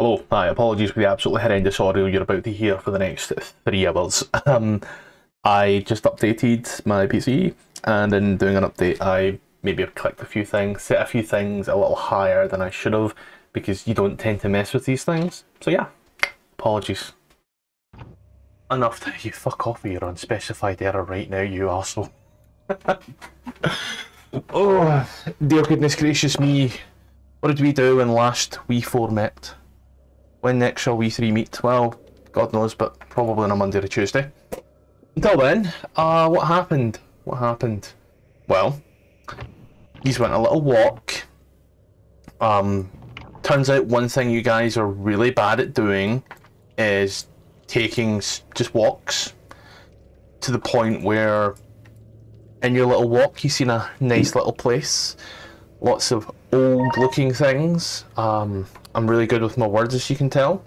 Hello, hi, apologies for the absolutely horrendous audio you're about to hear for the next three hours. Um, I just updated my PC, and in doing an update, I maybe clicked a few things, set a few things a little higher than I should have, because you don't tend to mess with these things. So yeah, apologies. Enough that you fuck off with your unspecified error right now, you arsehole. oh, dear goodness gracious me. What did we do when last we four met? When next shall we three meet? Well, God knows, but probably on a Monday or Tuesday. Until then, uh, what happened? What happened? Well, he's went a little walk. Um, turns out one thing you guys are really bad at doing is taking just walks to the point where in your little walk you've seen a nice little place lots of old looking things um, i'm really good with my words as you can tell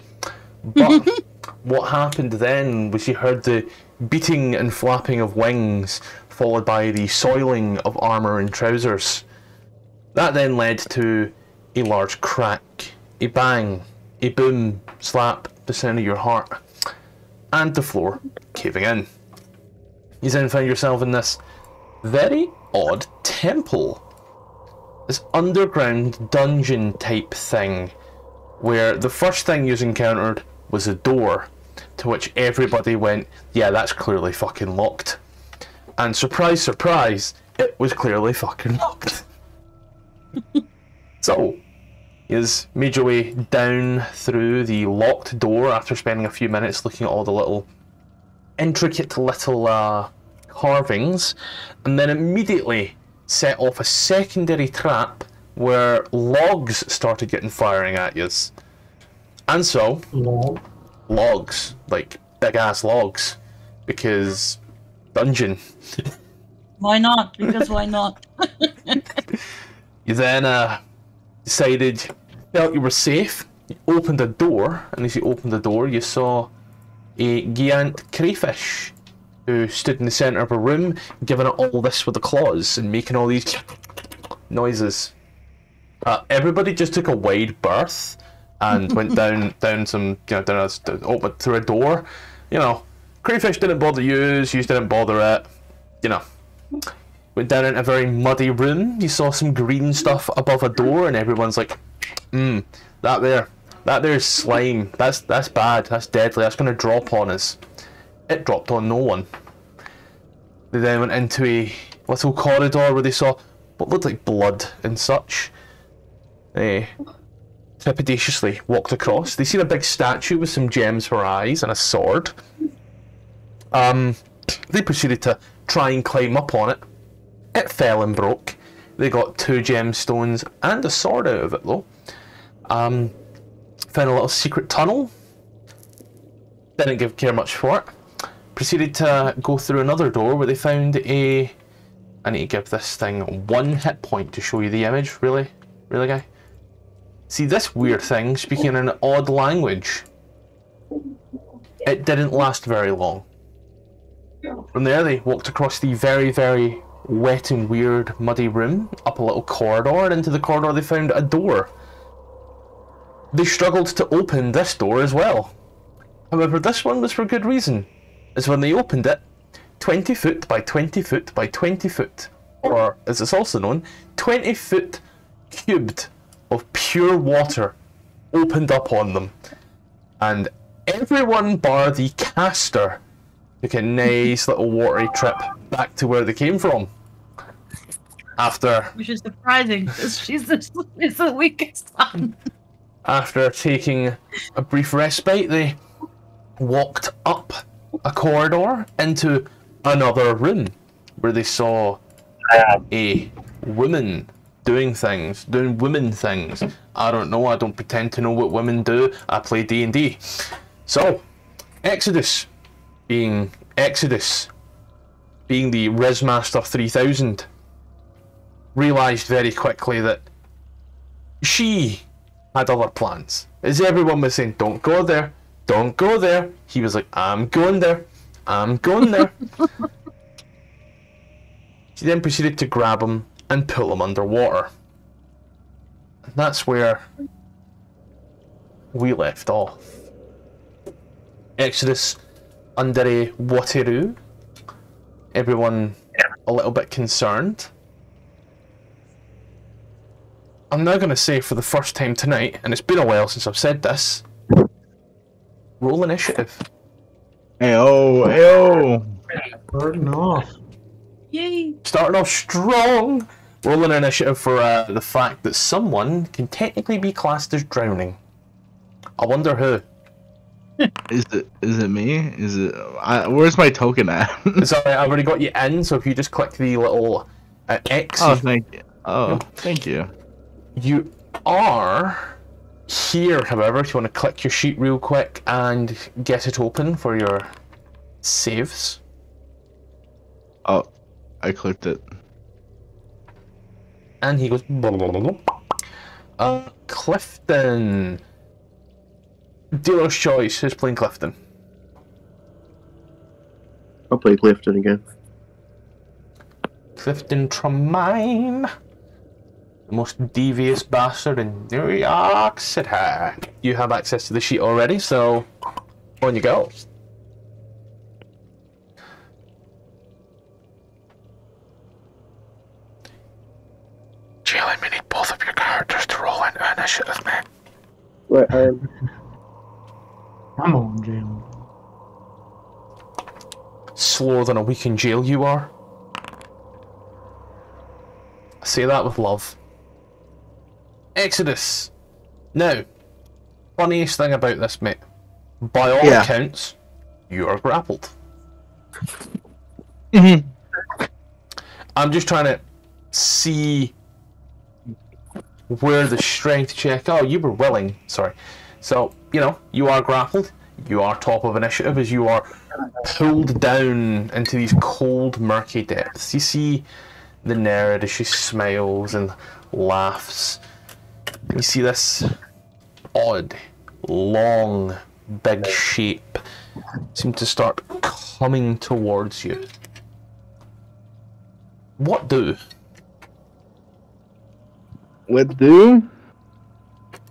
but what happened then was you heard the beating and flapping of wings followed by the soiling of armor and trousers that then led to a large crack a bang a boom slap the sound of your heart and the floor caving in. You then find yourself in this very odd temple. This underground dungeon type thing where the first thing you encountered was a door to which everybody went, yeah, that's clearly fucking locked. And surprise, surprise, it was clearly fucking locked. so, is made your way down through the locked door after spending a few minutes looking at all the little intricate little uh, carvings, and then immediately set off a secondary trap where logs started getting firing at you. And so, logs, like big ass logs, because dungeon. why not? Because why not? you then uh, decided felt you were safe, you opened a door, and as you opened the door, you saw a giant crayfish who stood in the centre of a room, giving it all this with the claws and making all these noises. Uh, everybody just took a wide berth and went down down some you know down a, open through a door. You know, crayfish didn't bother you, you didn't bother it. You know, went down in a very muddy room. You saw some green stuff above a door, and everyone's like, Mmm, that there. That there's slime. That's that's bad. That's deadly. That's going to drop on us. It dropped on no one. They then went into a little corridor where they saw what looked like blood and such. They trepidatiously walked across. They seen a big statue with some gems for eyes and a sword. Um, they proceeded to try and climb up on it. It fell and broke. They got two gemstones and a sword out of it though. Um, found a little secret tunnel. Didn't give care much for it. Proceeded to go through another door where they found a. I need to give this thing one hit point to show you the image. Really, really, guy. See this weird thing speaking in an odd language. It didn't last very long. From there, they walked across the very, very wet and weird muddy room, up a little corridor, and into the corridor they found a door they struggled to open this door as well. However, this one was for good reason, as when they opened it, 20 foot by 20 foot by 20 foot, or as it's also known, 20 foot cubed of pure water opened up on them. And everyone bar the caster took a nice little watery trip back to where they came from. After. Which is surprising, because she's the, she's the weakest one. After taking a brief respite, they walked up a corridor into another room where they saw a woman doing things, doing women things. I don't know. I don't pretend to know what women do. I play D and D. So, Exodus, being Exodus, being the Rizmaster 3000, realized very quickly that she had other plans. As everyone was saying, don't go there, don't go there. He was like, I'm going there, I'm going there. she then proceeded to grab him and pull them underwater. And that's where we left off. Exodus under a Wateroo. Everyone a little bit concerned. I'm now going to say for the first time tonight, and it's been a while since I've said this, roll initiative. Ayo, ayo. Burden off. Yay! Starting off strong. Roll an initiative for uh, the fact that someone can technically be classed as drowning. I wonder who. Is it is it me? Is it? I, where's my token at? Sorry, I've already got you in, so if you just click the little uh, X, oh, thank you. Oh, thank you. you are here. However, if you want to click your sheet real quick and get it open for your saves. Oh, I clicked it. And he goes. "Blah, blah, blah, blah." Uh, Clifton. Dealer's choice. Who's playing Clifton? I'll play Clifton again. Clifton Tremaine. The most devious bastard in New York City. You have access to the sheet already, so on you go. Jalen, we need both of your characters to roll into initiative, mate. Right, um, Come on, Jalen. Slower than a week in jail you are. I say that with love. Exodus. Now, funniest thing about this, mate. By all Yeah. accounts, you are grappled. Mhm. I'm just trying to see where the strength check. Oh, you were willing. Sorry. So, you know, you are grappled. You are top of initiative as you are pulled down into these cold, murky depths. You see the Nereid as she smiles and laughs. You see this odd, long, big shape seem to start coming towards you. What do? What do?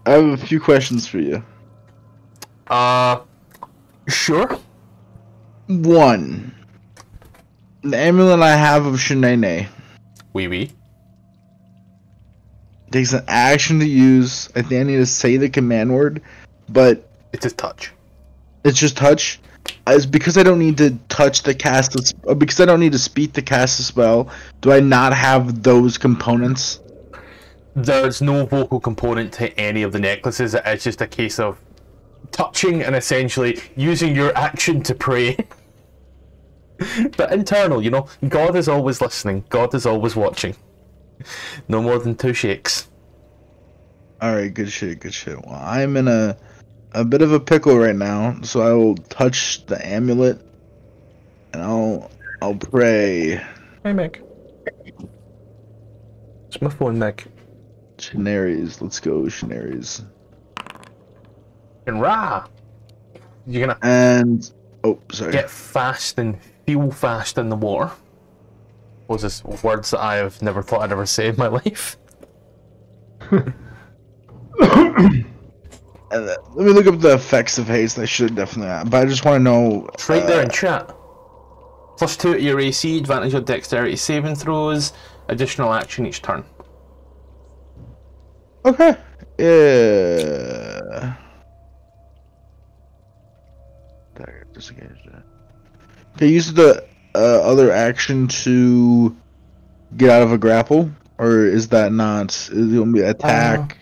I have a few questions for you. Uh, sure. One. The amulet I have of Shanae Wee wee. takes an action to use. I think I need to say the command word, but It is a touch. it's just touch. It's because I don't need to touch the cast. of sp- uh, Because I don't need to speak the cast a spell. Do I not have those components? There's no vocal component to any of the necklaces. It's just a case of touching and essentially using your action to pray. but internal, you know, God is always listening. God is always watching. No more than two shakes. All right, good shit, good shit. Well, I'm in a a bit of a pickle right now, so I will touch the amulet, and I'll I'll pray. Hey, Meg. It's my phone, Meg. Shanaries, let's go, Shanaries. And rah! You're gonna And oh, sorry. get fast and feel fast in the water. Those is words that I have never thought I'd ever say in my life. And then- let me look up the effects of haste. I should definitely, have, but I just want to know. It's right there uh, in chat. Plus two at your AC, advantage on dexterity saving throws, additional action each turn. Okay. Yeah. There, disengage that. Okay, use the uh, other action to get out of a grapple, or is that not? Is it gonna be attack,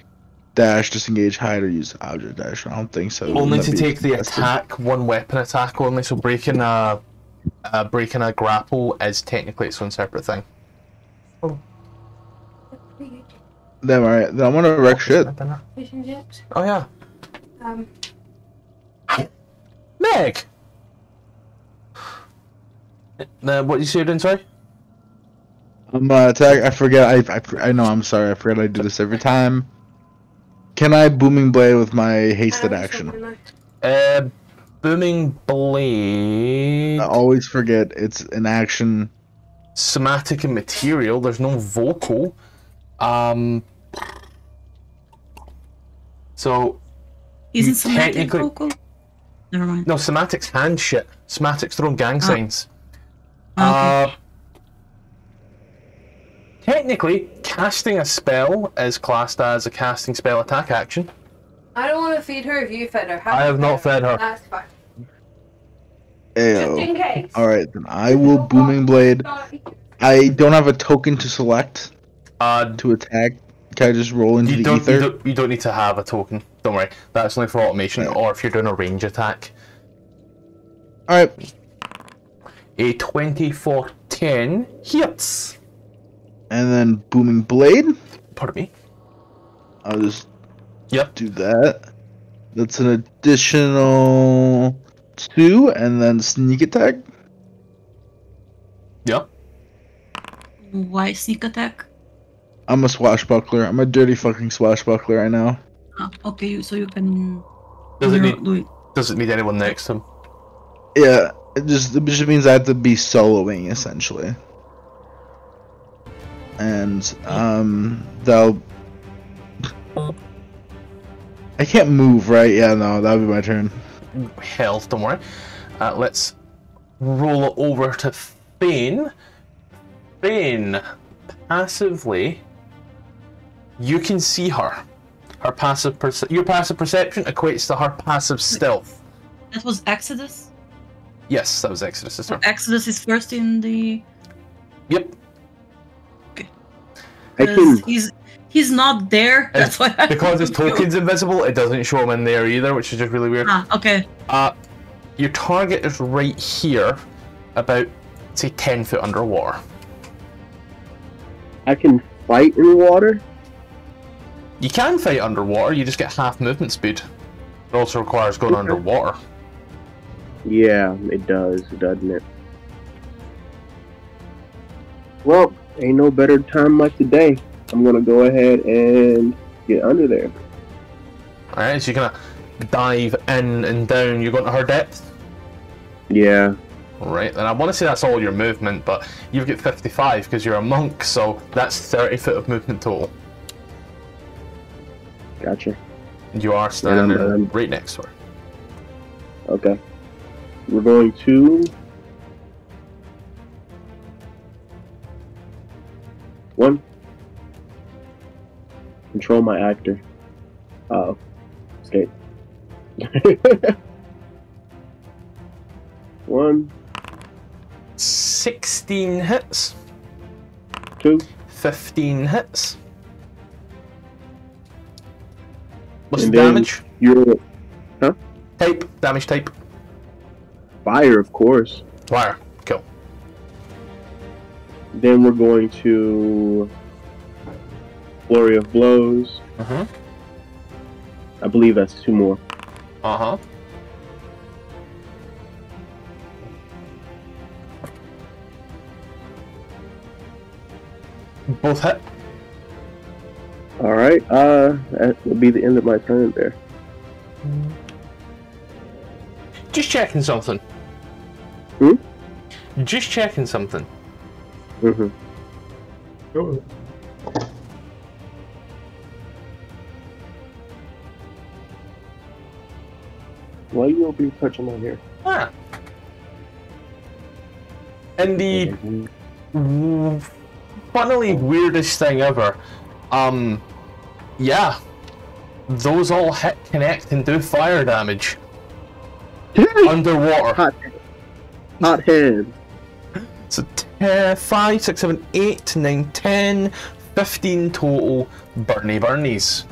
dash, disengage, hide, or use object dash? I don't think so. Only Wouldn't to take the contested? attack, one weapon attack only, so breaking a, uh, breaking a grapple is technically its own separate thing. Damn, alright. Then I'm gonna wreck shit. Vision jet. Oh yeah. Um, Meg! Uh, what you say doing, sorry? I'm uh, attack. I forget. I, I I know. I'm sorry. I forget. I do this every time. Can I booming blade with my hasted action? Uh, booming blade. I always forget it's an action. somatic and material. There's no vocal. Um. So Isn't somatic technically- vocal? Never mind. No, Somatic's hand shit. Somatic's throwing gang Ah. signs. Okay. Uh, technically, casting a spell is classed as a casting spell attack action. I don't want to feed her if you fed her. I have not fed her. That's fine. Ew. Alright, then I will Booming Blade. I don't have a token to select Uh, to attack. Can I just roll into you the don't, you ether? don't you don't need to have a token. Don't worry. That's only for automation Right. or if you're doing a range attack. Alright, A 24 10 hits. and then Booming Blade. Pardon me. I'll just Yep. do that. That's an additional two, and then sneak attack. Yep. Why sneak attack? I'm a swashbuckler. I'm a dirty fucking swashbuckler right now. Ah, okay, so you can Does it do- need do it. does it need anyone next to him? Yeah, it just it just means I have to be soloing essentially. And um, they'll. I can't move, right? Yeah, no, that'll be my turn. Health, don't worry. Uh, let's roll it over to Fane. Fane, passively, you can see her. Her passive perce- your passive perception equates to her passive stealth. That was Exodus. Yes, that was Exodus' So. Exodus is first in the. Yep. I 'cause can. He's he's not there. That's why. I Because his token's invisible, it doesn't show him in there either, which is just really weird. Ah, okay. Uh, your target is right here, about say ten foot underwater. I can fight in water. You can fight underwater, you just get half movement speed. It also requires going underwater. Yeah, it does, doesn't it? Well, ain't no better time like today. I'm gonna go ahead and get under there. Alright, so you're gonna dive in and down, you're going to her depth. Yeah, Right, and I want to say that's all your movement, but you've got 55 because you're a monk, so that's 30 foot of movement total. Gotcha. You are standing um, right next to her. Okay. We're going to one. Control my actor. Uh oh. Escape. one, 16 hits, two, 15 hits. What's And the damage? you're Type, damage tape. fire, of course. Fire. Kill. Then we're going to flurry of blows. Uh-huh. I believe that's two more. Uh-huh. Both hit. All right. Uh, that will be the end of my turn there. Just checking something. Hmm? Just checking something. hmm Go. Why you over here touching my hair? Ah. And the w- funnily weirdest thing ever, um, yeah, those all hit, connect, and do fire damage underwater. Hot, hot hand. So uh, 5, 6, 7, 8, 9, 10, 15 total Bernie Bernies.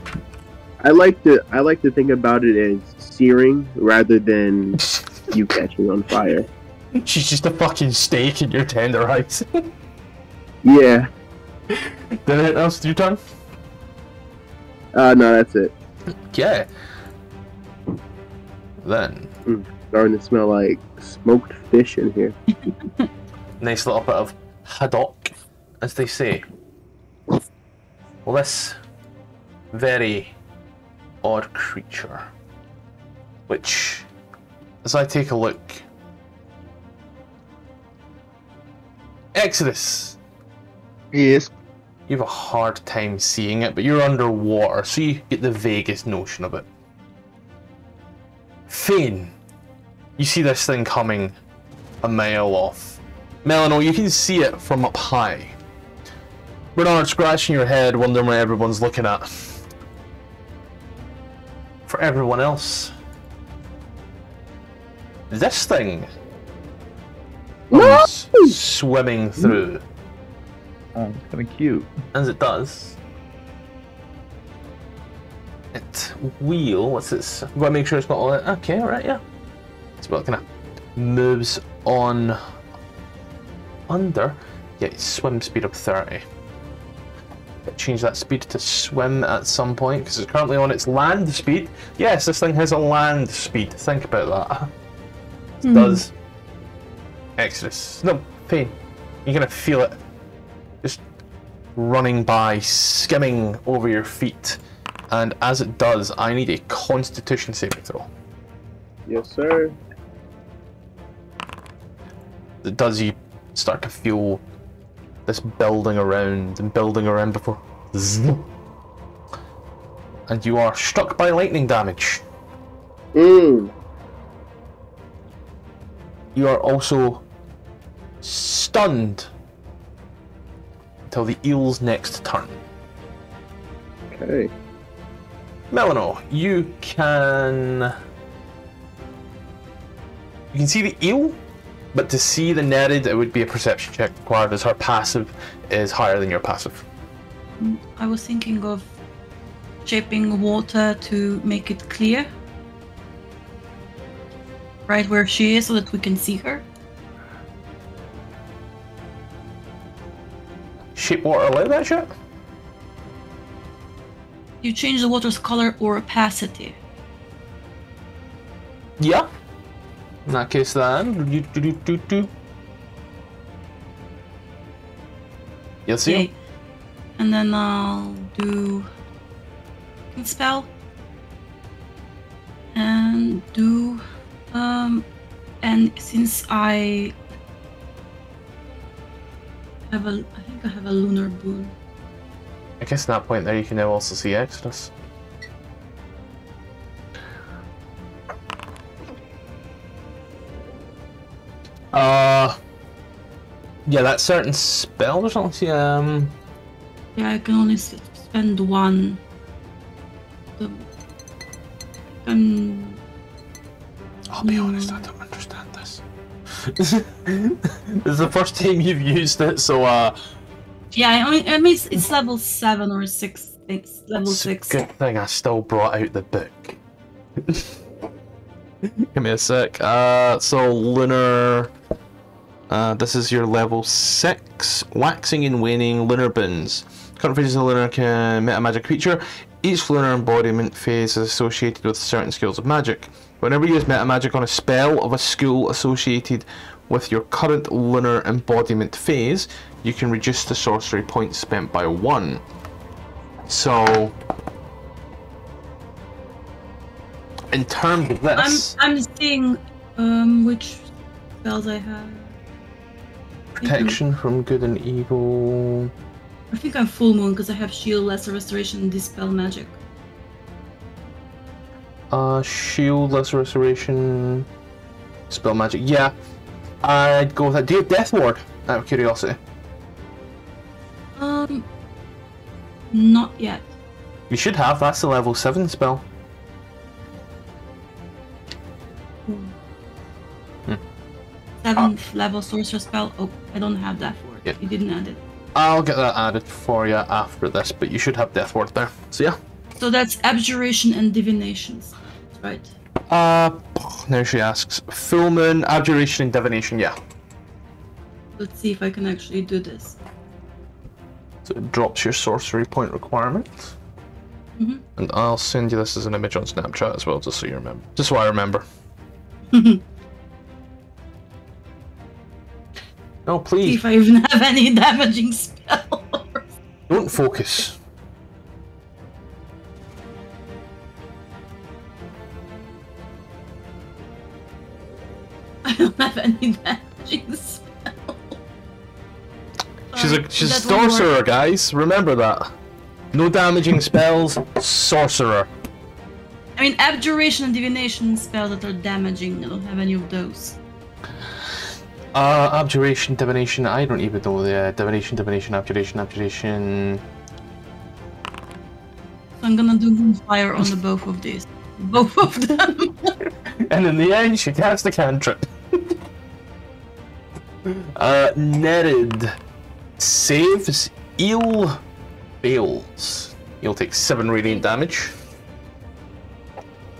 I like to I like to think about it as searing rather than you catching on fire. She's just a fucking steak in your tender eyes. Yeah. Anything else your turn? Uh, no, that's it. Okay. Then, Starting to smell like smoked fish in here. nice little bit of haddock, as they say. Well, this very odd creature, which, as I take a look, Exodus, Yes. You have a hard time seeing it, but you're underwater, so you get the vaguest notion of it. Fane, you see this thing coming a mile off. Melano, you can see it from up high. Bernard scratching your head, wondering what everyone's looking at. For everyone else, this thing comes swimming through. Oh, it's kind of cute. As it does, it wheel. What's this? I've got to make sure it's not all. That okay, right, yeah. It's about kind of moves on under. Yeah, its swim speed of 30. Change that speed to swim at some point because it's currently on its land speed. Yes, this thing has a land speed. Think about that. It hmm. does. Exodus. No, Fane. You're gonna feel it just running by, skimming over your feet. And as it does, I need a constitution saving throw. Yes, sir. It does you start to feel this building around and building around before. Zzz. And you are struck by lightning damage. Mmm. You are also stunned until the eel's next turn. Okay. Melano, you can. You can see the eel, but to see the Nereid, it would be a perception check required as her passive is higher than your passive. Mm, I was thinking of shaping water to make it clear. Right where she is so that we can see her. Shape water allow that shit? You change the water's color or opacity. Yeah. In that case, then. Do, do, do, do. Yes, you. Yay. And then I'll do spell and do um and since I have a I have a lunar boon. I guess at that point there you can now also see Exodus. Uh, yeah, that certain spell or something. Um, Yeah, I can only spend one. The, um, I'll be honest, I don't understand this. this is the first time you've used it, so uh, yeah, I mean, I mean it's, it's level seven or six. It's level it's a six. good thing I still brought out the book. Give me a sec. Uh, so lunar. Uh, this is your level six, waxing and waning lunar boons. Current phases of lunar can emit a magic creature. Each lunar embodiment phase is associated with certain skills of magic. Whenever you use meta magic on a spell of a school associated with your current lunar embodiment phase, you can reduce the sorcery points spent by one. So, in terms of this, I'm this, I'm seeing um which spells I have. I think I'm- protection from good and evil. I think I'm full moon because I have shield, lesser restoration, and dispel magic. Uh, shield, lesser restoration, spell magic. Yeah, I'd go with that. Do you have Death Ward? Out of curiosity, Um, not yet. you should have. That's the level seven spell. Seventh level sorcerer spell. Oh, I don't have that for it. Yeah. You didn't add it. I'll get that added for you after this, but you should have Death Ward there. So yeah. So that's abjuration and divinations, right? Uh, now she asks, full moon, abjuration, and divination. Yeah. Let's see if I can actually do this. So it drops your sorcery point requirement. Mhm. And I'll send you this as an image on Snapchat as well, just so you remember. Just so I remember. No, See please, if I even have any damaging spells. don't focus. I don't have any damaging spells. She's a she's a that won't work. sorcerer, guys. Remember that. No damaging spells, sorcerer. I mean, abjuration and divination spells that are damaging. I don't have any of those. Uh, abjuration, divination. I don't even know the uh, divination, divination, abjuration, abjuration. So I'm gonna do fire on the both of these. Both of them. And in the end, she casts the cantrip. Uh, Nereid saves. Eel fails. You'll take seven radiant damage.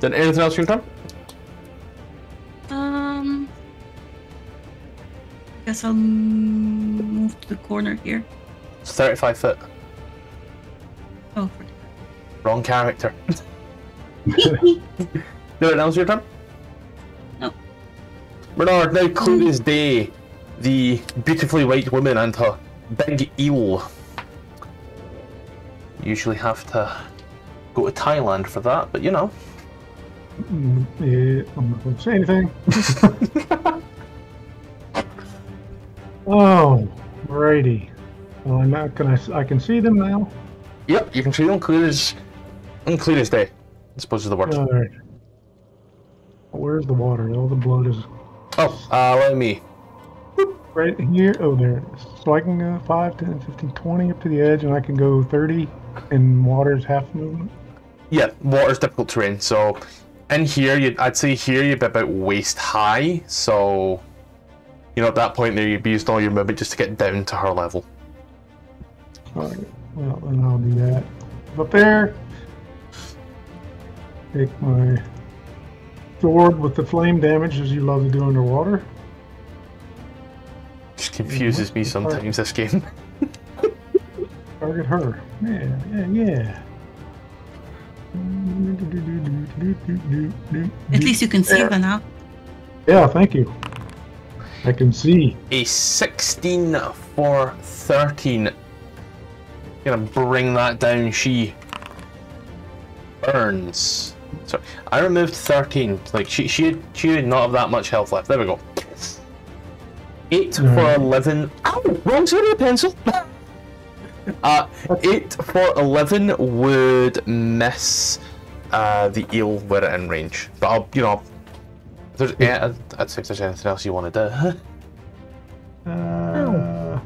Then anything else you can um. I Guess I'll move to the corner here. It's 35 foot. Oh, Wrong character. Anything else your turn? No. Bernard, now clear as day, the beautifully white woman and her big eel. Usually have to go to Thailand for that, but you know. Mm, yeah, I'm not going to say anything. oh, righty. Well, I'm not gonna. I can see them now. Yep, you can see them clear as clear as day. I suppose is the word. All right. Where's the water? All the blood is Oh, uh, let me. Right here. Oh, there it is. So I can go 5, 10, 15, 20 up to the edge, and I can go 30, and water's half movement. Yeah, water's difficult terrain, so in here, you'd, I'd say here you'd be about waist high, so you know at that point there you'd be using all your movement just to get down to her level. All right. Well, then I'll do that. Up there. Take my sword with the flame damage, as you love to do underwater. Just confuses me mm-hmm. sometimes this game. Target her. Yeah, yeah, yeah. At least you can see There. them now. Yeah, thank you. I can see. A 16 for 13. Gonna bring that down. She burns. Sorry, I removed 13. Like she, she, had, she did not have that much health left. There we go. Eight for Alright. 11. Ow! Wrong side of the pencil. uh, eight for 11 would miss uh, the eel were it in range. But I'll, you know, if there's, yeah, I'd, I'd say if there's anything else you want to do. Uh,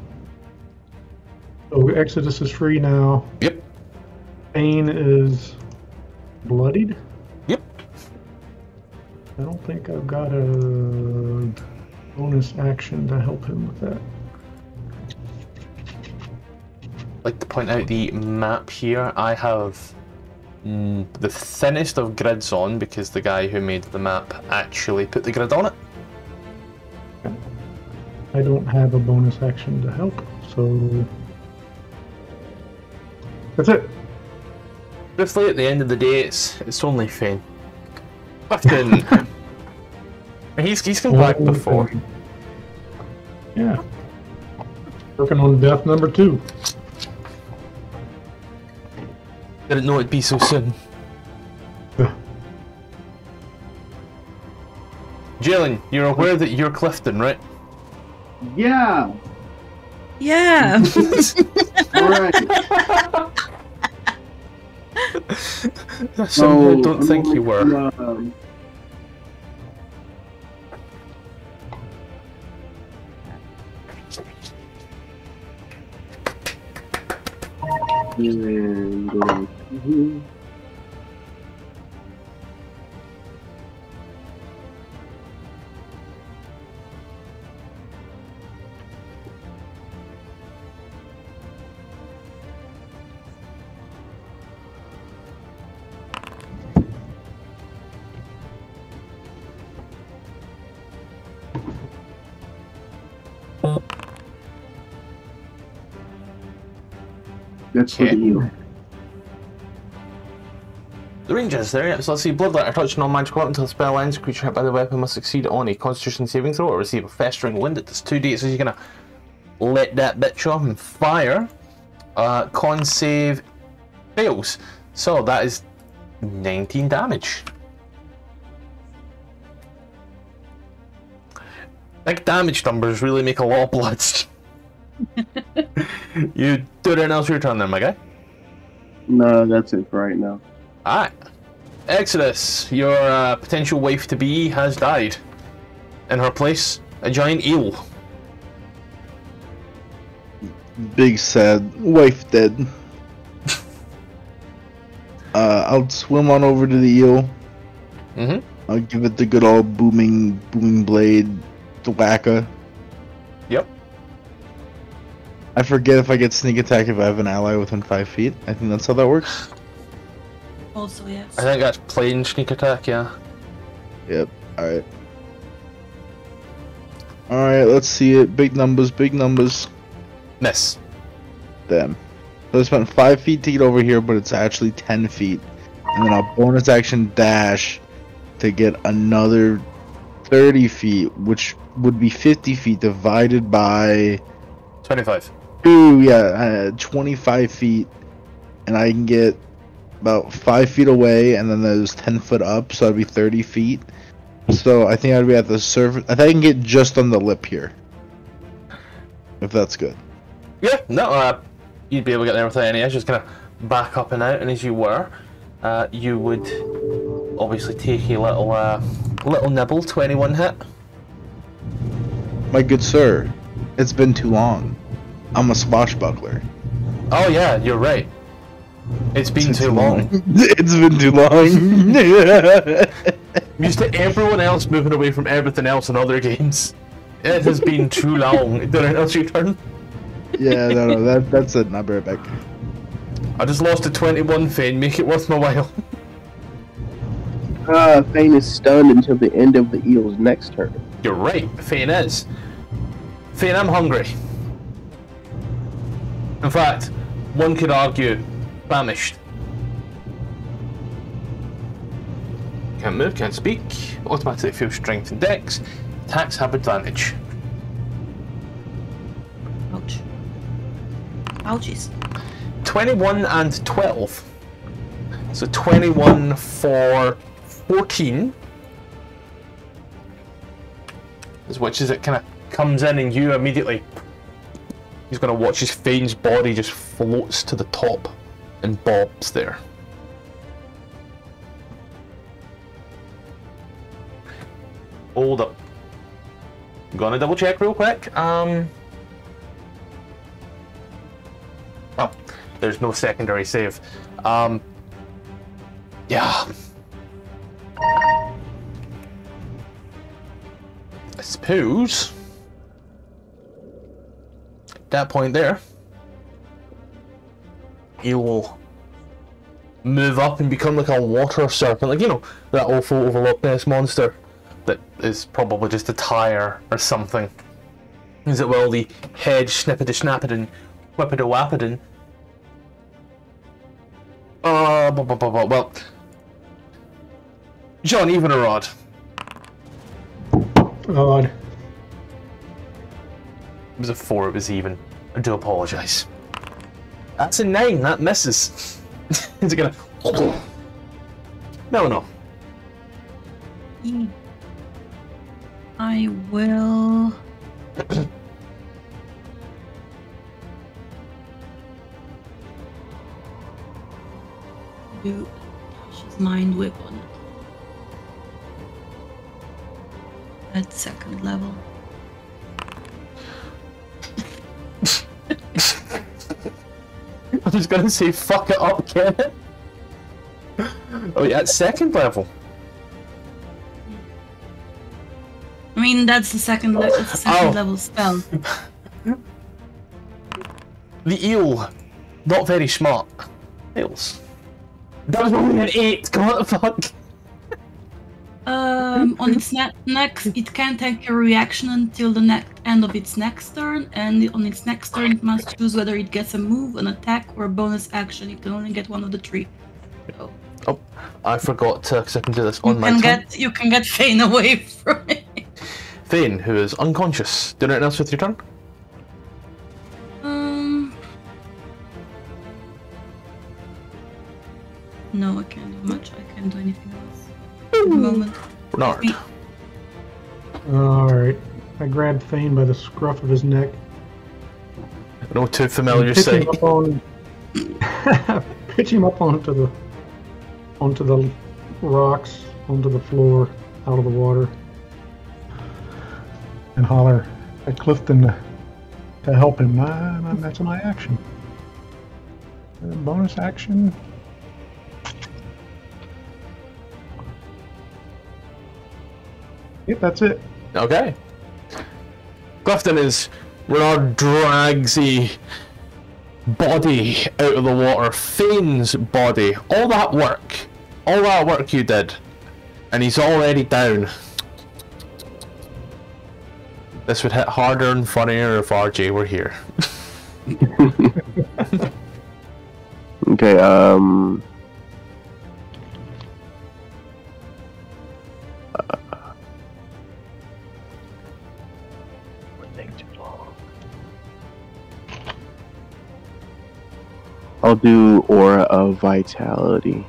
so Exodus is free now. Yep. Fane is bloodied. Yep. I don't think I've got a bonus action to help him with that. like to point out the map here. I have mm, the thinnest of grids on because the guy who made the map actually put the grid on it. I don't have a bonus action to help, so that's it. Truthfully, at the end of the day, it's it's only Fane. Clifton. He's he's come back before. Yeah. Working on death number two. Didn't know it'd be so soon. Yeah. Jalen, you're aware that you're Clifton, right? Yeah. Yeah. All right. Somehow don't think you were. Um, and go- Mhm. That's for Okay. the eel. The Rangers there, yeah. So let's see. Bloodletter touching on magic weapon until the spell ends. Creature hit by the weapon must succeed on a Constitution saving throw or receive a festering wound. It does 2d, so you're gonna let that bitch off and fire. Uh, con save fails. So that is 19 damage. Big damage numbers really make a lot of blood. you do anything else for your turn then, my guy? No, that's it for right now. Alright. Exodus, your uh, potential wife to be has died. In her place, a giant eel. Big sad wife dead. uh, I'll swim on over to the eel. Mm-hmm. I'll give it the good old booming, booming blade, the thwacka. Yep. I forget if I get sneak attack if I have an ally within five feet. I think that's how that works. Also, yes. I think that's plain sneak attack, yeah. Yep. All right. All right. Let's see it. Big numbers. Big numbers. Miss. Them. So I spent five feet to get over here, but it's actually ten feet, and then I'll bonus action dash to get another thirty feet, which would be fifty feet divided by 25. Two. Yeah, uh, twenty-five feet, and I can get about five feet away, and then there's ten foot up, so that'd be thirty feet. So I think I'd be at the surface. I think I can get just on the lip here, if that's good. Yeah, no, uh, you'd be able to get there without any issues. Kind of back up and out, and as you were, uh, you would obviously take a little, uh, little nibble. Twenty-one hit. My good sir, it's been too long. I'm a swashbuckler. Oh yeah, you're right. It's been too long. it's been too long. I'm used to everyone else moving away from everything else in other games. It has been too long. Did I else your turn? yeah, no, no, that, that's it. I'll be right back. I just lost a 21 Fane. Make it worth my while. Uh, Fane is stunned until the end of the eel's next turn. You're right. Fane is. Fane, I'm hungry. In fact, one could argue famished. Can't move, can't speak. Automatically feel strength and dex. Attacks have advantage. Ouch. Ouchies. 21 and 12. So 21 for 14. As much as it kind of comes in and you immediately. He's going to watch his Fane's body just floats to the top and bobs there. Hold up. Gonna double check real quick. Um. Oh, there's no secondary save. Um. Yeah. I suppose. At that point there, you will move up and become like a water serpent, like you know that awful over Loch Ness monster that is probably just a tire or something. Is it well the head snippety snappity whippity wappity? Uh, bu- bu- bu- bu- well, John, even a rod. Was a four, it was even. I do apologise. That's a nine, that misses. Is it gonna. No, no. I will. do Tasha's mind whip on it. At second level. I was gonna say fuck it up, Kenneth. Oh yeah, at second level. I mean, that's the second, le- the second Oh. level spell. The eel, not very smart. Eels. That was only an eight. What the fuck? Um, on its ne- next, it can take a reaction until the next end of its next turn, and on its next turn, it must choose whether it gets a move, an attack, or a bonus action. It can only get one of the three. So Oh, I forgot to, because I can do this you on my can turn. get you can get Fane away from it. Fane, who is unconscious. Do anything else with your turn? Um. No, I can't do much. I can't do anything the moment. Bernard. Alright. I grabbed Fane by the scruff of his neck. No too familiar pitch sight. him up on pitch him up onto the onto the rocks onto the floor out of the water and holler at Clifton to, to help him. Nah, nah, that's my action. Uh, bonus action. Yep, that's it. Okay. Clifton is Renard drags a body out of the water, Fane's body. All that work, all that work you did, and he's already down. This would hit harder and funnier if RJ were here. Okay, um. I'll do Aura of Vitality.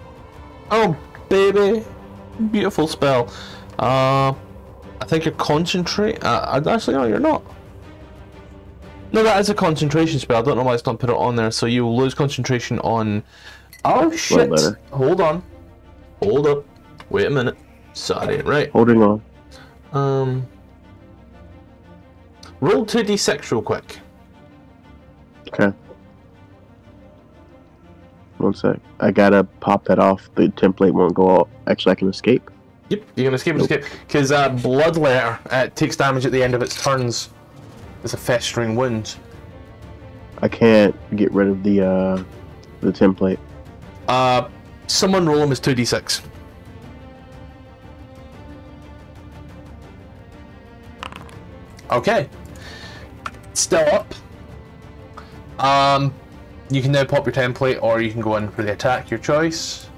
Oh, baby. Beautiful spell. Uh, I think you're concentrate. Uh, actually, no, you're not. No, that is a concentration spell. I don't know why it's not put it on there. So you will lose concentration on. Oh shit! Hold on. Hold up. Wait a minute. Sorry. Right. Holding on. Um. Roll two d6 real quick. Okay. One sec. I gotta pop that off. The template won't go out. Actually, I can escape. Yep, you can escape, escape. Because uh, Blood Letter uh, takes damage at the end of its turns. It's a festering wound. I can't get rid of the uh, the template. Uh, someone roll him as 2d6. Okay. Still up. Um, you can now pop your template, or you can go in for the attack, your choice.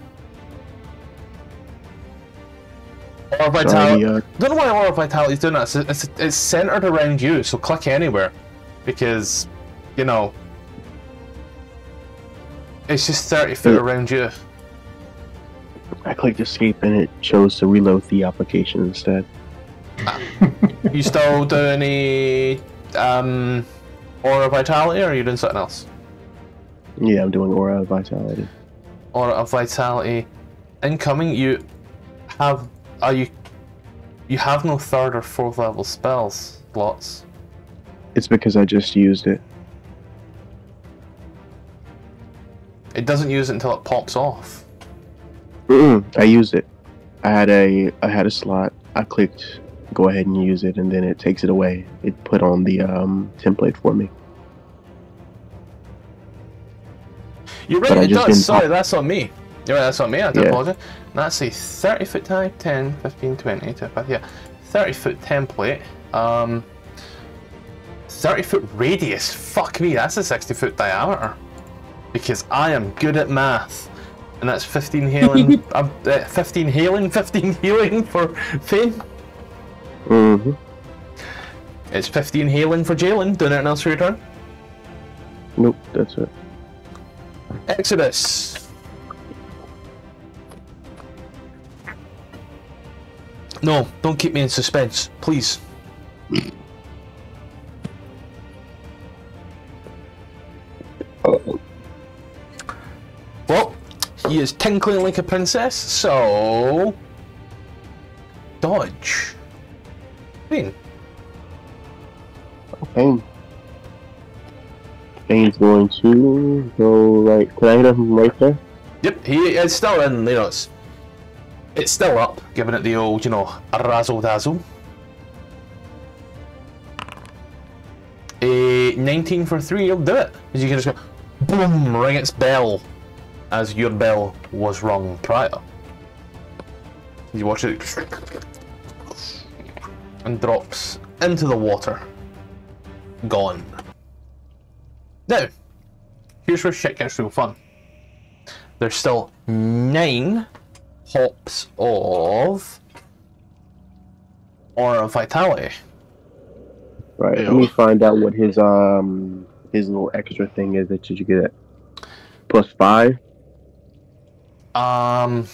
Or vitality. Uh, don't know why Aura of Vitality is doing that. It's, it's, it's centered around you, so click anywhere. Because, you know, it's just 30 feet Yeah. around you. I clicked escape and it chose to reload the application instead. You still do any um, Aura Vitality, or are you doing something else? Yeah, I'm doing Aura of Vitality. Aura of Vitality. Incoming, you have. Are you. You have no third or fourth level spells slots. It's because I just used it. It doesn't use it until it pops off. Mm-mm, I used it. I had a I had a slot. I clicked go ahead and use it, and then it takes it away. It put on the um, template for me. You're right, it does. Sorry, that's on me. You're right, that's on me. I do Yeah. apologize. That's a 30 foot high, 10, 15, 20, 25, yeah. 30 foot template. Um, 30 foot radius. Fuck me, that's a 60 foot diameter. Because I am good at math. And that's 15 healing, uh, uh, 15 healing, 15 healing for Fane. Mm-hmm. It's 15 healing for Jalen. Doing anything else for your turn? Nope, that's it. Exodus. No, don't keep me in suspense, please. Well, he is tinkling like a princess, so dodge. Fine. Okay. Kane's going to go right. Can I hit him right there? Yep, he is still in, you know, it's, it's still up, giving it the old, you know, razzle dazzle. A 19 for 3, you'll do it. As you can just go, boom, ring its bell, as your bell was rung prior. You watch it, and drops into the water. Gone. Now, here's where shit gets real fun there's still nine hops of aura of vitality. Right. Ew. Let me find out what his um his little extra thing is that you get. Plus five. Um,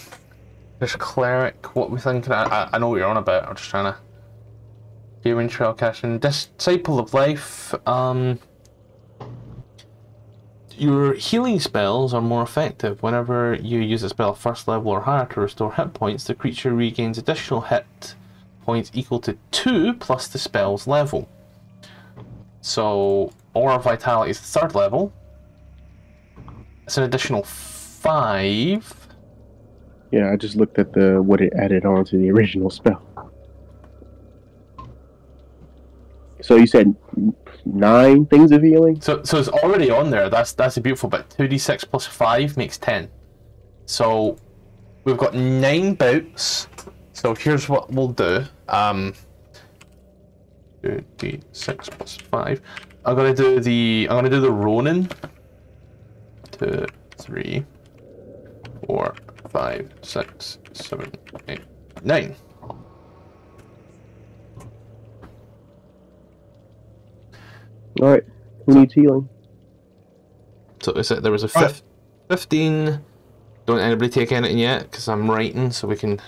there's cleric. What we thinking? I, I, I know what you're on about. I'm just trying to. Hearing trail casting. Disciple of life. Um. Your healing spells are more effective. Whenever you use a spell first level or higher to restore hit points, the creature regains additional hit points equal to 2 plus the spell's level. So, Aura Vitality is third level. It's an additional 5. Yeah, I just looked at the what it added on to the original spell. So you said nine things of healing? So, so it's already on there. That's that's a beautiful bit. 2d6 plus 5 makes 10. So, we've got 9 bouts. So here's what we'll do. Um, 2d6 plus 5. I'm gonna do the I'm gonna do the Ronin. Two, three, four, five, six, seven, eight, nine. All right. Who needs healing? So is it there was a Right. 15. Don't anybody take anything yet because I'm writing so we can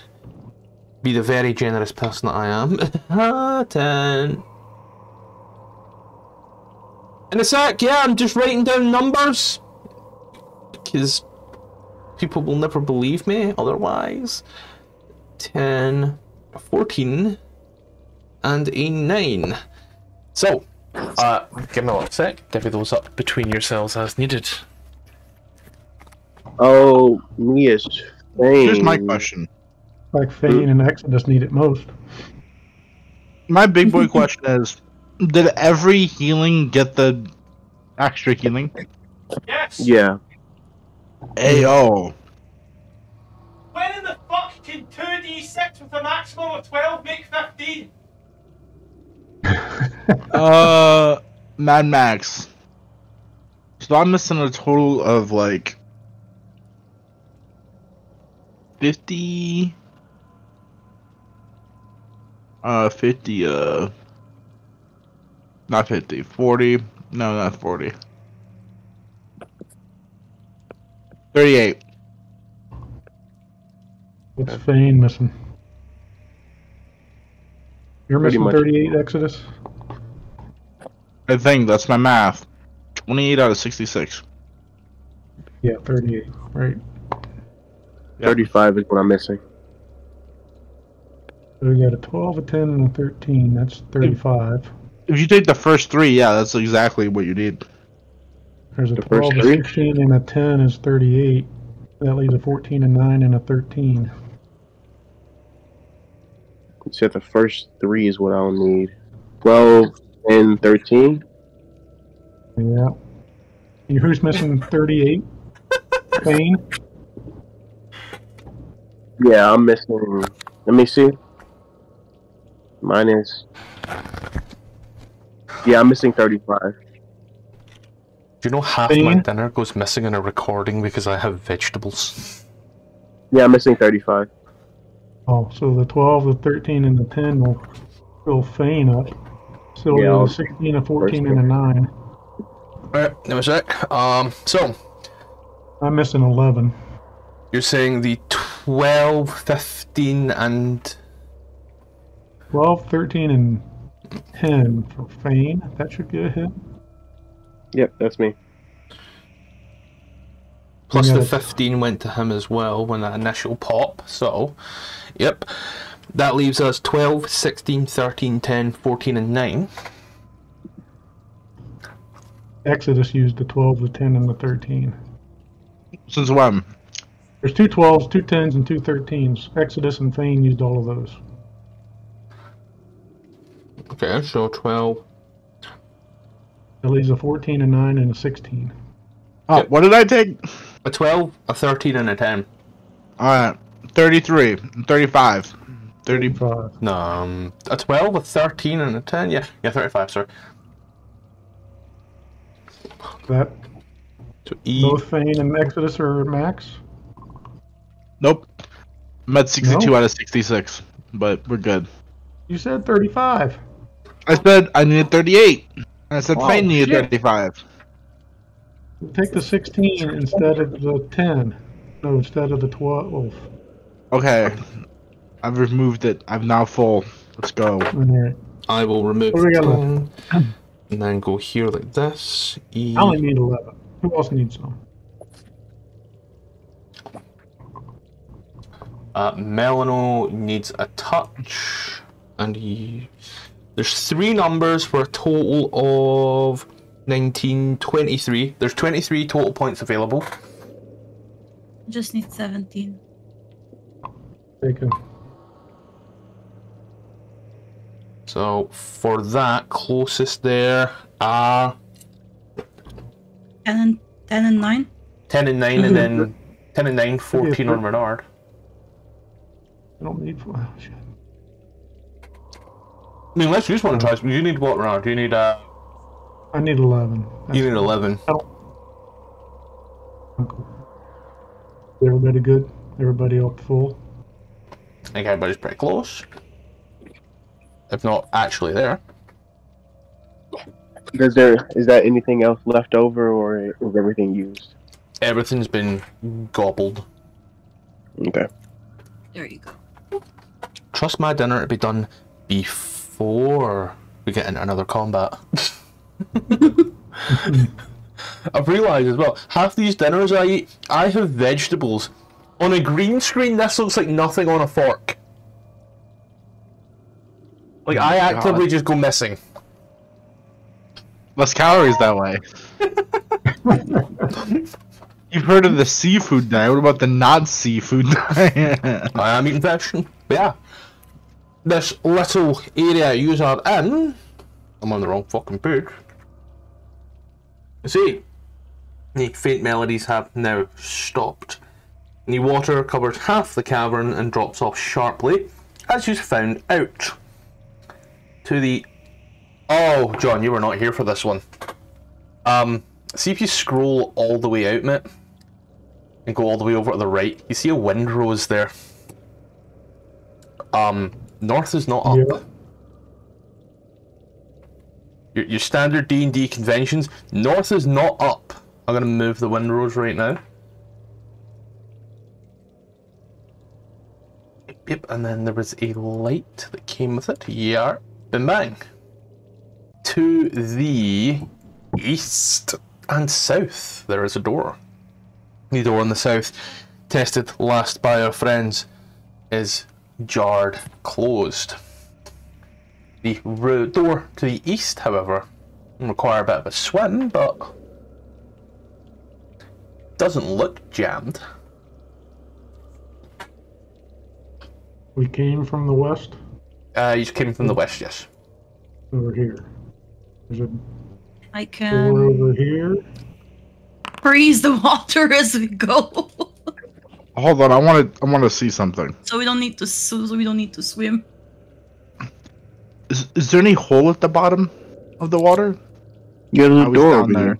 be the very generous person that I am. Ah, 10. In a sec, yeah, I'm just writing down numbers because people will never believe me otherwise. 10, 14, and a 9. So, uh, give me a little sec. Divvy those up between yourselves as needed. Oh, me is Here's my question. Like Fane and Exodus need it most. My big boy question is: Did every healing get the extra healing? Yes. Yeah. Ayo. When in the fuck can two d six with a maximum of twelve make fifteen? Uh, Mad Max. So I'm missing a total of like fifty. Uh, fifty. Uh, not fifty. Forty. No, not forty. Thirty-eight. What's Fane missing? You're Pretty missing much. 38 Exodus? I think that's my math. Twenty-eight out of sixty-six. Yeah, 38. Right. Yep. 35 is what I'm missing. So we got a 12, a 10, and a 13. That's 35. If you take the first three, yeah, that's exactly what you need. There's a The first 12, a 16, and a 10 is 38. That leaves a 14, a 9, and a 13. You said the first three is what I'll need. 12 and 13? Yeah. You- Who's missing 38? Fane? Yeah, I'm missing. Let me see. Minus. Yeah, I'm missing 35. Do you know half my dinner goes missing in a recording because I have vegetables? Yeah, I'm missing 35. Oh, so the 12, the 13, and the 10 will fill Fane up. So Yeah, yeah, I'll- a 16, a 14, and a 9. Alright, give me a sec. Um, so, I'm missing 11. you're saying the 12, 15, and 12, 13, and 10 for Fane. That should be a hit. Yep, that's me. plus the 15 went to him as well when that initial pop. So, yep. That leaves us 12, 16, 13, 10, 14, and 9. Exodus used the 12, the 10, and the 13. Since when? There's two 12s, two 10s, and two 13s. Exodus and Fane used all of those. Okay, so 12. That leaves a 14, a 9, and a 16. Oh, Yep. what did I take? A 12, a 13, and a 10. Alright, 33, 35, 35. No, um, a 12, a 13, and a 10. Yeah, yeah, 35, sorry. That So E. both Fane and Exodus are max. Nope. I'm at 62 No? out of 66, but we're good. You said 35. I said I needed 38. I said Wow, Fane needed shit. 35. Take the 16 instead of the 10. No, instead of the 12. Okay. I've removed it. I'm now full. Let's go. Alright. I will remove What the got 10, and then go here like this. E. I only need 11. Who else needs some? Uh, Melano needs a touch, and he. There's three numbers for a total of 19, 23. There's 23 total points available. Just need 17. Take a So for that, closest there are 10 and, 10 and 9? 10 and 9, and then 10 and 9, 14 on Renard. I don't need. Oh, shit. I mean, let's use one try. You need what, Renard? You need uh, I need 11. That's you need 11. Everybody good? Everybody up full? I think everybody's pretty close. If not actually there. Is there is that anything else left over, or is everything used? Everything's been gobbled. Okay. There you go. Trust my dinner to be done before we get into another combat. I've realised as well, half these dinners I eat, I have vegetables. On a green screen, this looks like nothing on a fork. Like, I oh God. actively just go missing. Less calories that way. You've heard of the seafood diet. What about the not seafood diet? I am eating fish. Yeah. This little area you are in. I'm on the wrong fucking page. You see, the faint melodies have now stopped. The water covers half the cavern and drops off sharply, as you found out. To the. Oh, John, you were not here for this one. Um, see if you scroll all the way out, mate, and go all the way over to the right. You see a windrose there. Um, north is not up. Yeah. Your, your standard D and D conventions. North is not up. I'm gonna move the windrose right now. Yep, and then there was a light that came with it. Yeah, bim bang. To the east and south, there is a door. The door on the south, tested last by our friends, is jarred closed. The door to the east, however, require a bit of a swim, but doesn't look jammed. We came from the west Uh, you came from the west, yes. over here. There's a I door can over here. freeze the water as we go. Hold on, I want to. I want to see something. so we don't need to so so we don't need to swim. Is, is there any hole at the bottom of the water? You got a door down over there.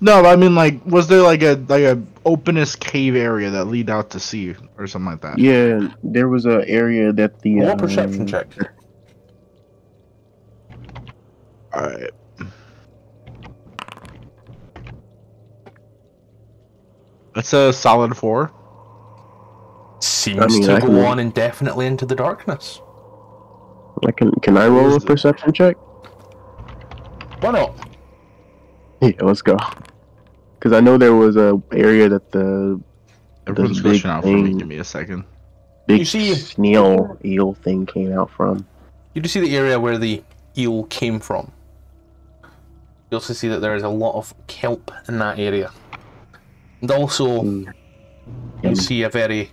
There. No, I mean like, was there like a like a openest cave area that lead out to sea or something like that? Yeah, there was a area that the Roll um, perception check. All right. That's a solid four. Seems I mean, to I go can- on indefinitely into the darkness. I can can I roll a perception check? Why not? Yeah, let's go. Because I know there was a area that the Everyone's big glitching out for me. thing. Give me a second. big You see- snail eel thing came out from. You do see the area where the eel came from. You also see that there is a lot of kelp in that area. And also, Mm. you Mm. see a very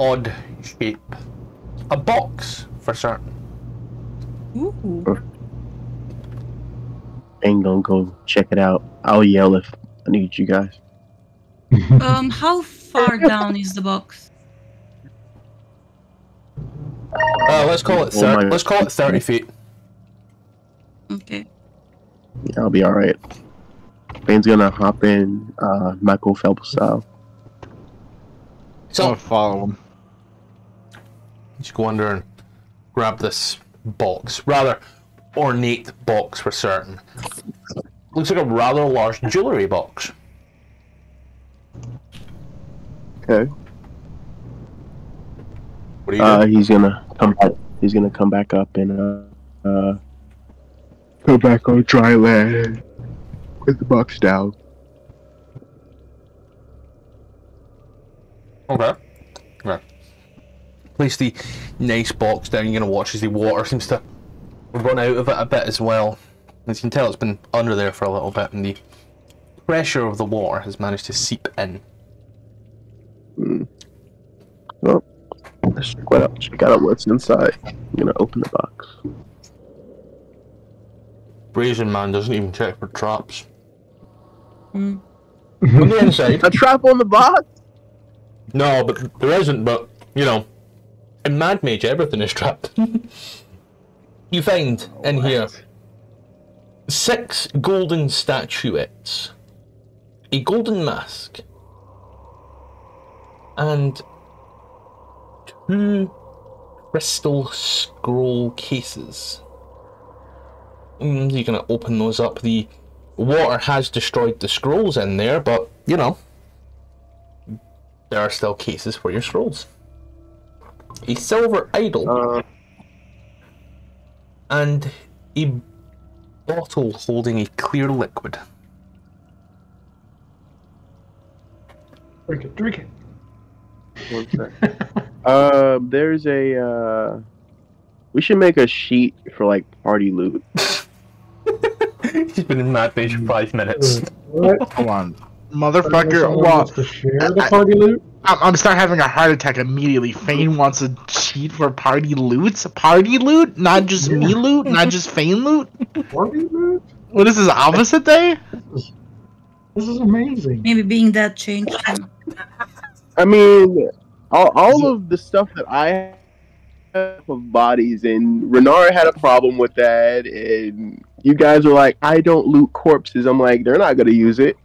odd shape. A box, for certain. Ooh. Ain't gonna go check it out. I'll yell if I need you guys. Um, how far down is the box? Uh, let's call it Oh thir- my- let's call it thirty feet. Okay. Yeah, I'll be all right. Bane's gonna hop in, uh, Michael Phelps style. I'm So gonna follow him. Just go under and grab this box, rather ornate box for certain. Looks like a rather large jewelry box. Okay. What are you Uh, doing? he's gonna come back. He's gonna come back up and uh, uh, go back on dry land Put the box down. Okay. Okay. Place the nice box down. You're gonna watch as the water seems to run out of it a bit as well. As you can tell, it's been under there for a little bit, and the pressure of the water has managed to seep in. Well, let's check what out. Check out what's inside. I'm gonna open the box. Brazen man doesn't even check for traps. Hmm. On the inside, A trap on the box. no, but there isn't. But you know, in Mad Mage, everything is trapped. you find in here six golden statuettes, a golden mask, and two crystal scroll cases. Mm, you're gonna open those up. The water has destroyed the scrolls in there, but you know, there are still cases for your scrolls. A silver idol Uh, and a bottle holding a clear liquid. Drink it, drink it. one sec. Um, there's a. Uh, we should make a sheet for like party loot. He's been in that Mage for five minutes. What? Hold on, motherfucker. Well, wants to share the party loot? I'm, I'm start having a heart attack immediately. Fane wants to cheat for party loot. Party loot, not just me loot, not just Fane loot. Party loot? What is this is opposite day? This is amazing. Maybe being that changed. I mean, all, all of the stuff that I have of bodies, and Renard had a problem with that, and you guys were like, I don't loot corpses. I'm like, they're not gonna use it.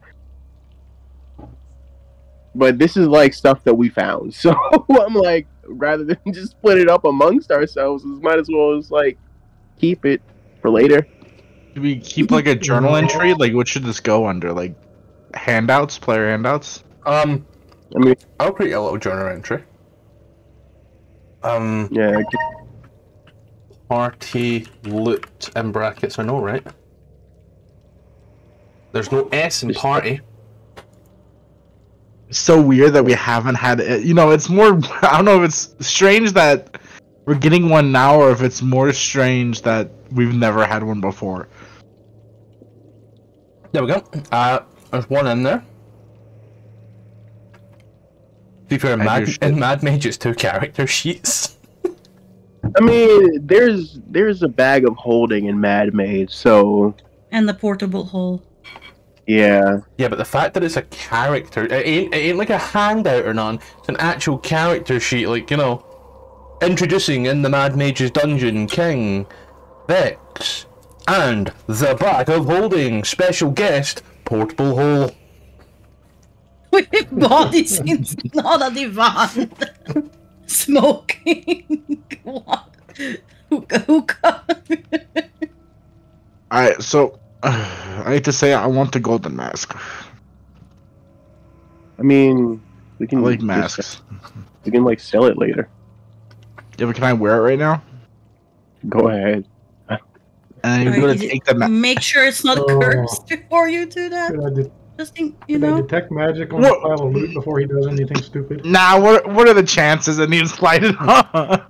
But this is like stuff that we found, so I'm like, rather than just split it up amongst ourselves, we might as well just like keep it for later. Do we keep like a journal entry? Like, what should this go under? Like, handouts, player handouts. Um, I mean, I'll create a little journal entry. Um, yeah, party loot in brackets. I know, right? There's no S in party. It's so weird that we haven't had it. You know, it's more. I don't know if it's strange that we're getting one now, or if it's more strange that we've never had one before. There we go. Uh, there's one in there. To be fair, in And Mad, shit. in Mad Mage, it's two character sheets. I mean, there's there's a bag of holding in Mad Mage, so And the portable hole. Yeah. Yeah, but the fact that it's a character, it ain't, it ain't like a handout or none. It's an actual character sheet, like, you know, introducing in the Mad Mage's dungeon King, Vex, and the bag of holding, special guest, portable hole. With bodies in not a divan. Smoking. what? Hookah, hookah. Alright, so I hate to say it, I want the golden mask. I mean, we I can like masks. We can like sell it later. Yeah, but can I wear it right now? Go ahead. And I'm gonna take the mask. Make sure it's not Oh. cursed before you do that. Should I, de- Just think, you should I know. detect magic on What? the pile of loot before he does anything stupid? Nah, what what are the chances that need to slide it on?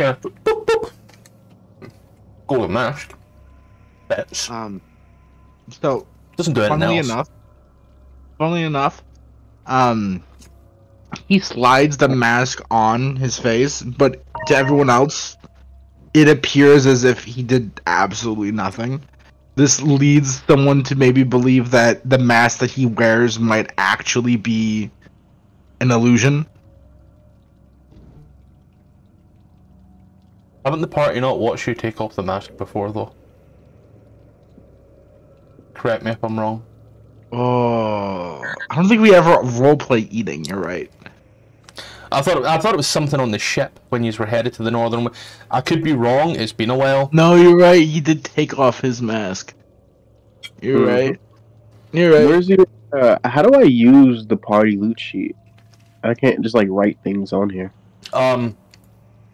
Yeah. Boop, boop, boop. Golden mask. Bets. um, so Doesn't do anything funnily else. enough, funnily enough, um, he slides the mask on his face, but to everyone else, it appears as if he did absolutely nothing. This leads someone to maybe believe that the mask that he wears might actually be an illusion. Haven't the party not watched you take off the mask before, though? Correct me if I'm wrong. Oh, I don't think we ever roleplay eating. You're right. I thought I thought it was something on the ship when you were headed to the northern. I could be wrong. It's been a while. No, you're right. He did take off his mask. You're Mhm. right. You're right. Where's your? Uh, how do I use the party loot sheet? I can't just like write things on here. Um,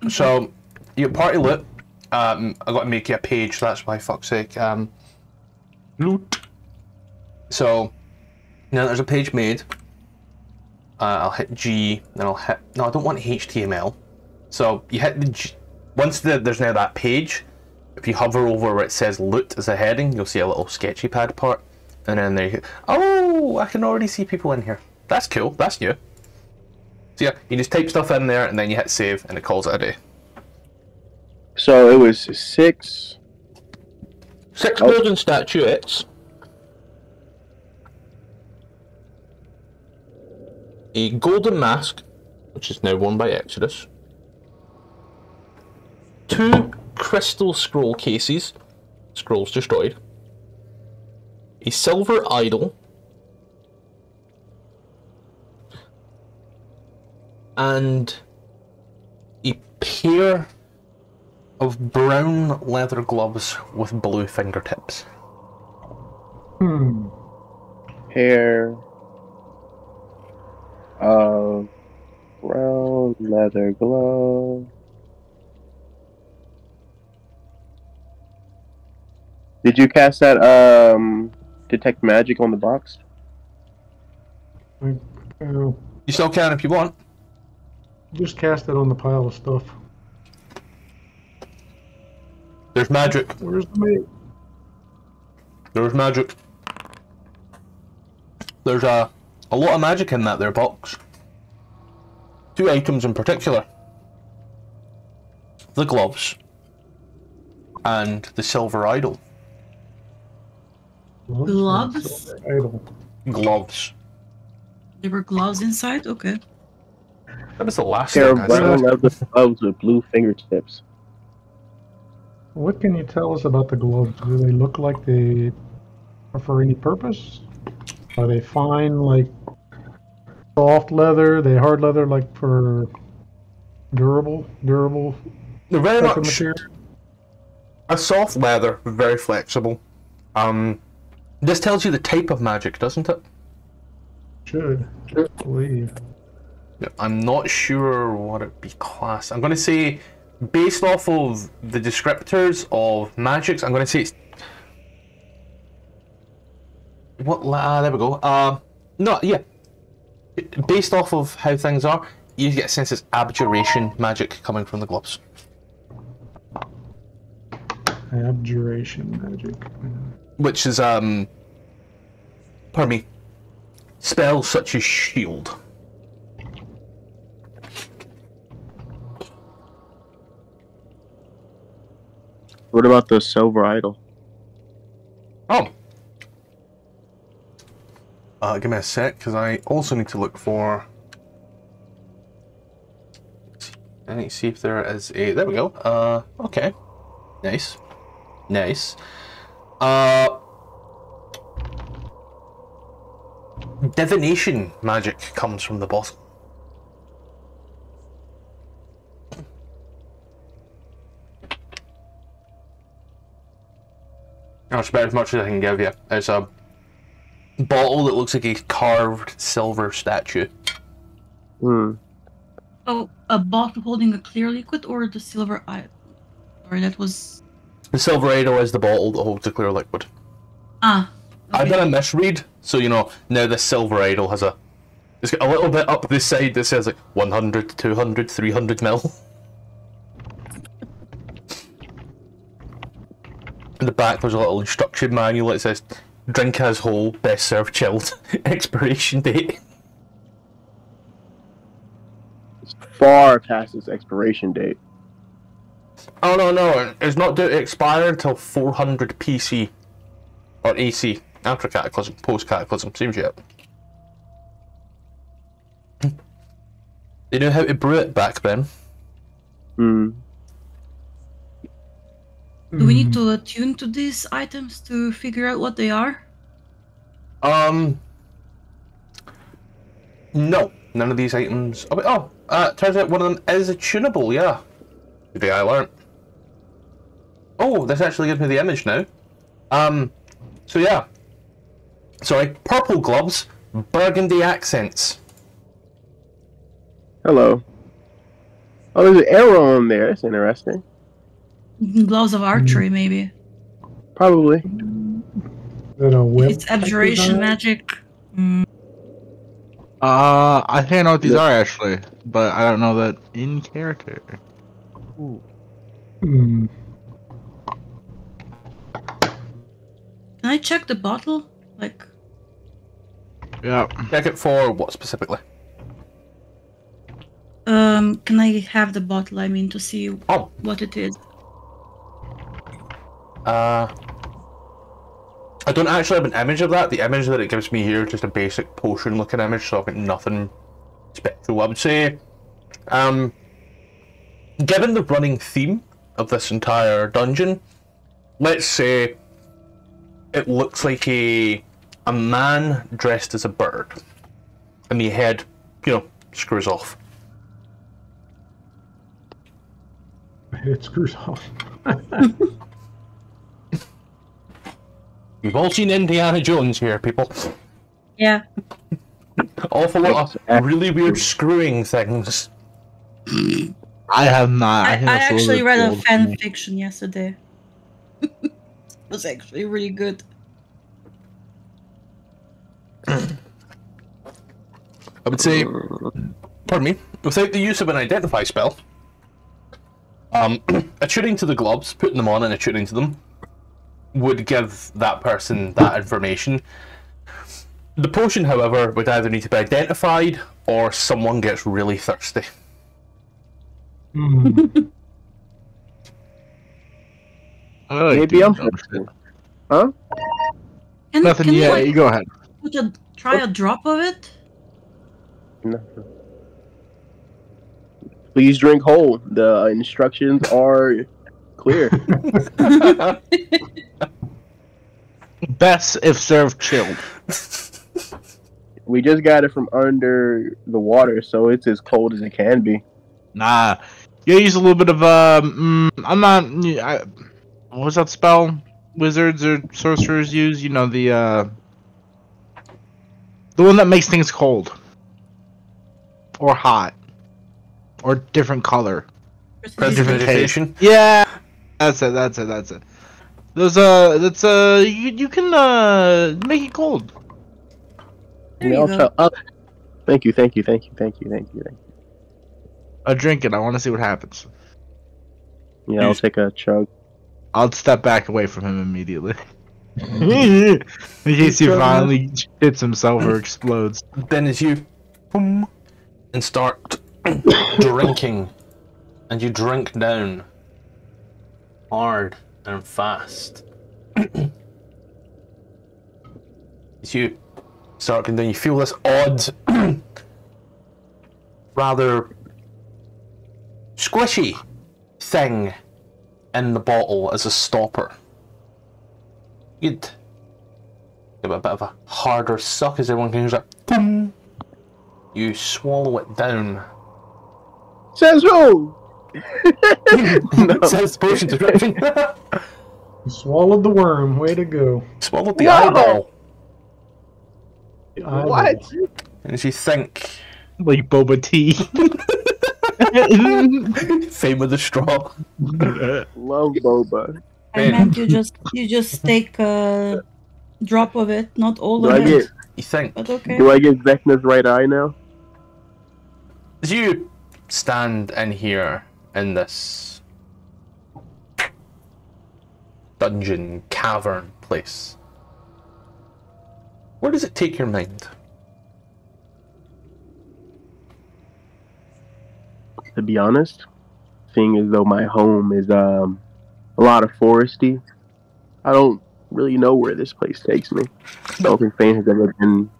so your party loot. Um, I got to make you a page. That's why fuck's sake. Um, Loot. So now there's a page made. Uh, I'll hit G, then I'll hit. No, I don't want HTML. So you hit the G. Once the, there's now that page, if you hover over where it says loot as a heading, you'll see a little sketchy pad part. And then there you Oh, I can already see people in here. That's cool. That's new. So yeah, you just type stuff in there and then you hit save and it calls it a day. So it was six. Six Oh. golden statuettes. A golden mask, which is now worn by Exodus. Two crystal scroll cases, scrolls destroyed. A silver idol. And a pair of brown leather gloves with blue fingertips. Hmm. pair of brown leather glove. Did you cast that um detect magic on the box? Uh, You still can if you want. just cast it on the pile of stuff. There's magic. Where's the mate? There's magic. There's a, a lot of magic in that there box. Two items in particular. The gloves. And the silver idol. Gloves? Idol. Gloves. There were gloves inside? Okay. That was the last Pair thing of I said. brown leather gloves with blue fingertips. What can you tell us about the gloves? Do they look like they are for any purpose? Are they fine, like soft leather? They hard leather, like for durable, durable They're very much material? a soft leather, very flexible. Um, this tells you the type of magic, doesn't it? Should, I believe. I'm not sure what it be class. I'm going to say, based off of the descriptors of magics, I'm going to say it's. What? la- Ah, there we go. Uh, no, yeah. Based off of how things are, you get a sense it's abjuration magic coming from the gloves. Abjuration magic. Which is, um. Pardon me. Spells such as shield. What about the silver idol? Oh. Uh, give me a sec, because I also need to look for. I need to see if there is a. There we go. Uh, okay. Nice. Nice. Uh. Divination magic comes from the bottom. That's about as much as I can give you. It's a bottle that looks like a carved silver statue. Hmm. Oh, a bottle holding a clear liquid or the silver eye? Sorry, that was. The silver idol is the bottle that holds the clear liquid. Ah. I've done a misread, so you know now the silver idol has a. It's got a little bit up this side that says like 100, 200, 300 mil. the back, there's a little instruction manual that says "Drink as whole, best served chilled." Expiration date. It's far past its expiration date. Oh no no, it's not due to expire until 400 PC or AC after Cataclysm, post Cataclysm, seems yet. They knew how to brew it back then. Hmm. Do we need to attune to these items to figure out what they are? Um, no, none of these items. Oh, oh uh, turns out one of them is attunable. Yeah, today I learned. Oh, this actually gives me the image now. Um, so yeah. Sorry, purple gloves, burgundy accents. Hello. Oh, there's an arrow on there. That's interesting. Gloves of archery, maybe. Probably. Is it a whip? It's abjuration magic. Mm, Uh, I think I know what these Yeah. are actually, but I don't know that in character. Hmm. Can I check the bottle? Like, Yeah. Check it for what specifically? um, can I have the bottle? I mean, to see Oh, what it is. Uh, I don't actually have an image of that. The image that it gives me here is just a basic potion looking image, so I've got nothing special. I would say, um, given the running theme of this entire dungeon, let's say it looks like a a man dressed as a bird, and the head, you know, screws off. It screws off. You've all seen Indiana Jones here, people. Yeah. Awful lot of really weird screwing things. I have not. I, I think that's a little actually read a fan me. fiction yesterday. it was actually really good. I would say, pardon me, without the use of an identify spell, um, attuning to the gloves, putting them on and attuning to them, would give that person that information. The potion, however, would either need to be identified or someone gets really thirsty. Hmm. I like Maybe I'm thirsty. Huh? Can, Nothing. can Yeah, we like, you go ahead. Would you try a drop of it? No. Please drink whole. The instructions are clear. Best if served chilled. we just got it from under the water, so it's as cold as it can be. Nah, you use a little bit of um. Mm, I'm not. I, what was that spell? Wizards or sorcerers use? You know the uh. The one that makes things cold. Or hot. Or different color. Prestidigitation. Yeah, that's it. That's it. That's it. There's a. that's a. you you can uh make it cold. There Yeah, you I'll go. uh, thank you, thank you, thank you, thank you, thank you, thank you. I drink it. I want to see what happens. Yeah, I'll take a chug. I'll step back away from him immediately. In case he finally hits himself or explodes. Then as you and start drinking, and you drink down hard and fast. as you start going down, you feel this odd, rather squishy thing in the bottle as a stopper. You'd give it a bit of a harder suck as everyone can hear that. Boom. You swallow it down. Says who? Says potion description. You swallowed the worm. Way to go. Swallowed the No. eyeball. I What? And as you think, Like Boba Tea. Same with the straw. Love boba. I Man. meant you just you just take a drop of it, not all Do of I it. get You think. But okay. do I get Vecna's right eye now? As you stand in here in this dungeon cavern place, where does it take your mind? To be honest, seeing as though my home is um a lot of foresty, I don't really know where this place takes me. I don't think Fane has ever been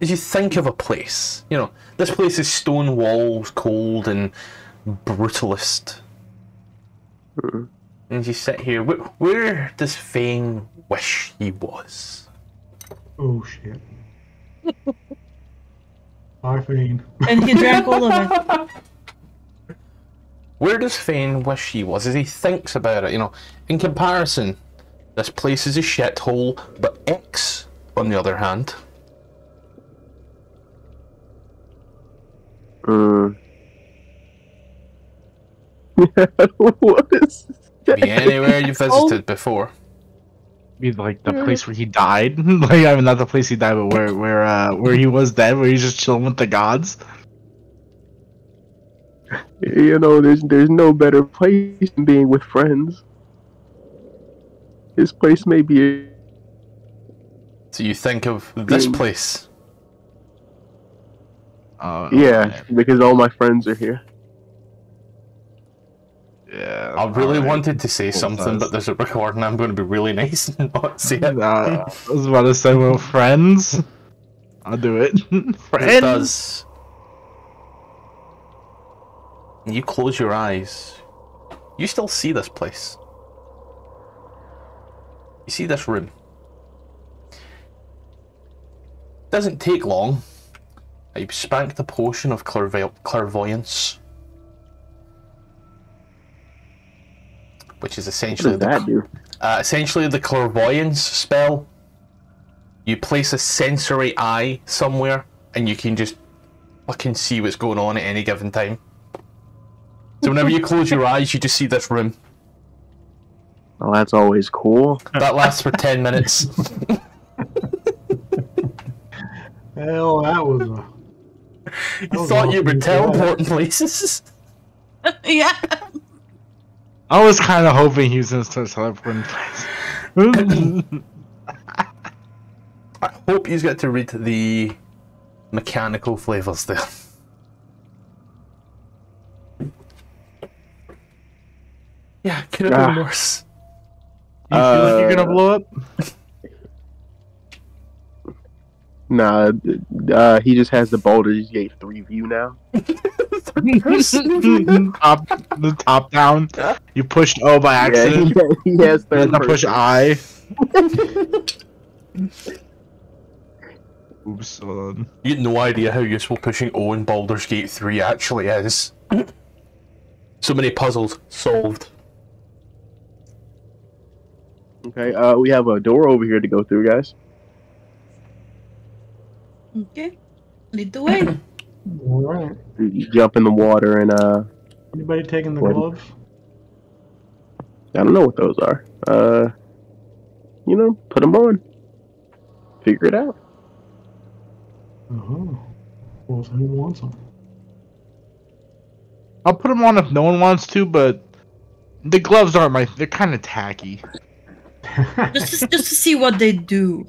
As you think of a place, you know, this place is stone walls, cold and brutalist. Mm. And as you sit here, where, where does Fane wish he was? Oh shit. Bye, Fiend. And he drank all of it. Where does Fane wish he was as he thinks about it? You know, in comparison, this place is a shithole, but X, on the other hand, Mm. what is be anywhere you visited before. Be like the place where he died. like I mean, not the place he died, but where where uh where he was dead, where he's just chilling with the gods. You know, there's there's no better place than being with friends. This place may be So you think of this place. Uh, yeah, because all my friends are here. Yeah. I really wanted to say something, but there's a recording. I'm going to be really nice and not say it. Uh, I was about to say, well, friends. I'll do it. It friends. does. You close your eyes. You still see this place. You see this room. Doesn't take long. You spank the potion of clairvoyance, which is What essentially does the that do? uh, essentially the clairvoyance spell. You place a sensory eye somewhere, and you can just fucking see what's going on at any given time. So whenever you close your eyes, you just see this room. Oh, that's always cool. That lasts for ten minutes. Hell, that was a. You was thought you awesome were teleporting places. yeah. I was kind of hoping he was gonna start teleporting. I hope you got to read the mechanical flavors there. Yeah, could have been Ah. worse. you feel like you're Uh, gonna blow up? Nah, uh, he just has the Baldur's Gate 3 view now. top, the top down. You pushed O by Yeah, accident. he, he has and third then push. I. Oops. hold on. You had no idea how useful pushing O in Baldur's Gate 3 actually is. so many puzzles solved. Okay, uh, we have a door over here to go through, guys. Okay. Lead the way. All right. You jump in the water and, uh, Anybody taking the What? gloves? I don't know what those are. Uh, you know, put them on. Figure it out. Uh-huh. Well, who wants them? I'll put them on if no one wants to, but the gloves aren't my. They're kind of tacky. just to, just to see what they do.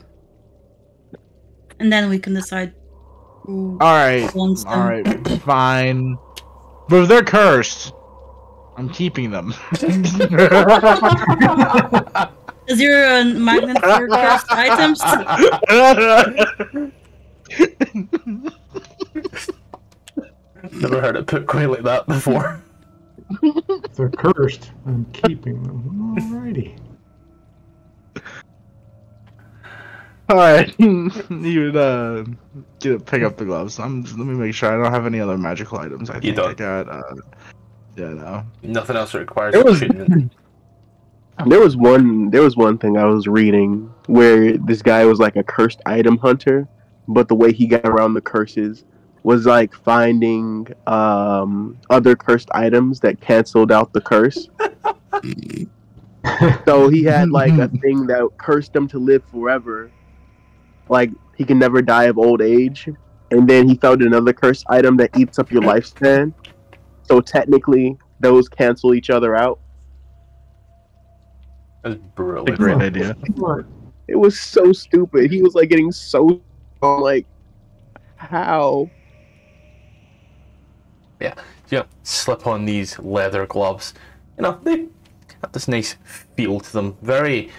And then we can decide who All right. wants them. All right. Fine. But if they're cursed, I'm keeping them. Is there uh, a magnet for cursed items? Never heard it put quite like that before. If they're cursed, I'm keeping them. Alrighty. All right. you would uh, get pick up the gloves. I'm. Let me make sure I don't have any other magical items. I You think I don't. got. Uh, yeah. No. Nothing else requires It was- attunement. There was one. There was one thing I was reading where this guy was like a cursed item hunter, but the way he got around the curses was like finding um, other cursed items that canceled out the curse. so he had like a thing that cursed him to live forever, like he can never die of old age. And then he found another cursed item that eats up your lifespan. So technically, those cancel each other out. That's brilliant. A brilliant. great idea. It was so stupid. He was like getting so like how? you know, slip on these leather gloves. You know, they have this nice feel to them. Very,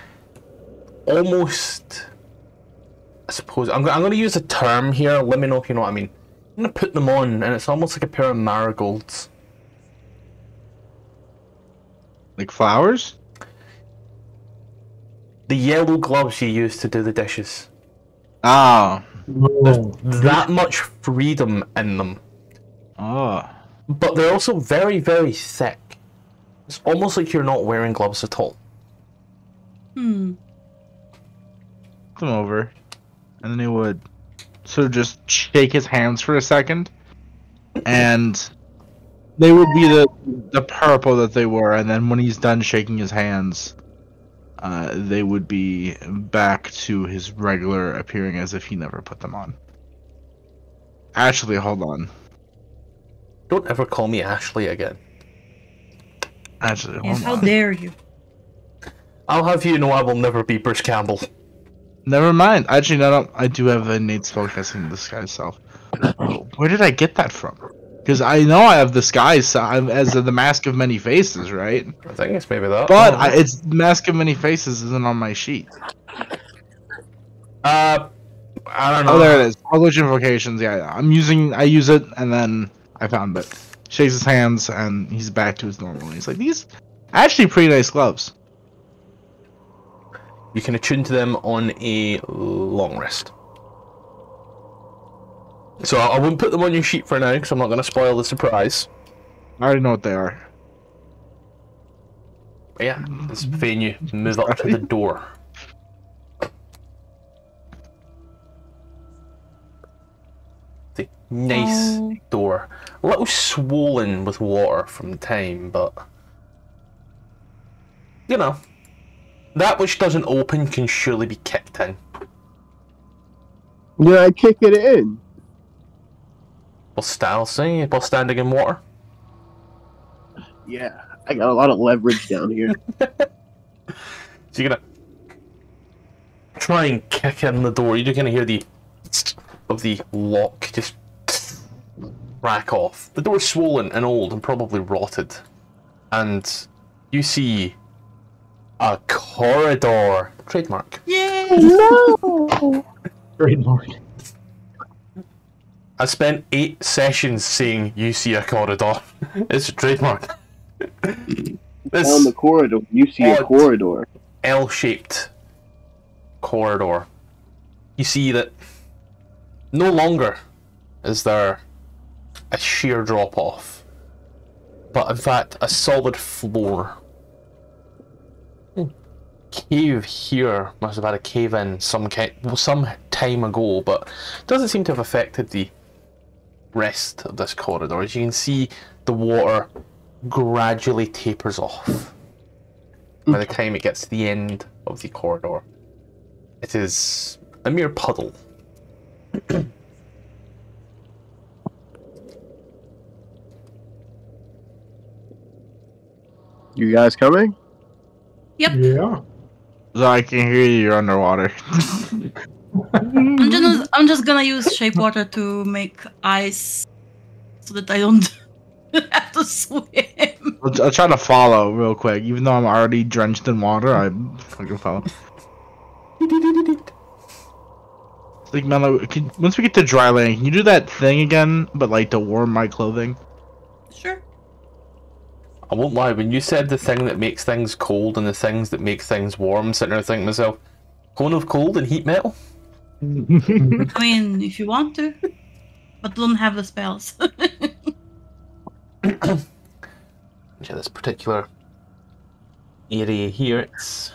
almost. I suppose I'm, I'm going to use a term here. Let me know if you know what I mean. I'm going to put them on, and it's almost like a pair of marigolds. Like flowers. The yellow gloves you use to do the dishes. Ah. Oh, That much freedom in them, Oh. but they're also very, very thick. It's almost like you're not wearing gloves at all. Hmm. Come over, and then he would sort of just shake his hands for a second, and they would be the the purple that they were. And then when he's done shaking his hands, uh, they would be back to his regular appearing as if he never put them on. Actually, hold on. Don't ever call me Ashley again. Actually, Yes, hold how on. dare you? I'll have you know I will never be Bruce Campbell. Never mind. Actually, no, no. I do have a innate spellcasting disguise self. Where did I get that from? Because I know I have disguise so I'm- as the mask of many faces, right? I think it's maybe that. But Oh. I, it's mask of many faces isn't on my sheet. uh, I don't know. Oh, there it is. Eldritch invocations. Yeah, yeah. I'm using. I use it, and then I found it. Shakes his hands, and he's back to his normal. He's like, these actually pretty nice gloves. You can attune to them on a long rest. So I I won't put them on your sheet for now because I'm not going to spoil the surprise. I already know what they are. But yeah, let's Fane mm-hmm. you move up to the door. The nice Oh. door. A little swollen with water from the time, but you know. That which doesn't open can surely be kicked in. Yeah, I kick it in. While style say while standing in water. Yeah, I got a lot of leverage down here. So you're gonna try and kick in the door. You're gonna hear the of the lock just crack off. The door's swollen and old and probably rotted, and you see a corridor. Trademark. Yay! Trademark. I spent eight sessions saying you see a corridor. it's a trademark. Down this the corridor, you see a corridor. L-shaped corridor, you see that no longer is there a sheer drop off, but in fact a solid floor. Cave here must have had a cave in some ki- some time ago, but doesn't seem to have affected the rest of this corridor. As you can see, the water gradually tapers off by the time it gets to the end of the corridor. It is a mere puddle. You guys coming? Yep. Yeah. I can hear you. You're underwater. I'm just I'm just gonna use shape water to make ice so that I don't have to swim. I'll, I'll try to follow real quick, even though I'm already drenched in water. I fucking follow. Like once we get to dry land, can you do that thing again, but like to warm my clothing? Sure. I won't lie, when you said the thing that makes things cold and the things that make things warm, sitting there thinking to myself, cone of cold and heat metal? I mean, if you want to, but don't have the spells. Yeah, this particular area here, it's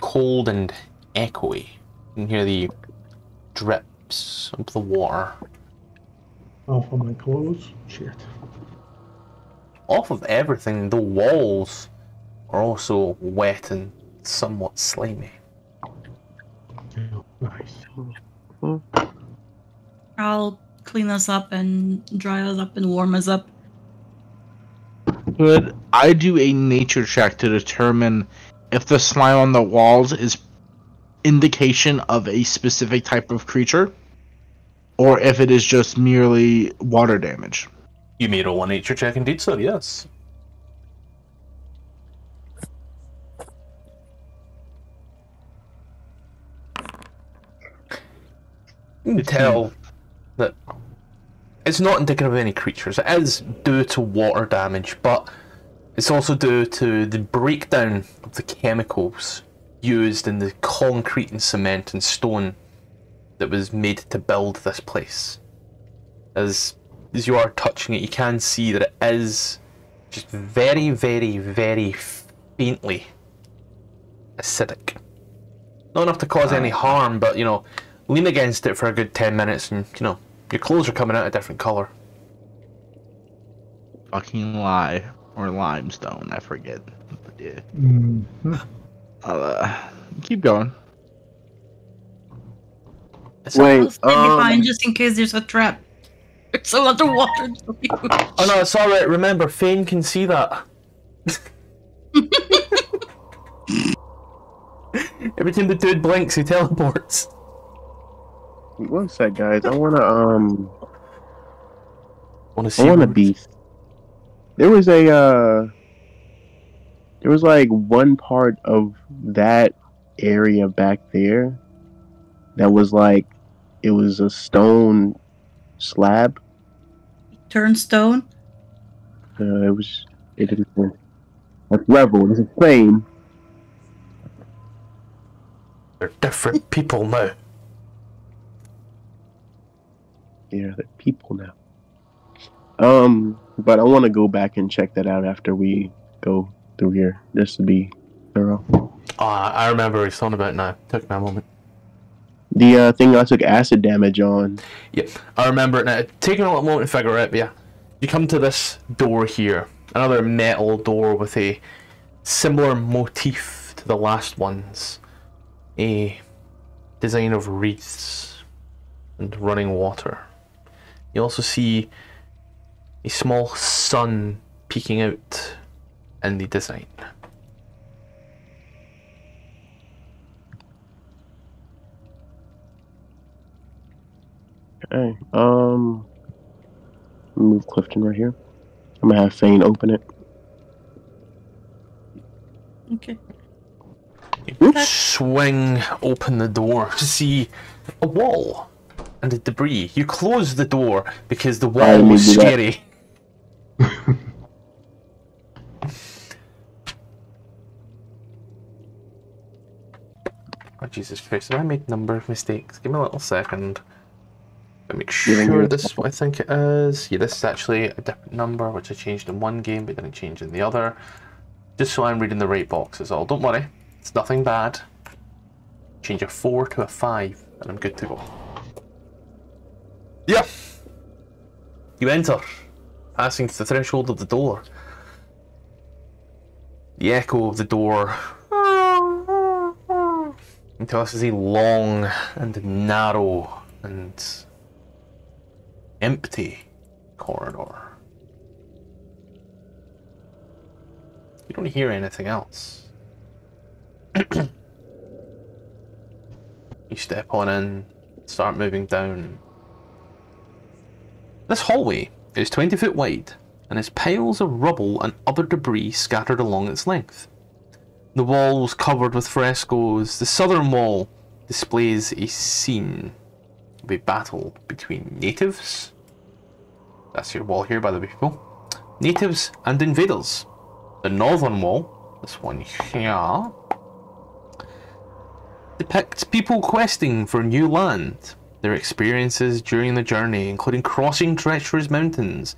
cold and echoey. You can hear the drips of the water Off of my clothes. Shit. Off of everything. The walls are also wet and somewhat slimy. Nice. I'll clean us up and dry us up and warm us up. Could I do a nature check to determine if the slime on the walls is indication of a specific type of creature, or if it is just merely water damage? You made a one nature check indeed, sir, yes. You can tell that it's not indicative of any creatures. It is due to water damage, but it's also due to the breakdown of the chemicals used in the concrete and cement and stone that was made to build this place. As as you are touching it, you can see that it is just very, very, very faintly acidic. Not enough to cause any harm, but you know, lean against it for a good ten minutes, and you know, your clothes are coming out a different color. Fucking lie or limestone, I forget. But yeah. Mm. I'll, uh, keep going. It's Wait, I'll stay um, behind just in case there's a trap. There's a lot of water. Oh no, it's alright. Remember, Fane can see that. Every time the dude blinks, he teleports. One sec, guys. I wanna um, Want to see? I want a beast. There was a uh, there was like one part of that area back there that was like it was a stone slab. Turnstone. Uh, it was it didn't like level. It's the same. They're different people now. Yeah, they're people now. Um, but I want to go back and check that out after we go through here, just to be thorough. Ah, I remember what he's talking about now. Took me a moment. The uh, thing I took acid damage on. Yep, I remember it now. Taking a little moment to figure it out, but yeah. You come to this door here. Another metal door with a similar motif to the last ones. A design of wreaths and running water. You also see a small sun peeking out in the design. Okay. Um, move Clifton right here. I'm gonna have Fane open it. Okay. You swing open the door to see a wall and a debris. You close the door because the wall didn't was mean to do that. scary. oh Jesus Christ! Have I made number of mistakes? Give me a little second. Me make sure this is what I think it is. Yeah, this is actually a different number, which I changed in one game but didn't change in the other. Just so I'm reading the right box is all. Don't worry, it's nothing bad. Change a 4 to a 5, and I'm good to go. Yeah! You enter, passing the threshold of the door. The echo of the door until this is a long and narrow and empty corridor. You don't hear anything else. you step on in, start moving down. This hallway is 20 foot wide and has piles of rubble and other debris scattered along its length. The walls covered with frescoes. The southern wall displays a scene of a battle between natives. That's your wall here, by the people. Natives and invaders. The northern wall, this one here, depicts people questing for new land, their experiences during the journey, including crossing treacherous mountains,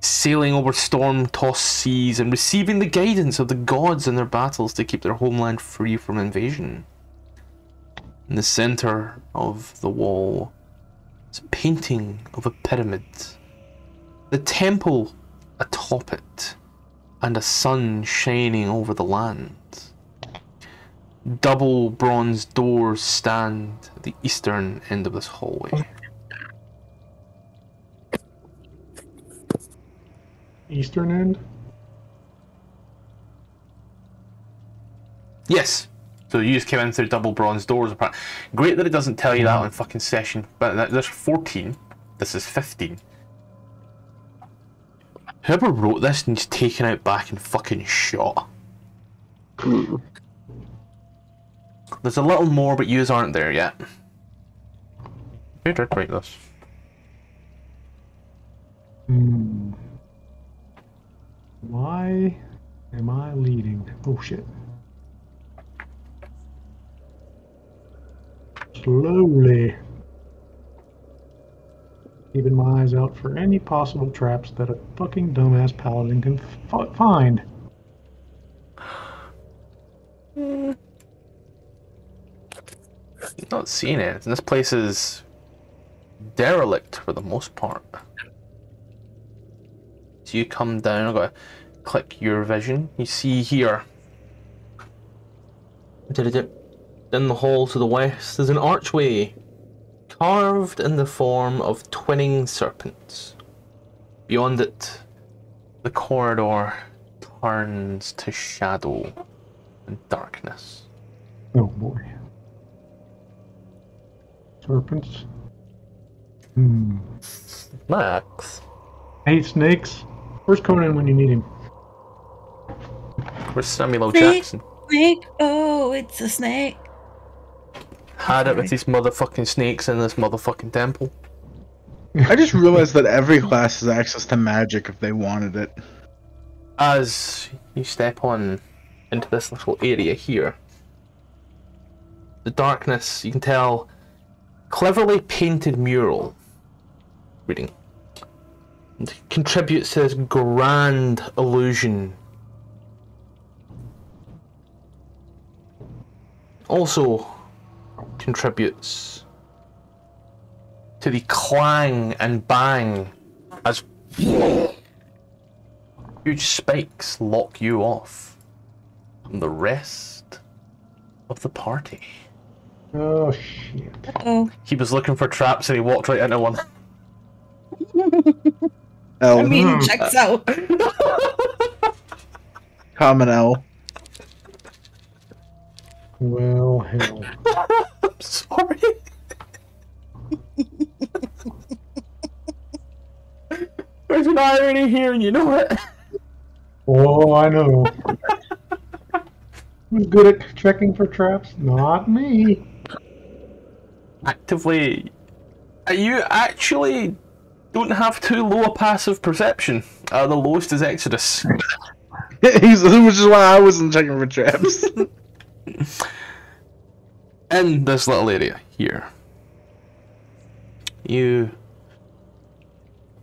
sailing over storm tossed seas, and receiving the guidance of the gods in their battles to keep their homeland free from invasion. In the center of the wall is a painting of a pyramid. The temple atop it, and a sun shining over the land. Double bronze doors stand at the eastern end of this hallway. Eastern end? Yes. So you just came in through double bronze doors. Great that it doesn't tell you that mm-hmm. on fucking session. But there's 14. This is 15. Whoever wrote this needs taken out back and fucking shot. There's a little more, but yous aren't there yet. Who did write this? Hmm. Why am I leading? Oh shit. Slowly. Keeping my eyes out for any possible traps that a fucking dumbass paladin can f- find. Not seeing it. This place is derelict for the most part. So you come down, I've got to click your vision. You see here In the hall to the west there's an archway carved in the form of twinning serpents. Beyond it, the corridor turns to shadow and darkness. Oh boy. Serpents. Hmm. Max, Hate snakes. Where's Conan when you need him? where's Samuel L. Snake. Jackson? Snake. Oh, it's a snake. Had it with these motherfucking snakes in this motherfucking temple. I just realized that every class has access to magic if they wanted it. As you step on into this little area here, the darkness, you can tell, cleverly painted mural reading contributes to this grand illusion. Also contributes to the clang and bang as huge spikes lock you off from the rest of the party. Oh shit. Oh, He was looking for traps and he walked right into one. L. I mean, checks out. common L. Well, hell. I'm sorry. There's an irony here, and you know it. Oh, I know. Who's good at checking for traps? Not me. Actively, uh, you actually don't have too low a passive perception. Uh, the lowest is Exodus. He's, which is why I wasn't checking for traps. in this little area here. You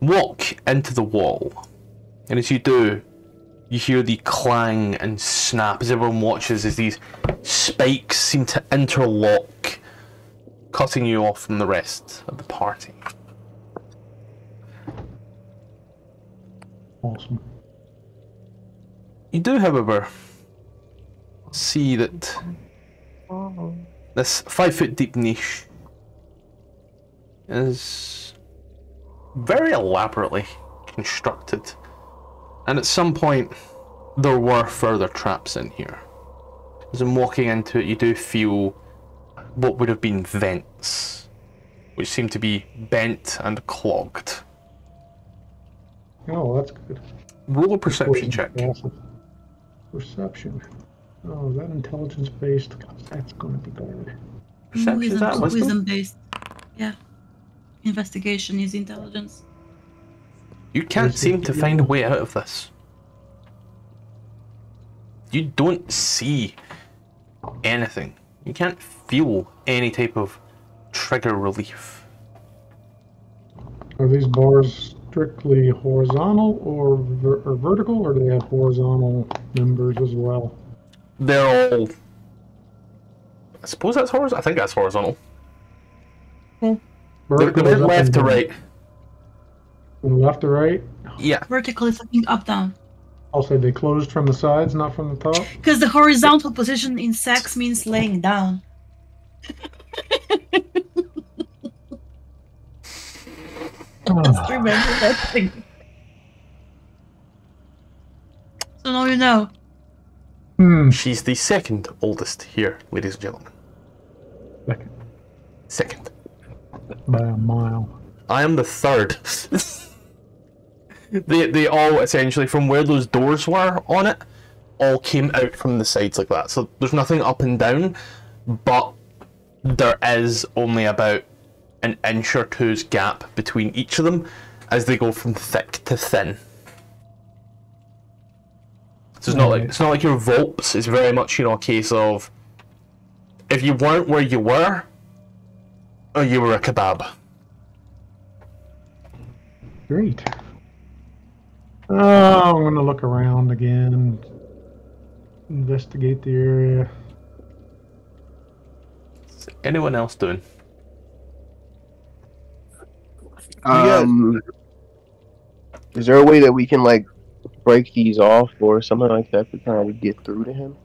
walk into the wall, and as you do, you hear the clang and snap as everyone watches as these spikes seem to interlock, cutting you off from the rest of the party. Awesome. You do, however, see that this five foot deep niche is very elaborately constructed. And at some point, there were further traps in here. As I'm walking into it, you do feel what would have been vents, which seem to be bent and clogged. Oh, that's good. Roll a perception check. Perception. Oh, is that intelligence based? That's going to be bad. Perception, is that wisdom? wisdom based. Yeah. Investigation is intelligence. You can't seem to find a way out of this. You don't see anything. You can't feel any type of trigger relief. Are these bars strictly horizontal or, ver- or vertical, or do they have horizontal members as well? They're all. I suppose that's horizontal. I think that's horizontal. Hmm. They're, Vertical they're is up left to right. From left to right? Yeah. Vertical is looking up down. I'll say they closed from the sides, not from the top. Because the horizontal position in sex means laying down. Just remember that thing. So now you know. Hmm. She's the second oldest here, ladies and gentlemen. Second. Second. By a mile. I am the third. they they all essentially from where those doors were on it, all came out from the sides like that. So there's nothing up and down, but there is only about an inch or two's gap between each of them as they go from thick to thin. So it's not like it's not like your vaults. It's very much you know a case of if you weren't where you were, or you were a kebab. Great. Oh, I'm going to look around again. Investigate the area. What's anyone else doing? guys- Um, is there a way that we can like break these off or something like that to kind of get through to him?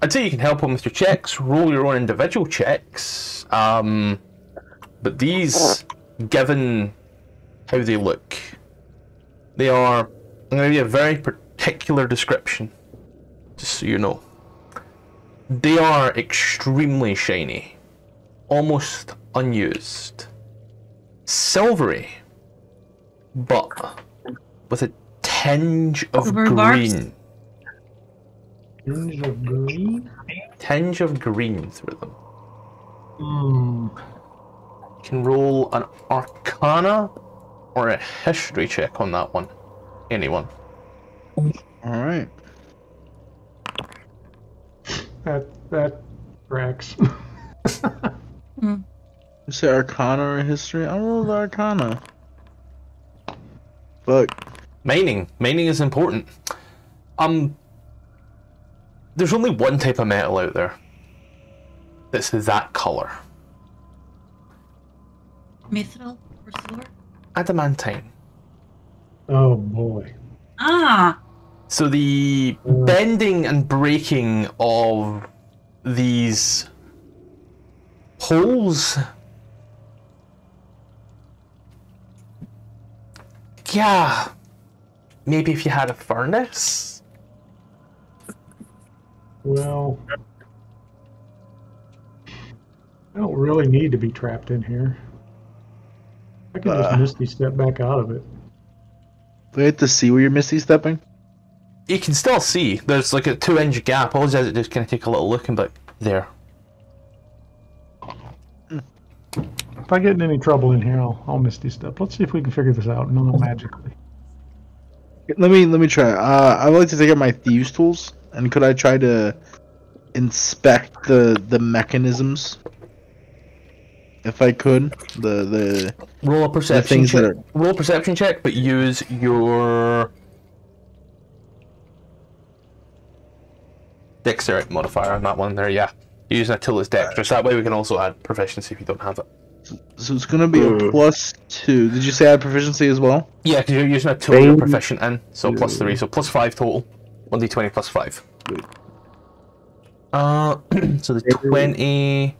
I'd say you can help him with your checks, roll your own individual checks. Um, but these, given how they look, they are. I'm going to give you a very particular description, just so you know. They are extremely shiny, almost unused, silvery, but with a tinge of Silver green. Tinge of green? Tinge of green through them. Hmm. You can roll an Arcana or a History check on that one. Anyone. All right. That that tracks. You say Arcana or History? I don't know the Arcana. Fuck. Mining. Mining is important. Um, there's only one type of metal out there that's that color. Mithril or silver? Adamantine. oh boy. Ah, So the bending and breaking of these holes. Yeah. Maybe if you had a furnace. Well, I don't really need to be trapped in here. I can just Uh. misty step back out of it. Do we have to see where you're misty stepping? You can still see. There's like a two inch gap. All it does is just kind of take a little look and be like, there. If I get in any trouble in here, I'll, I'll misty step. Let's see if we can figure this out non-magically. Let me let me try. Uh, I would like to take out my thieves tools, and could I try to inspect the the mechanisms? If I could, the the Roll a perception things check. that are- Roll a perception check, but use your dexterity modifier on that one there. Yeah, using a tool as dexterous. That way we can also add proficiency if you don't have it. So it's gonna be a Hmm. plus two. Did you say I had proficiency as well? Yeah, because you're using a tool you're proficient in, so plus three, so plus five total. One d twenty plus five. Uh, so the twenty.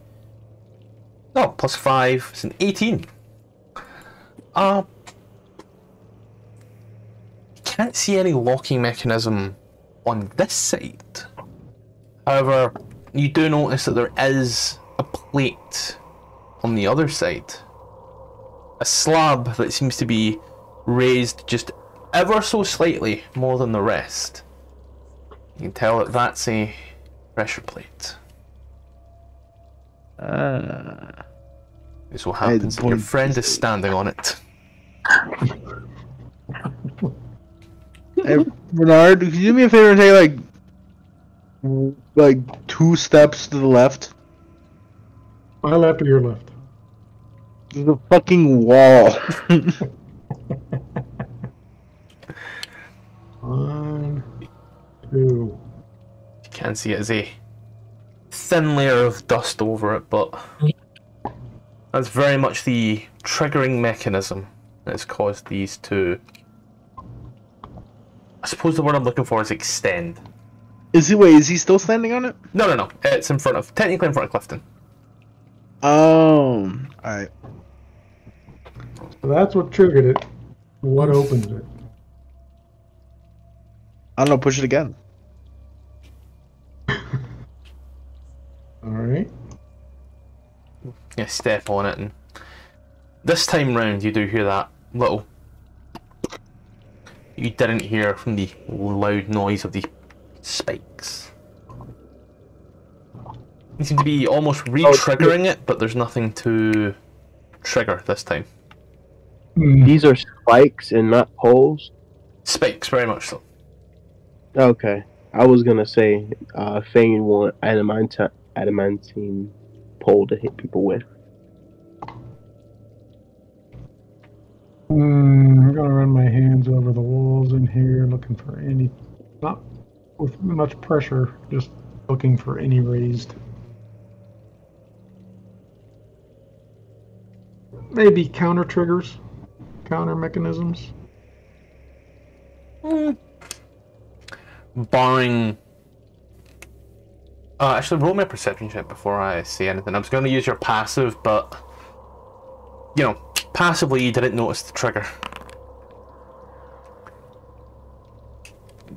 No, plus five. It's an eighteen. Uh, can't see any locking mechanism on this side. However, you do notice that there is a plate on the other side. A slab that seems to be raised just ever so slightly more than the rest. You can tell that that's a pressure plate. Uh, It so happens that your friend is- is standing on it. hey, Bernard, could you do me a favor and take like like two steps to the left? My left or your left? There's a fucking wall. One, two. You can't see it as a thin layer of dust over it, but that's very much the triggering mechanism that's caused these to. I suppose the word I'm looking for is extend. is he? Wait, is he still standing on it? No, no, no. It's in front of, technically in front of Clifton. Oh, all right. So that's what triggered it. What opens it? I don't know. Push it again. All right. Yeah, step on it, and this time round you do hear that little. You didn't hear from the loud noise of the spikes. You seem to be almost oh, re-triggering it, but there's nothing to trigger this time. Hmm. These are spikes and not poles. Spikes, very much so. Okay. I was gonna say, uh, Fane want adamantine, adamantine pole to hit people with. Hmm, I'm gonna run my hands over the walls in here, looking for any, not with much pressure, just looking for any raised. Maybe counter triggers, counter mechanisms. barring Uh, actually, roll a perception check before I say anything. I was going to use your passive, but you know, passively you didn't notice the trigger.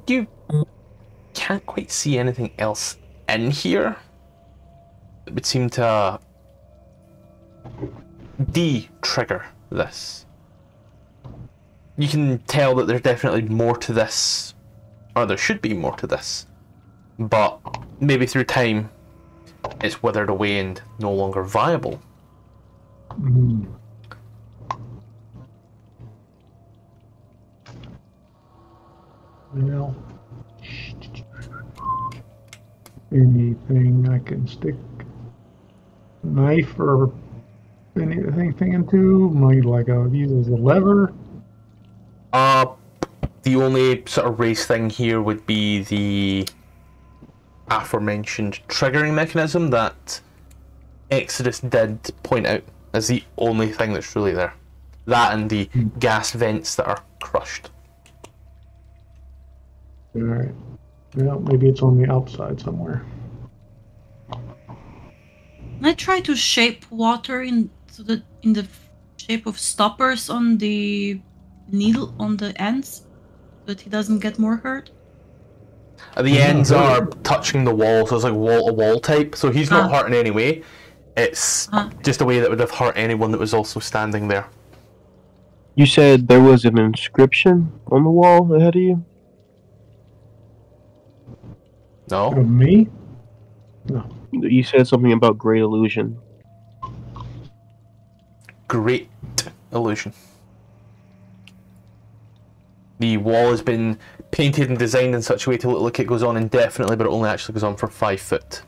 You can't quite see anything else in here. It would seem to de-trigger this. You can tell that there's definitely more to this, or there should be more to this, but maybe through time it's withered away and no longer viable. Mm. Well, anything I can stick knife or anything into, might like I'll use as a lever. Uh, the only sort of race thing here would be the aforementioned triggering mechanism that Exodus did point out as the only thing that's really there. That and the gas vents that are crushed. All right. Well, maybe it's on the outside somewhere. I try to shape water in so that in the shape of stoppers on the needle on the ends, so that he doesn't get more hurt. Uh, the ends are touching the wall, so it's like wall to wall type. So he's not Ah. hurt in any way. It's Ah. just a way that would have hurt anyone that was also standing there. You said there was an inscription on the wall ahead of you. No? Of me? No. You said something about great illusion. Great illusion. The wall has been painted and designed in such a way to look like it goes on indefinitely, but it only actually goes on for five foot.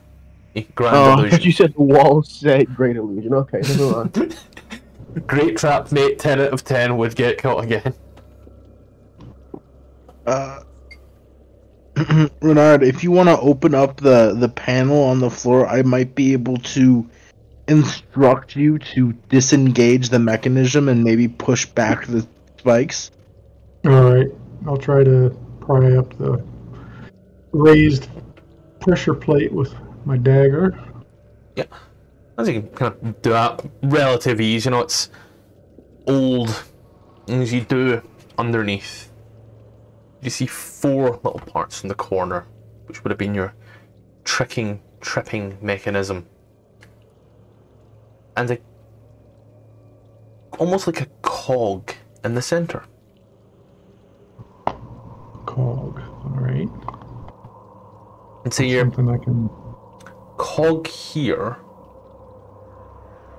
A grand Oh, illusion. you said the wall said great illusion. Okay, never mind. Great trap, mate. 10 out of 10 would get caught again. Uh, Renard, if you want to open up the the panel on the floor, I might be able to instruct you to disengage the mechanism and maybe push back the spikes. All right. I'll try to pry up the raised pressure plate with my dagger. Yeah, as you can kind of do that relative ease, you know, it's old as you do underneath. You see four little parts in the corner, which would have been your tricking, tripping mechanism. And a almost like a cog in the center. Cog. All right. And so your Something I can. cog here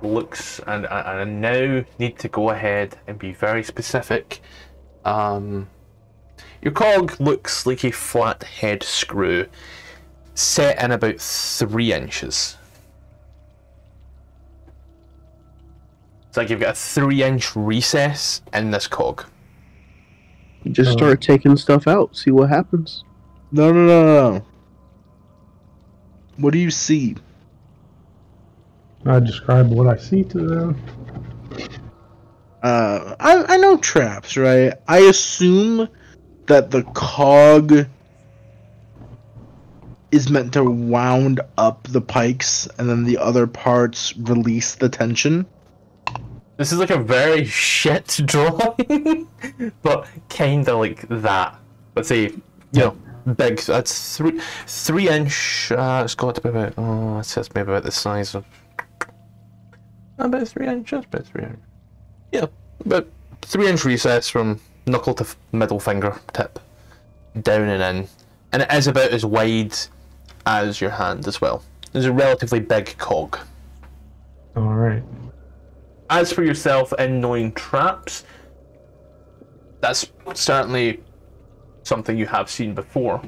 looks and and I now need to go ahead and be very specific. Um, your cog looks like a flat head screw set in about three inches. It's like you've got a three inch recess in this cog. You just Oh. start taking stuff out, see what happens. No, no, no, no. no. What do you see? I describe what I see to them. Uh, I I know traps, right? I assume that the cog is meant to wound up the pikes, and then the other parts release the tension. This is like a very shit drawing, but kinda like that. Let's see, you know, big. That's three three inch. Uh, it's got to be about. Oh, it says maybe about the size of. About three inches. About three inch. Yeah, about three inch recess from knuckle to middle finger tip, down and in, and it is about as wide as your hand as well. It's a relatively big cog. All right. As for yourself and knowing traps, that's certainly something you have seen before.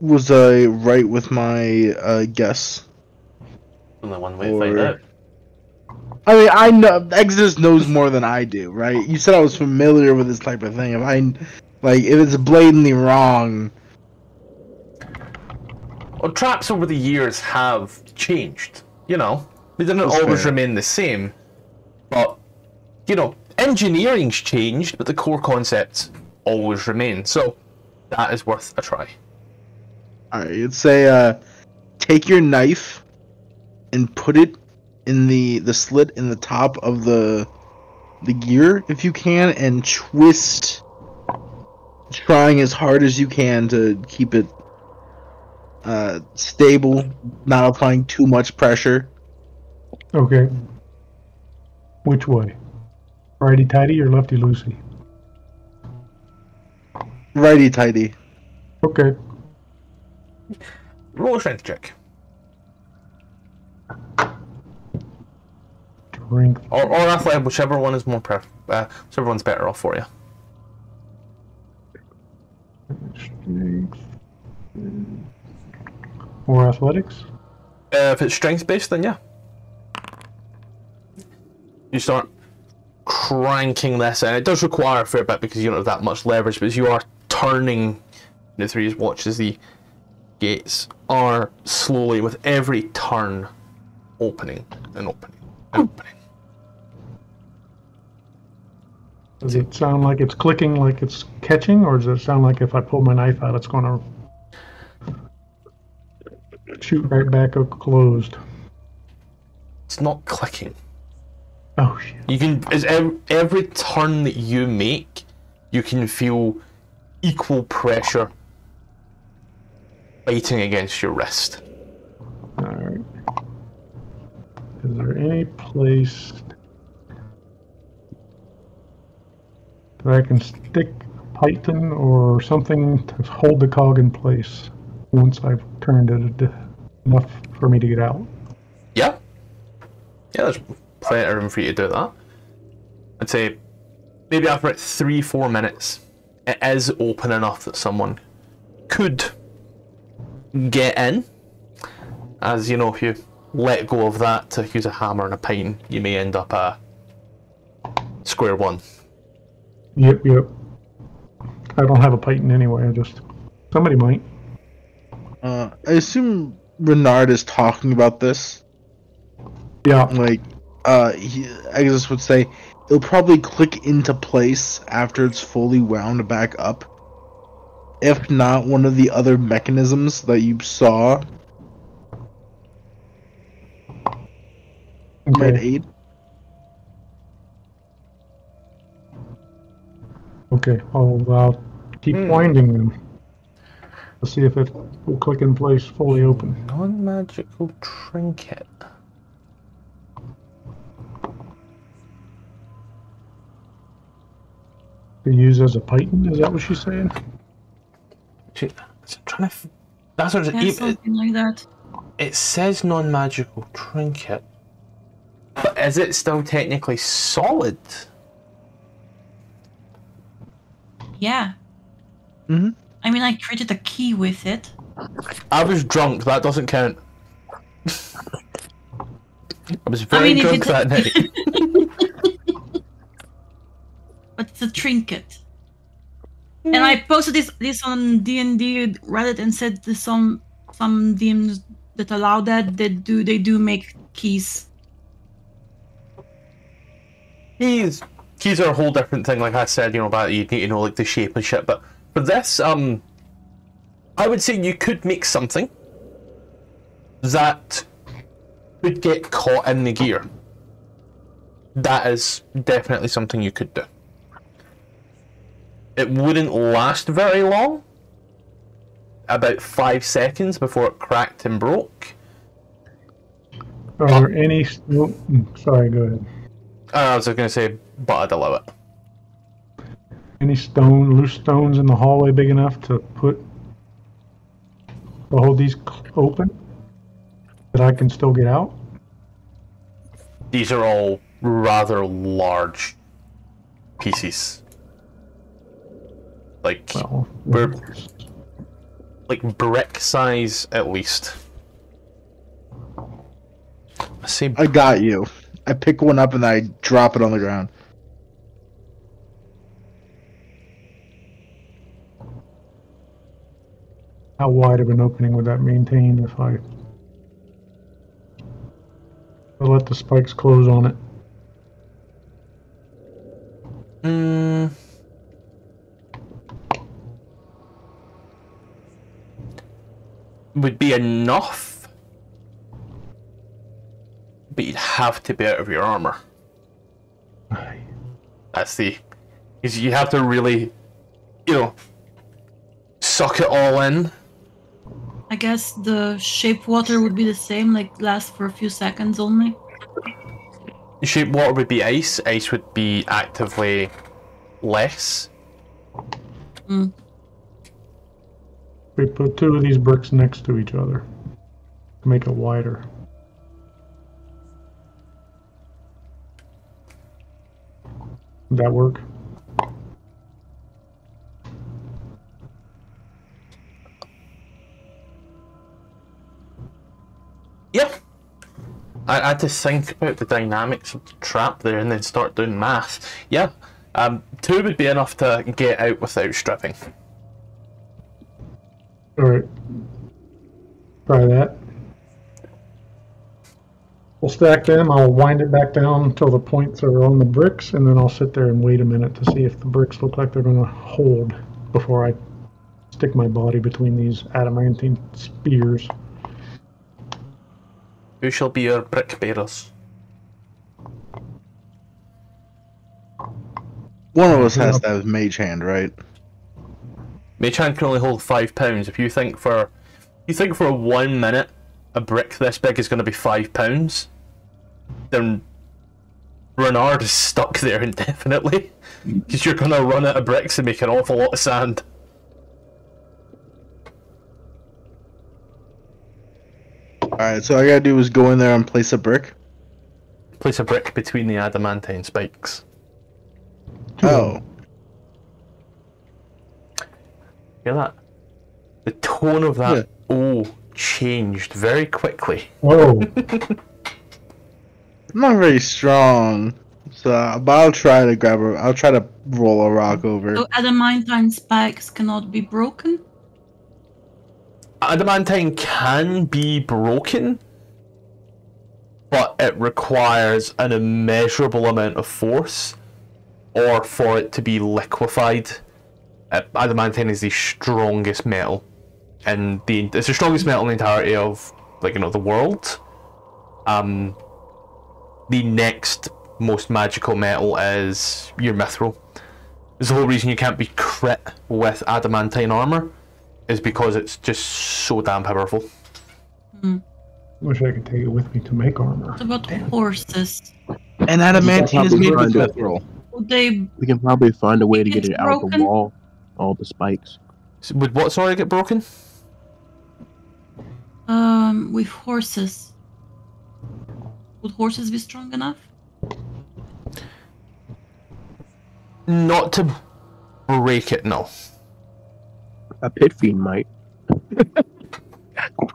Was I right with my uh, guess? Only one way to find out. I mean, I know Exodus knows more than I do, right? You said I was familiar with this type of thing. If I, like, if it's blatantly wrong, Well, traps over the years have changed. You know, they didn't That's always fair. remain the same. But, you know, engineering's changed, but the core concepts always remain. So that is worth a try. All right, let's say uh, take your knife and put it in the the slit in the top of the the gear if you can, and twist, trying as hard as you can to keep it uh, stable, not applying too much pressure. Okay. Which way? Righty tighty or lefty loosey? Righty tighty. Okay. Roll a strength check. Drink. Or, or athletic, whichever one is more pref- uh, whichever one's better off for you. Strength. Or athletics? Uh, if it's strength based, then yeah. You start cranking this, and it does require a fair bit because you don't have that much leverage, but as you are turning the three watch as the gates are slowly, with every turn, opening and opening and opening. Does it sound like it's clicking like it's catching, or does it sound like if I pull my knife out, it's going to shoot right back up closed? It's not clicking. Oh shit! You can as every, every turn that you make, you can feel equal pressure biting against your wrist. All right. Is there any place that I can stick a piton or something to hold the cog in place once I've turned it enough for me to get out? Yeah. Yeah, there's plenty of room for you to do that. I'd say maybe after about three, four minutes, it is open enough that someone could get in. As you know, if you let go of that to use a hammer and a pine, you may end up a square one. Yep, yep. I don't have a piton anyway. I just somebody might. Uh, I assume Renard is talking about this. Yeah. Like, uh, he, I just would say it'll probably click into place after it's fully wound back up. If not, one of the other mechanisms that you saw might Okay. aid. Okay. I'll, I'll keep Hmm. winding them. Let's see if it will click in place fully open. Non magical trinket. To use as a piton? Is that what she's saying? Shit, I'm trying to. F- that's what it, Yeah, it, something like that. it says non magical trinket. But is it still technically solid? Yeah. Mhm. I mean, I created a key with it. I was drunk, that doesn't count. I was I very mean, if drunk that night. but it's a trinket. And I posted this this on D and D Reddit and said some some DMs that allow that. They do they do make keys. Keys. Keys are a whole different thing, like I said, you know, about you need to know like the shape and shit, but for this, um I would say you could make something that could get caught in the gear. That is definitely something you could do. It wouldn't last very long. About five seconds before it cracked and broke. Are there any? mm, sorry, go ahead. Uh, I was going to say, but I'd allow it. Any stone, loose stones in the hallway big enough to put to hold these open that I can still get out? These are all rather large pieces. Like Well, We're- like brick size at least. I say I got you. I pick one up and I drop it on the ground. How wide of an opening would that maintain if I let the spikes close on it? Mm. Would be enough, but you'd have to be out of your armor. Aye. That's the. Is you have to really, you know, suck it all in I guess the shape water would be the same, like last for a few seconds only. Shape water would be ice. Ice would be actively less. Mm. We put two of these bricks next to each other to make it wider. Would that work? I, had to think about the dynamics of the trap there and then start doing math. Yeah. Um, two would be enough to get out without stripping. Alright. Try that. We'll stack them. I'll wind it back down until the points are on the bricks, and then I'll sit there and wait a minute to see if the bricks look like they're going to hold before I stick my body between these adamantine spears. Who shall be your brick bearers? One of us has to have mage hand, right? Mage hand can only hold five pounds. If you think for, you think for one minute, a brick this big is going to be five pounds, then Renard is stuck there indefinitely because you're going to run out of bricks and make an awful lot of sand. Alright, so all I gotta do is go in there and place a brick. Place a brick between the adamantine spikes. Oh. Hear that? The tone of that O changed very quickly. Whoa! I'm not very strong. So, but I'll try to grab a. I'll try to roll a rock over. So adamantine spikes cannot be broken. Adamantine can be broken, but it requires an immeasurable amount of force, or for it to be liquefied. Uh, Adamantine is the strongest metal, and the it's the strongest metal in the entirety of like you know the world. Um, the next most magical metal is your mithril. It's the whole reason you can't be crit with adamantine armor, is because it's just so damn powerful. I wish I could take it with me to make armor. What about horses? And adamantine is made with Probably mithril. They We can probably find a way to get It's it out of the wall. All the spikes. So Would what sorry get broken? um with horses? Would horses be strong enough? Not to break it, no. A pit fiend might.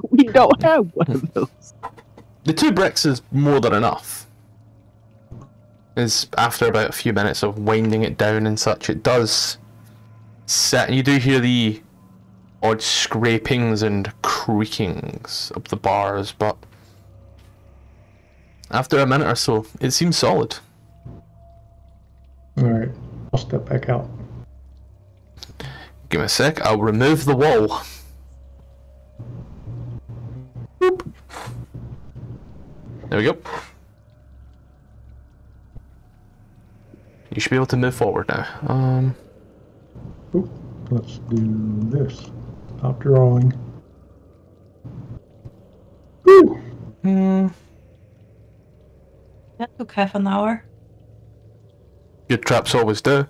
we don't have one of those. The two bricks is more than enough. Is after about a few minutes of winding it down and such, it does set. You do hear the odd scrapings and creakings of the bars, but after a minute or so, it seems solid. Alright, I'll step back out. Give me a sec. I'll remove the wall. Boop. There we go. You should be able to move forward now. Um, Oop, let's do this. Stop drawing. Whew. hmm, That took half an hour. good traps always do.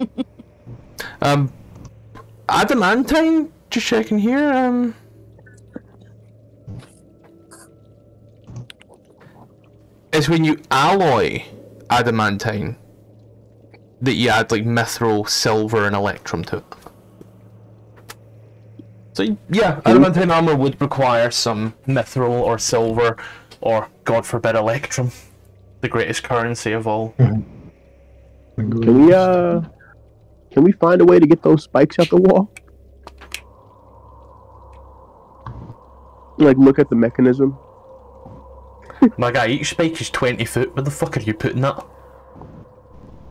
um, adamantine. Just checking here. Um, is when you alloy adamantine that you add like mithril, silver, and electrum to it. So yeah, adamantine armor would require some mithril or silver, or God forbid, electrum, the greatest currency of all. Can we uh can we find a way to get those spikes out the wall? Like look at the mechanism. My guy, each spike is 20 foot. Where the fuck are you putting that?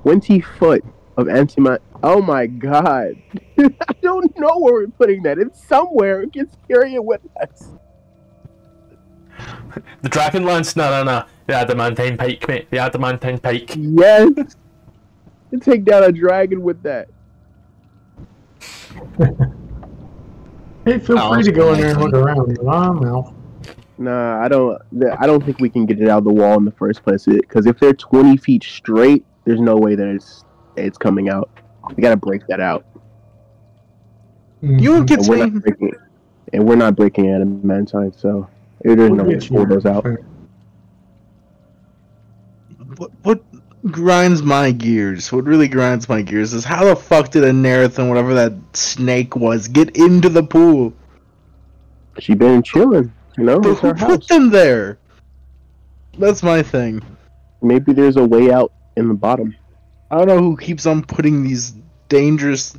Twenty foot. of anti Oh my god. I don't know where we're putting that. It's somewhere. It's carrying with us. The dragon lance? No, no, no. The adamantine pike, mate. The adamantine pike. Yes. Take down a dragon with that. Hey, feel Oh, free to go in there and look around. but I'm out. Nah, I don't. I don't think we can get it out of the wall in the first place. Because if they're twenty feet straight, there's no way that it's it's coming out. We gotta break that out. You Mhm. don't get And we're me. not breaking, and we're not breaking adamantine, so there's We'll no way to pull those out. What, what grinds my gears? What really grinds my gears is how the fuck did a Nerathan, whatever that snake was, get into the pool? She been chilling, you know. But who our put them there? That's my thing. Maybe there's a way out in the bottom. I don't know who keeps on putting these dangerous